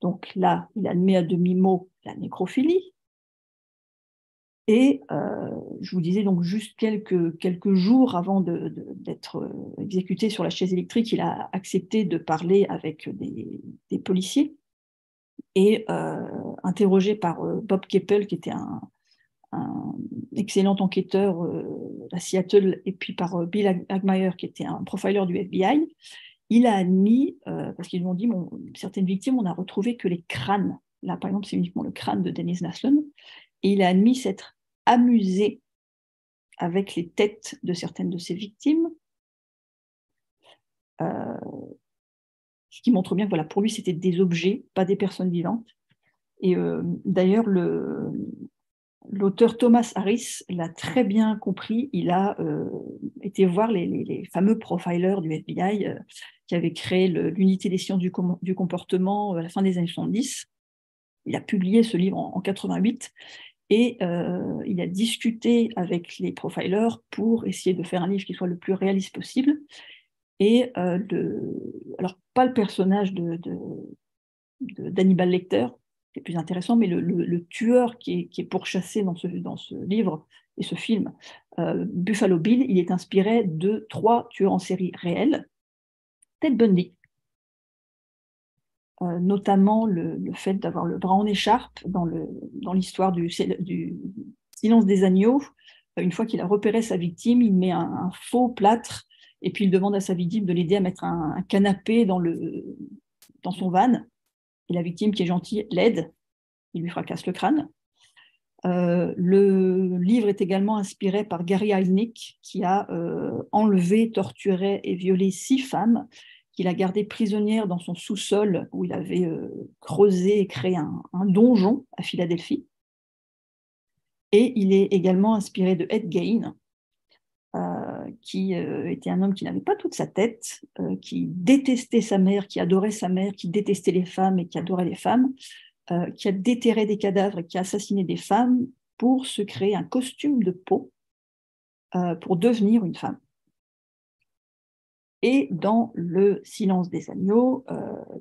Donc là, il admet à demi-mot la nécrophilie. Et euh, je vous disais donc juste quelques, jours avant d'être euh, exécuté sur la chaise électrique, il a accepté de parler avec des, policiers et euh, interrogé par Bob Keppel, qui était un, excellent enquêteur euh, à Seattle, et puis par euh, Bill Hagmeyer, qui était un profiler du FBI, il a admis, euh, parce qu'ils m'ont dit, certaines victimes, on n'a retrouvé que les crânes. Là, par exemple, c'est uniquement le crâne de Dennis Naslund. Et il a admis s'être amusé avec les têtes de certaines de ses victimes. Ce qui montre bien que voilà, pour lui, c'était des objets, pas des personnes vivantes. Et d'ailleurs, le, L'auteur Thomas Harris l'a très bien compris. Il a euh, été voir les, fameux profilers du FBI euh, qui avaient créé l'unité des sciences du, comportement euh, à la fin des années 70. Il a publié ce livre en, 88 et il a discuté avec les profilers pour essayer de faire un livre qui soit le plus réaliste possible. Et alors pas le personnage de, d'Hannibal Lecter, c'est plus intéressant, mais le, tueur qui est, pourchassé dans ce, livre et ce film, euh, Buffalo Bill, il est inspiré de trois tueurs en série réels. Ted Bundy, euh, notamment le, fait d'avoir le bras en écharpe dans l'histoire du, silence des agneaux. Une fois qu'il a repéré sa victime, il met un, faux plâtre et puis il demande à sa victime de l'aider à mettre un, canapé dans, le, dans son van et la victime qui est gentille l'aide, il lui fracasse le crâne. Euh, le livre est également inspiré par Gary Heilnick, qui a euh, enlevé, torturé et violé six femmes, qu'il a gardées prisonnières dans son sous-sol où il avait euh, creusé et créé un, donjon à Philadelphie. Et il est également inspiré de Ed Gein, qui euh, était un homme qui n'avait pas toute sa tête, euh, qui détestait sa mère, qui adorait sa mère, qui détestait les femmes et qui adorait les femmes, euh, qui a déterré des cadavres et qui a assassiné des femmes pour se créer un costume de peau pour devenir une femme. Et dans Le silence des agneaux,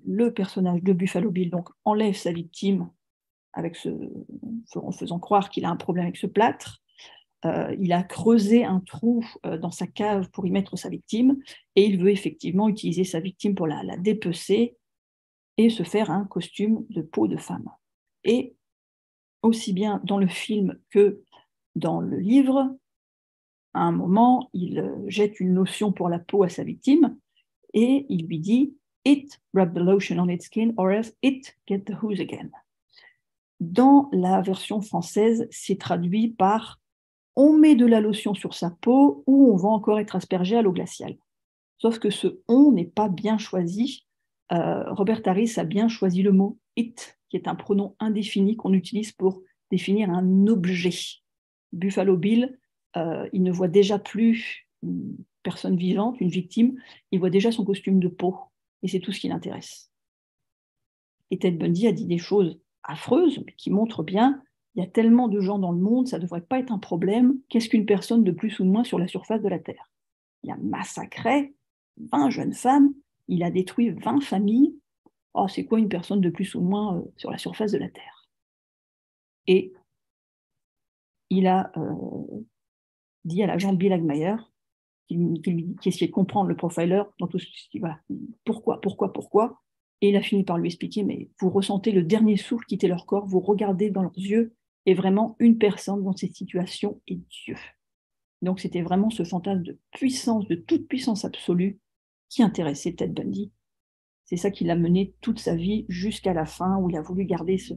le personnage de Buffalo Bill donc, enlève sa victime avec ce, en faisant croire qu'il a un problème avec ce plâtre, euh, il a creusé un trou euh, dans sa cave pour y mettre sa victime et il veut effectivement utiliser sa victime pour la, dépecer et se faire un costume de peau de femme. Et aussi bien dans le film que dans le livre, à un moment, il euh, jette une lotion pour la peau à sa victime et il lui dit It rub the lotion on its skin or else it get the hooze again. Dans la version française, c'est traduit par on met de la lotion sur sa peau ou on va encore être aspergé à l'eau glaciale. Sauf que ce on n'est pas bien choisi. Euh, Robert Harris a bien choisi le mot it, qui est un pronom indéfini qu'on utilise pour définir un objet. Buffalo Bill, euh, il ne voit déjà plus une personne vivante, une victime, il voit déjà son costume de peau, et c'est tout ce qui l'intéresse. Et Ted Bundy a dit des choses affreuses, mais qui montrent bien il y a tellement de gens dans le monde, ça ne devrait pas être un problème. Qu'est-ce qu'une personne de plus ou moins sur la surface de la Terre? Il a massacré 20 jeunes femmes, il a détruit 20 familles. Oh, c'est quoi une personne de plus ou moins euh, sur la surface de la Terre? Et il a euh, dit à l'agent Bill Agmeyer, qui, essayait de comprendre le profiler dans tout ce pourquoi, pourquoi, pourquoi? Et il a fini par lui expliquer, mais vous ressentez le dernier souffle quitter leur corps, vous regardez dans leurs yeux, et vraiment une personne dans cette situation est Dieu. Donc c'était vraiment ce fantasme de puissance, de toute puissance absolue qui intéressait Ted Bundy. C'est ça qui l'a mené toute sa vie jusqu'à la fin où il a voulu garder ce,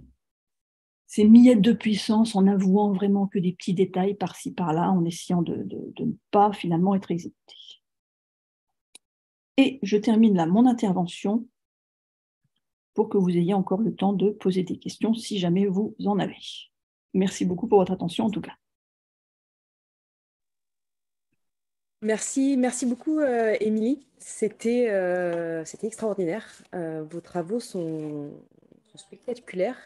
ces miettes de puissance en avouant vraiment que des petits détails par-ci par-là, en essayant de, de, ne pas finalement être exécuté. Et je termine là mon intervention pour que vous ayez encore le temps de poser des questions si jamais vous en avez. Merci beaucoup pour votre attention en tout cas.
Merci, merci beaucoup, euh, Émilie. C'était euh, extraordinaire. Euh, vos travaux sont, spectaculaires,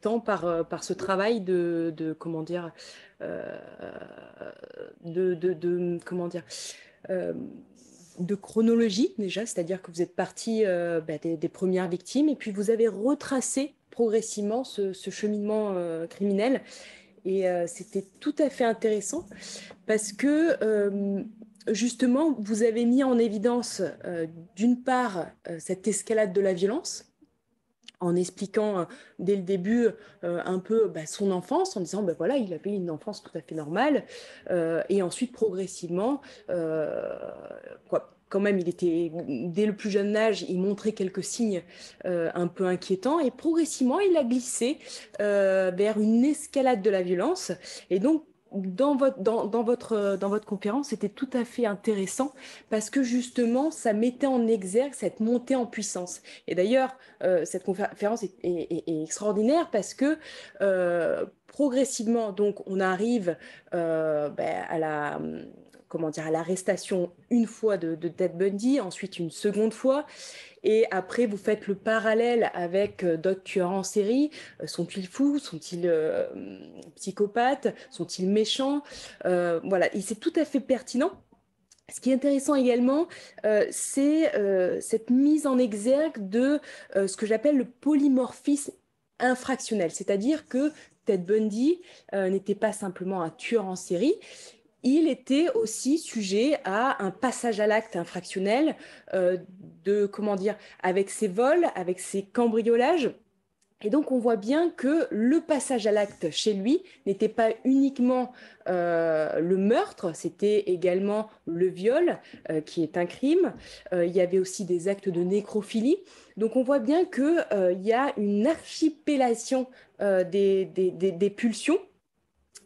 tant par, ce travail de, de comment dire, de, de, chronologie déjà, c'est-à-dire que vous êtes parti bah, des, premières victimes et puis vous avez retracé progressivement ce, cheminement criminel. Et euh, c'était tout à fait intéressant parce que euh, justement, vous avez mis en évidence euh, d'une part cette escalade de la violence en expliquant dès le début un peu bah, son enfance, en disant ben voilà, il avait une enfance tout à fait normale, et ensuite progressivement, quoi, quand même, il était, dès le plus jeune âge, il montrait quelques signes euh, un peu inquiétants et progressivement, il a glissé euh, vers une escalade de la violence. Et donc, dans votre, dans, dans, votre, dans votre conférence, c'était tout à fait intéressant parce que justement, ça mettait en exergue cette montée en puissance. Et d'ailleurs, euh, cette conférence est, extraordinaire parce que progressivement, donc, on arrive ben, à la comment dire, à l'arrestation une fois de, Ted Bundy, ensuite une seconde fois, et après vous faites le parallèle avec euh, d'autres tueurs en série. Euh, sont-ils fous? Sont-ils euh, psychopathes? Sont-ils méchants? Voilà, et c'est tout à fait pertinent. Ce qui est intéressant également, c'est cette mise en exergue de ce que j'appelle le polymorphisme infractionnel, c'est-à-dire que Ted Bundy n'était pas simplement un tueur en série, il était aussi sujet à un passage à l'acte infractionnel euh, de comment dire avec ses vols, avec ses cambriolages. Et donc on voit bien que le passage à l'acte chez lui n'était pas uniquement euh, le meurtre, c'était également le viol, euh, qui est un crime. il y avait aussi des actes de nécrophilie. Donc on voit bien qu'il y a une archipélation des, pulsions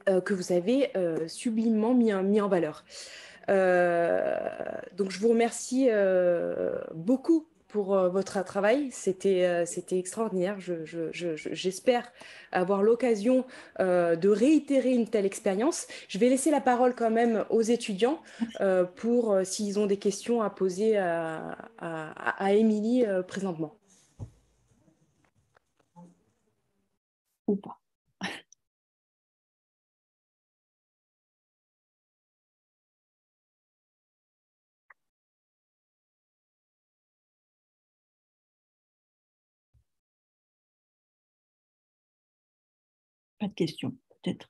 que vous avez euh, sublimement mis, en valeur. Euh, donc je vous remercie beaucoup pour votre travail. C'était extraordinaire. J'espère je, avoir l'occasion de réitérer une telle expérience. Je vais laisser la parole quand même aux étudiants pour s'ils ont des questions à poser à, à, à Émilie présentement.
Ou pas. Pas de questions, peut-être.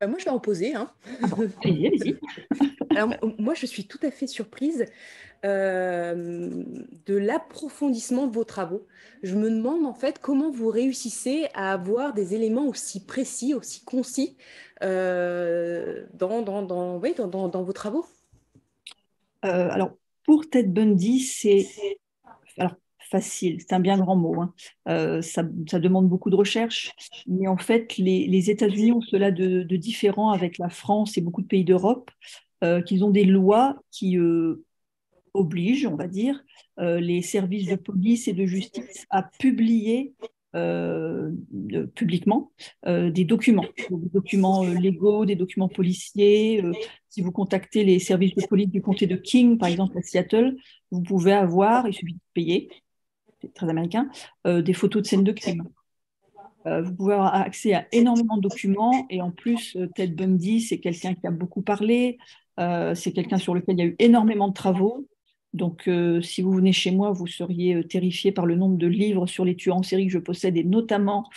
Bah, moi, je vais en poser. Hein.
Ah allez-y.
Alors, moi, je suis tout à fait surprise euh, de l'approfondissement de vos travaux. Je me demande en fait comment vous réussissez à avoir des éléments aussi précis, aussi concis euh, dans, dans, dans, dans, dans, vos travaux?
Euh, alors, pour Ted Bundy, c'est alors c'est un bien grand mot. Hein. Euh, ça, demande beaucoup de recherche, mais en fait, les, États-Unis ont cela de, différent avec la France et beaucoup de pays d'Europe, euh, qu'ils ont des lois qui euh, obligent, on va dire, les services de police et de justice à publier publiquement des documents, des documents légaux, des documents policiers. si vous contactez les services de police du comté de King, par exemple à Seattle, vous pouvez avoir, il suffit de payer, très américain, euh, des photos de scènes de crime. Euh, vous pouvez avoir accès à énormément de documents et en plus, euh, Ted Bundy, c'est quelqu'un qui a beaucoup parlé, c'est quelqu'un sur lequel il y a eu énormément de travaux. Donc, si vous venez chez moi, vous seriez terrifié par le nombre de livres sur les tueurs en série que je possède, et notamment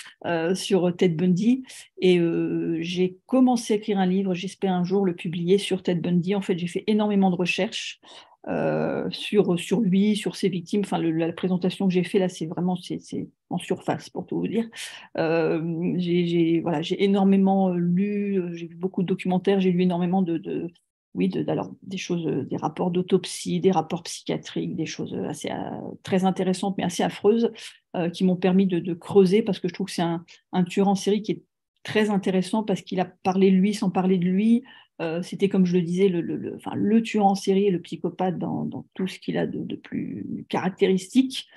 sur Ted Bundy. Et j'ai commencé à écrire un livre, j'espère un jour le publier sur Ted Bundy. En fait, j'ai fait énormément de recherches sur, sur lui, sur ses victimes. Enfin, la présentation que j'ai fait là, c'est vraiment c'est, en surface, pour tout vous dire. j'ai, voilà, énormément lu, j'ai vu beaucoup de documentaires, j'ai lu énormément de oui, de, alors, des choses, euh, des rapports d'autopsie, des rapports psychiatriques, des choses euh, assez euh, très intéressantes mais assez affreuses qui m'ont permis de, creuser parce que je trouve que c'est un, tueur en série qui est très intéressant parce qu'il a parlé de lui sans parler de lui. C'était comme je le disais, le, le, enfin, le tueur en série le psychopathe dans, tout ce qu'il a de, plus caractéristique.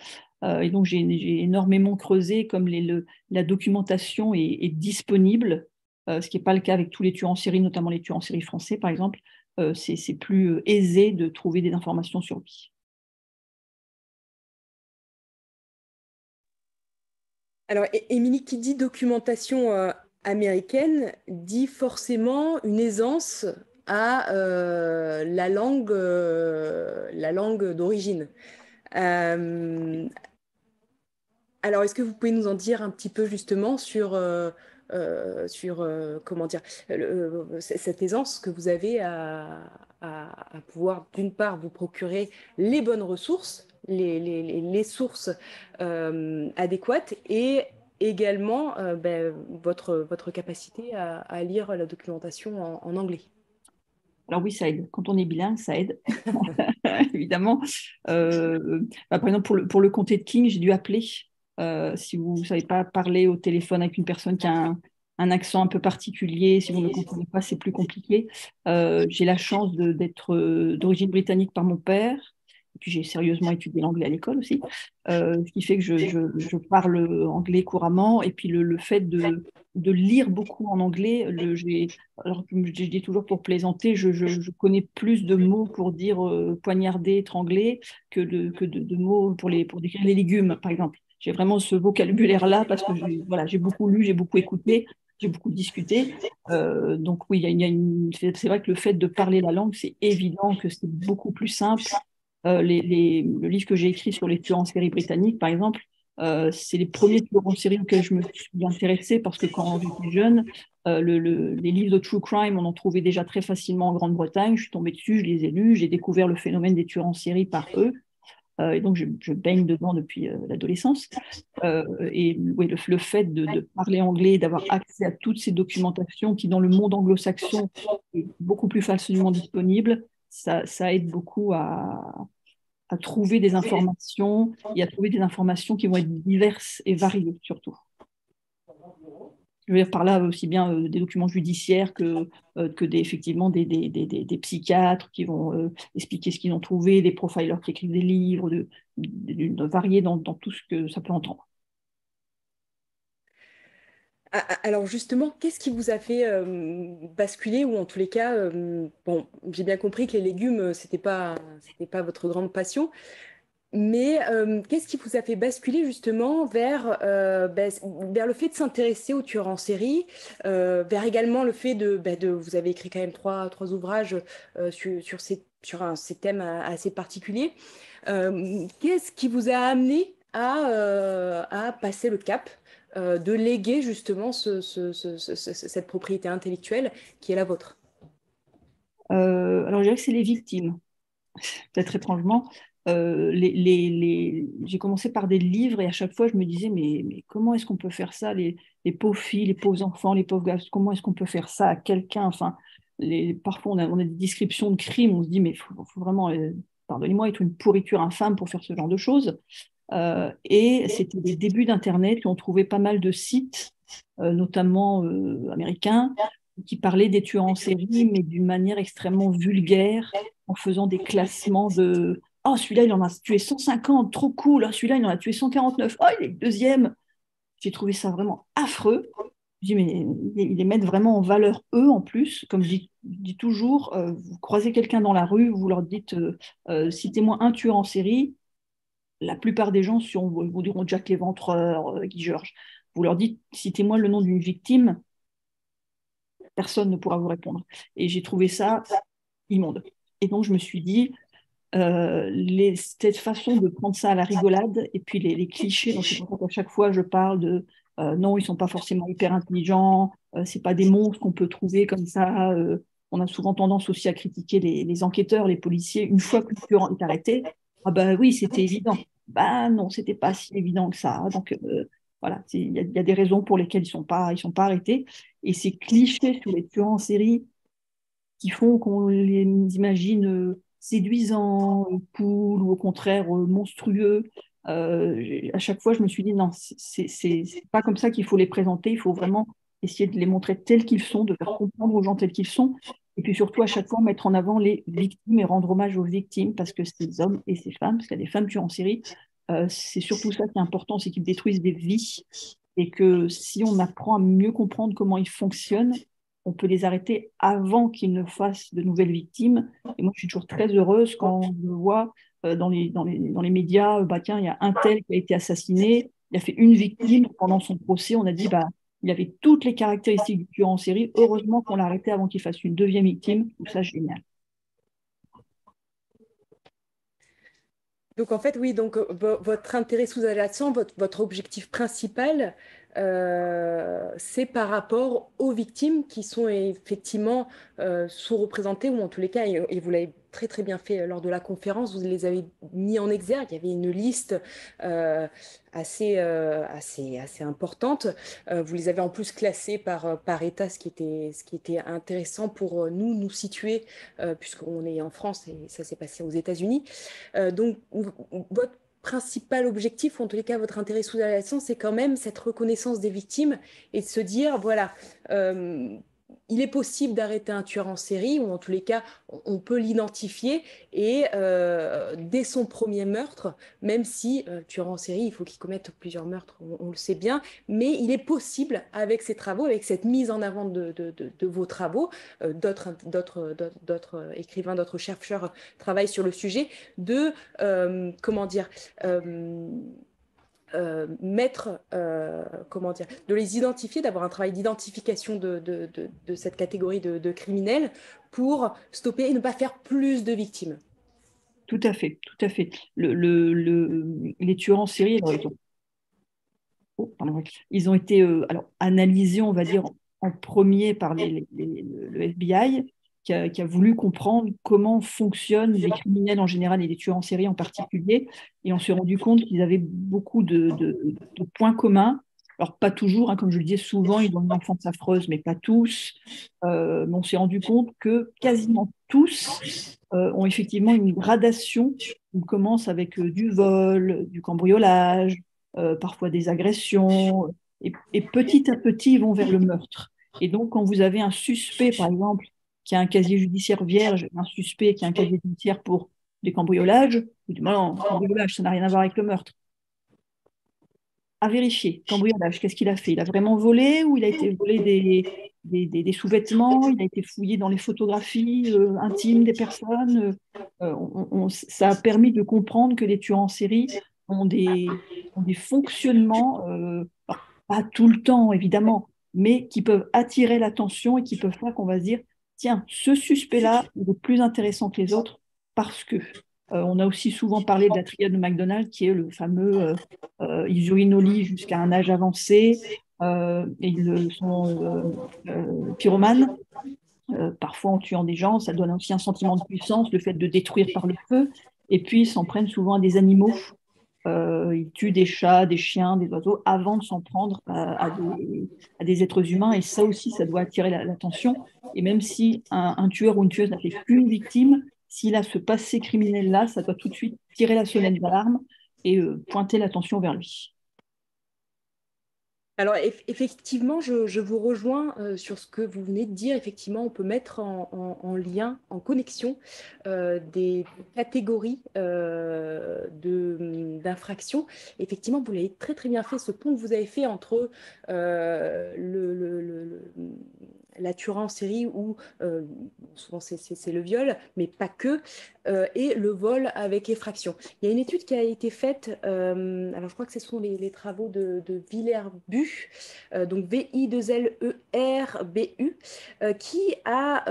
et donc j'ai énormément creusé comme les, la documentation est, disponible, ce qui n'est pas le cas avec tous les tueurs en série, notamment les tueurs en série français par exemple. Euh, c'est plus euh, aisé de trouver des informations sur lui.
Alors, Émilie, qui dit documentation euh, américaine, dit forcément une aisance à la langue, la langue d'origine. alors, est-ce que vous pouvez nous en dire un petit peu justement sur euh, euh, comment dire euh, cette aisance que vous avez à, pouvoir d'une part vous procurer les bonnes ressources, les, sources adéquates et également ben, votre, votre capacité à, lire la documentation en, anglais.
Alors oui, ça aide. Quand on est bilingue, ça aide, évidemment. Bah, par exemple, pour le, pour le comté de King, j'ai dû appeler euh, si vous ne savez pas parler au téléphone avec une personne qui a un, accent un peu particulier, si vous ne comprenez pas, c'est plus compliqué. Euh, j'ai la chance d'être euh, d'origine britannique par mon père. Puis j'ai sérieusement étudié l'anglais à l'école aussi, ce qui fait que je, parle anglais couramment. Et puis le, fait de, de, lire beaucoup en anglais, le, alors je dis toujours pour plaisanter, je, connais plus de mots pour dire poignarder, étrangler que, de, que de, mots pour, les, pour décrire les légumes, par exemple j'ai vraiment ce vocabulaire-là parce que voilà, j'ai beaucoup lu, j'ai beaucoup écouté, j'ai beaucoup discuté. Euh, donc oui, il y a, une, c'est vrai que le fait de parler la langue, c'est évident que c'est beaucoup plus simple. Euh, le livre que j'ai écrit sur les tueurs en série britanniques, par exemple, euh, c'est les premiers tueurs en série auxquels je me suis intéressée parce que quand j'étais jeune, le, les livres de true crime, on en trouvait déjà très facilement en Grande-Bretagne. Je suis tombée dessus, je les ai lus, j'ai découvert le phénomène des tueurs en série par eux. Euh, et donc je, baigne dedans depuis euh, l'adolescence. Euh, et oui, le, fait de, parler anglais, d'avoir accès à toutes ces documentations qui, dans le monde anglo-saxon, est beaucoup plus facilement disponible, ça, ça aide beaucoup à, à trouver des informations et à trouver des informations qui vont être diverses et variées surtout je veux dire par là aussi bien euh, des documents judiciaires que, euh, que des, effectivement des, des, des, psychiatres qui vont euh, expliquer ce qu'ils ont trouvé, des profilers qui écrivent des livres, de, de, varier dans, dans, tout ce que ça peut entendre.
Ah, ah, alors justement, qu'est-ce qui vous a fait basculer ou en tous les cas, bon, j'ai bien compris que les légumes, c'était pas, c'était pas votre grande passion, mais euh, qu'est-ce qui vous a fait basculer justement vers, euh, ben, vers le fait de s'intéresser aux tueurs en série, euh, vers également le fait de, ben, de, vous avez écrit quand même trois, trois ouvrages sur, sur, ces, sur un, ces thèmes assez particuliers. qu'est-ce qui vous a amené à, à passer le cap? De léguer justement ce, ce, cette propriété intellectuelle qui est la vôtre
Alors je dirais que c'est les victimes, peut-être étrangement. Euh, j'ai commencé par des livres et à chaque fois je me disais mais, comment est-ce qu'on peut faire ça les, pauvres filles, les pauvres enfants, les pauvres gars, comment est-ce qu'on peut faire ça à quelqu'un? Enfin, parfois on a, des descriptions de crimes, on se dit mais il faut, vraiment, euh, pardonnez-moi, être une pourriture infâme pour faire ce genre de choses. Euh, et c'était les débuts d'Internet, on trouvait pas mal de sites, notamment américains, qui parlaient des tueurs en série, mais d'une manière extrêmement vulgaire, en faisant des classements de, Oh, celui-là, il en a tué 150, trop cool. Oh, celui-là, il en a tué 149. Oh, il est deuxième. J'ai trouvé ça vraiment affreux. Je dis, mais ils les mettent vraiment en valeur, eux, en plus. Comme je dis, toujours, euh, vous croisez quelqu'un dans la rue, vous leur dites, euh, euh, citez-moi un tueur en série. La plupart des gens vous diront Jack l'Éventreur, Guy Georges. Vous leur dites, citez-moi le nom d'une victime. Personne ne pourra vous répondre. Et j'ai trouvé ça immonde. Et donc, je me suis dit, les, cette façon de prendre ça à la rigolade et puis les, clichés. Donc, chaque fois, je parle de non, ils sont pas forcément hyper intelligents, c'est pas des monstres qu'on peut trouver comme ça. on a souvent tendance aussi à critiquer les, enquêteurs, les policiers. Une fois que le est arrêté, ah ben oui, c'était évident. Ben non, c'était pas si évident que ça. Donc, voilà, il y, a des raisons pour lesquelles ils sont, pas, ils sont pas arrêtés. Et ces clichés sur les tueurs en série qui font qu'on les imagine euh, séduisants, cool, ou au contraire euh, monstrueux, euh, à chaque fois, je me suis dit, non, c'est pas comme ça qu'il faut les présenter. Il faut vraiment essayer de les montrer tels qu'ils sont, de faire comprendre aux gens tels qu'ils sont. Et puis surtout, à chaque fois, mettre en avant les victimes et rendre hommage aux victimes, parce que des hommes et ces femmes, parce qu'il y a des femmes tuées en série, euh, c'est surtout ça qui est important, c'est qu'ils détruisent des vies et que si on apprend à mieux comprendre comment ils fonctionnent, on peut les arrêter avant qu'ils ne fassent de nouvelles victimes. Et moi, je suis toujours très heureuse quand je vois euh, dans, les, dans, les, dans les médias, bah, tiens, il y a un tel qui a été assassiné, il a fait une victime pendant son procès, on a dit, bah, il avait toutes les caractéristiques du tueur en série, heureusement qu'on l'a arrêté avant qu'il fasse une deuxième victime, tout ça, génial.
Donc en fait, oui, donc euh, votre intérêt sous-jacent, votre, votre objectif principal, euh, c'est par rapport aux victimes qui sont effectivement euh, sous-représentées, ou en tous les cas, et, vous l'avez très très bien fait lors de la conférence, vous les avez mis en exergue, il y avait une liste assez, assez, assez importante, vous les avez en plus classées par, par État, ce qui, était, ce qui était intéressant pour nous, nous situer, puisqu'on est en France et ça s'est passé aux États-Unis. donc, votre principal objectif, en tous les cas votre intérêt sous-jacent, c'est quand même cette reconnaissance des victimes et de se dire, voilà, euh, il est possible d'arrêter un tueur en série, ou en tous les cas, on peut l'identifier, et euh, dès son premier meurtre, même si euh, tueur en série, il faut qu'il commette plusieurs meurtres, on, le sait bien, mais il est possible, avec ces travaux, avec cette mise en avant de, vos travaux, euh, d'autres écrivains, d'autres chercheurs travaillent sur le sujet, de, comment dire, euh, mettre, euh, comment dire, de les identifier, d'avoir un travail d'identification de, de, de, cette catégorie de, criminels pour stopper et ne pas faire plus de victimes.
Tout à fait, tout à fait. Le, le, les tueurs en série, ils, ont, oh, été euh, alors, analysés, on va dire, en premier par le FBI, qui a, voulu comprendre comment fonctionnent les criminels en général et les tueurs en série en particulier. Et on s'est rendu compte qu'ils avaient beaucoup de, points communs. Alors, pas toujours, hein, comme je le disais, souvent, ils ont une enfance affreuse, mais pas tous. Euh, mais on s'est rendu compte que quasiment tous euh, ont effectivement une gradation. On commence avec euh, du vol, du cambriolage, parfois des agressions, et, et petit à petit, ils vont vers le meurtre. Et donc, quand vous avez un suspect, par exemple, qui a un casier judiciaire vierge, un suspect qui a un casier judiciaire pour des cambriolages, vous dites, non, cambriolage, ça n'a rien à voir avec le meurtre. À vérifier, cambriolage, qu'est-ce qu'il a fait? Il a vraiment volé ou il a été volé des, des, sous-vêtements? Il a été fouillé dans les photographies euh, intimes des personnes? Euh, Ça a permis de comprendre que les tueurs en série ont des, des fonctionnements, euh, pas tout le temps évidemment, mais qui peuvent attirer l'attention et qui peuvent faire qu'on va se dire tiens, ce suspect-là, est plus intéressant que les autres parce que. Euh, on a aussi souvent parlé de la triade de McDonald's, qui est le fameux euh, euh jusqu'à un âge avancé, euh, et ils sont pyromanes, parfois en tuant des gens, ça donne aussi un sentiment de puissance, le fait de détruire par le feu, et puis ils s'en prennent souvent à des animaux, euh, ils tuent des chats, des chiens, des oiseaux avant de s'en prendre à, des, êtres humains. Et ça aussi, ça doit attirer l'attention. et même si un, tueur ou une tueuse n'a fait qu'une victime, s'il a ce passé criminel-là, ça doit tout de suite tirer la sonnette d'alarme et euh, pointer l'attention vers lui.
Alors effectivement, je, vous rejoins euh, sur ce que vous venez de dire. Effectivement, on peut mettre en, lien, en connexion euh, des catégories euh, d'infractions. Effectivement, vous l'avez très très bien fait, ce pont que vous avez fait entre le, la tuerie en série ou souvent c'est le viol, mais pas que, euh, et le vol avec effraction. Il y a une étude qui a été faite, euh, alors je crois que ce sont les, travaux de, de euh, donc V-I-2-L-E-R-B-U, qui a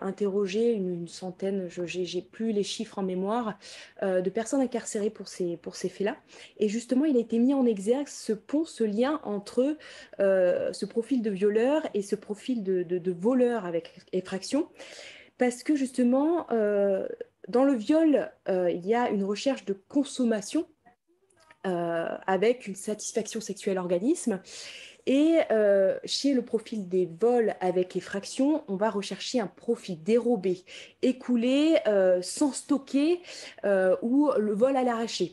interrogé une, centaine, je n'ai plus les chiffres en mémoire, de personnes incarcérées pour ces, pour ces faits-là. Et justement, il a été mis en exergue ce pont, ce lien entre ce profil de violeur et ce profil de, de, de voleur avec effraction parce que justement, dans le viol, il y a une recherche de consommation avec une satisfaction sexuelle organisme. Et euh, chez le profil des vols avec effraction, on va rechercher un profit dérobé, écoulé, euh, sans stocker euh, ou le vol à l'arraché.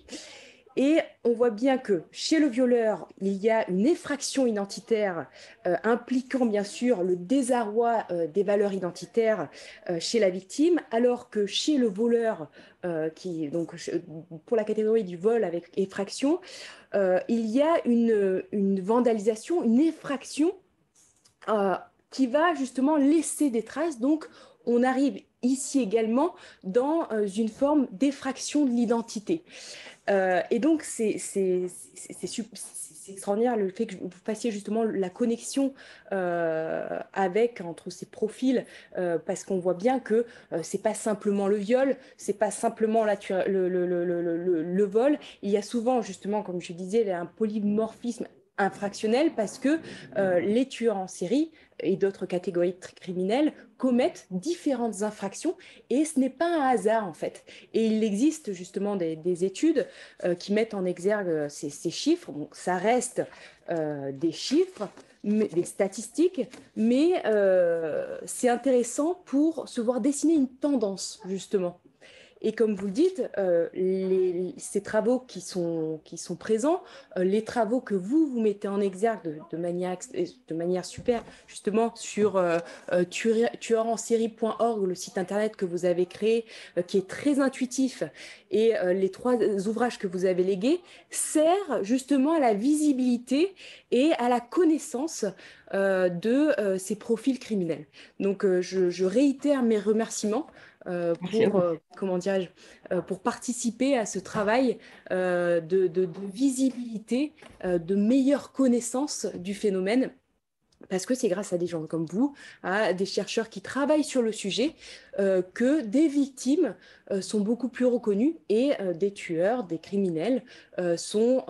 Et on voit bien que chez le violeur, il y a une effraction identitaire euh, impliquant bien sûr le désarroi euh, des valeurs identitaires euh, chez la victime, alors que chez le voleur, qui donc pour la catégorie du vol avec effraction, il y a une, une vandalisation, une effraction qui va justement laisser des traces. Donc on arrive ici également dans une forme d'effraction de l'identité. Euh, et donc, c'est extraordinaire le fait que vous fassiez justement la connexion euh, avec entre ces profils, euh, parce qu'on voit bien que c'est pas simplement le viol, c'est pas simplement la, le, le, le, le, vol. Il y a souvent, justement, comme je disais, un polymorphisme infractionnel parce que les tueurs en série et d'autres catégories criminelles commettent différentes infractions et ce n'est pas un hasard en fait. Et il existe justement des, études euh, qui mettent en exergue euh, ces, chiffres. Ça reste euh, des chiffres, des statistiques, mais c'est intéressant pour se voir dessiner une tendance justement. Et comme vous le dites, euh, ces travaux qui sont, présents, euh, les travaux que vous, vous mettez en exergue de, manière, de manière super, justement sur euh, tueurensérie.org, le site internet que vous avez créé, qui est très intuitif, et les trois ouvrages que vous avez légués, sert justement à la visibilité et à la connaissance de ces profils criminels. Donc, je, réitère mes remerciements euh, pour, euh, comment euh, pour participer à ce travail de, visibilité, de meilleure connaissance du phénomène. Parce que c'est grâce à des gens comme vous, à des chercheurs qui travaillent sur le sujet, que des victimes sont beaucoup plus reconnues et des tueurs, des criminels sont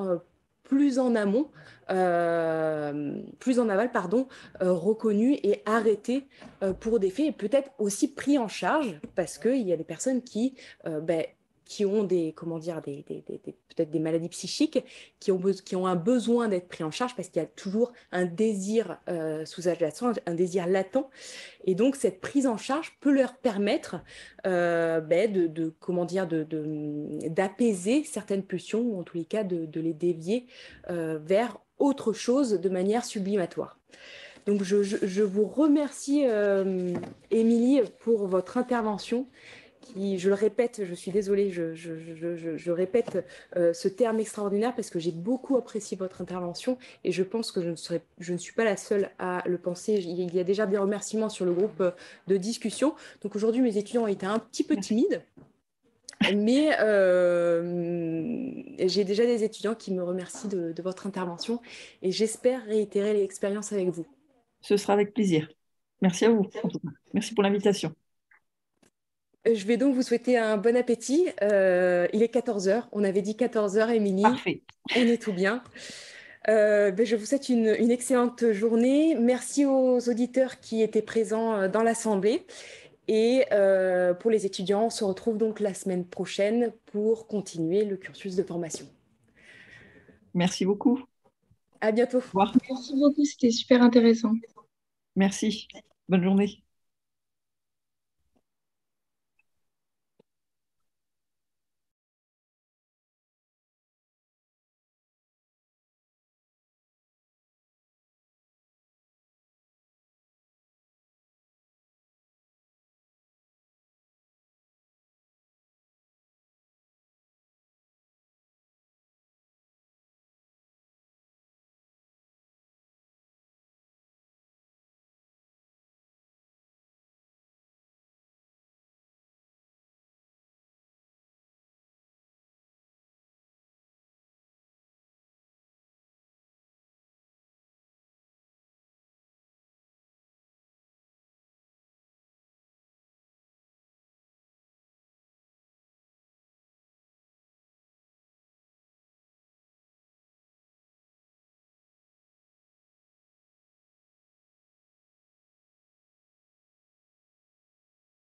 plus en amont, euh, plus en aval, pardon, euh, reconnu et arrêté euh, pour des faits et peut-être aussi pris en charge parce qu'il y a des personnes qui ben, qui ont des, comment dire, des, peut-être des maladies psychiques, qui ont, qui ont un besoin d'être pris en charge parce qu'il y a toujours un désir euh, sous-jacent, un désir latent. Et donc, cette prise en charge peut leur permettre euh, ben, de, comment dire, d'apaiser certaines pulsions, ou en tous les cas, de, les dévier euh, vers autre chose de manière sublimatoire. Donc, je, je vous remercie, Émilie, pour votre intervention je le répète, je suis désolée, je, répète euh, ce terme extraordinaire parce que j'ai beaucoup apprécié votre intervention et je pense que je ne, suis pas la seule à le penser. Il y a déjà des remerciements sur le groupe euh, de discussion. Donc aujourd'hui, mes étudiants ont été un petit peu timides. Mais euh, j'ai déjà des étudiants qui me remercient de votre intervention et j'espère réitérer l'expérience avec vous.
Ce sera avec plaisir. Merci à vous. Merci pour l'invitation.
Je vais donc vous souhaiter un bon appétit. Euh, il est 14h. On avait dit 14h, Émilie.
Parfait.
On est tout bien. Euh, ben, je vous souhaite une, excellente journée. Merci aux auditeurs qui étaient présents euh, dans l'Assemblée. Et pour les étudiants, on se retrouve donc la semaine prochaine pour continuer le cursus de formation.
Merci beaucoup.
À bientôt. Au
revoir. Merci beaucoup, c'était super intéressant.
Merci. Bonne journée.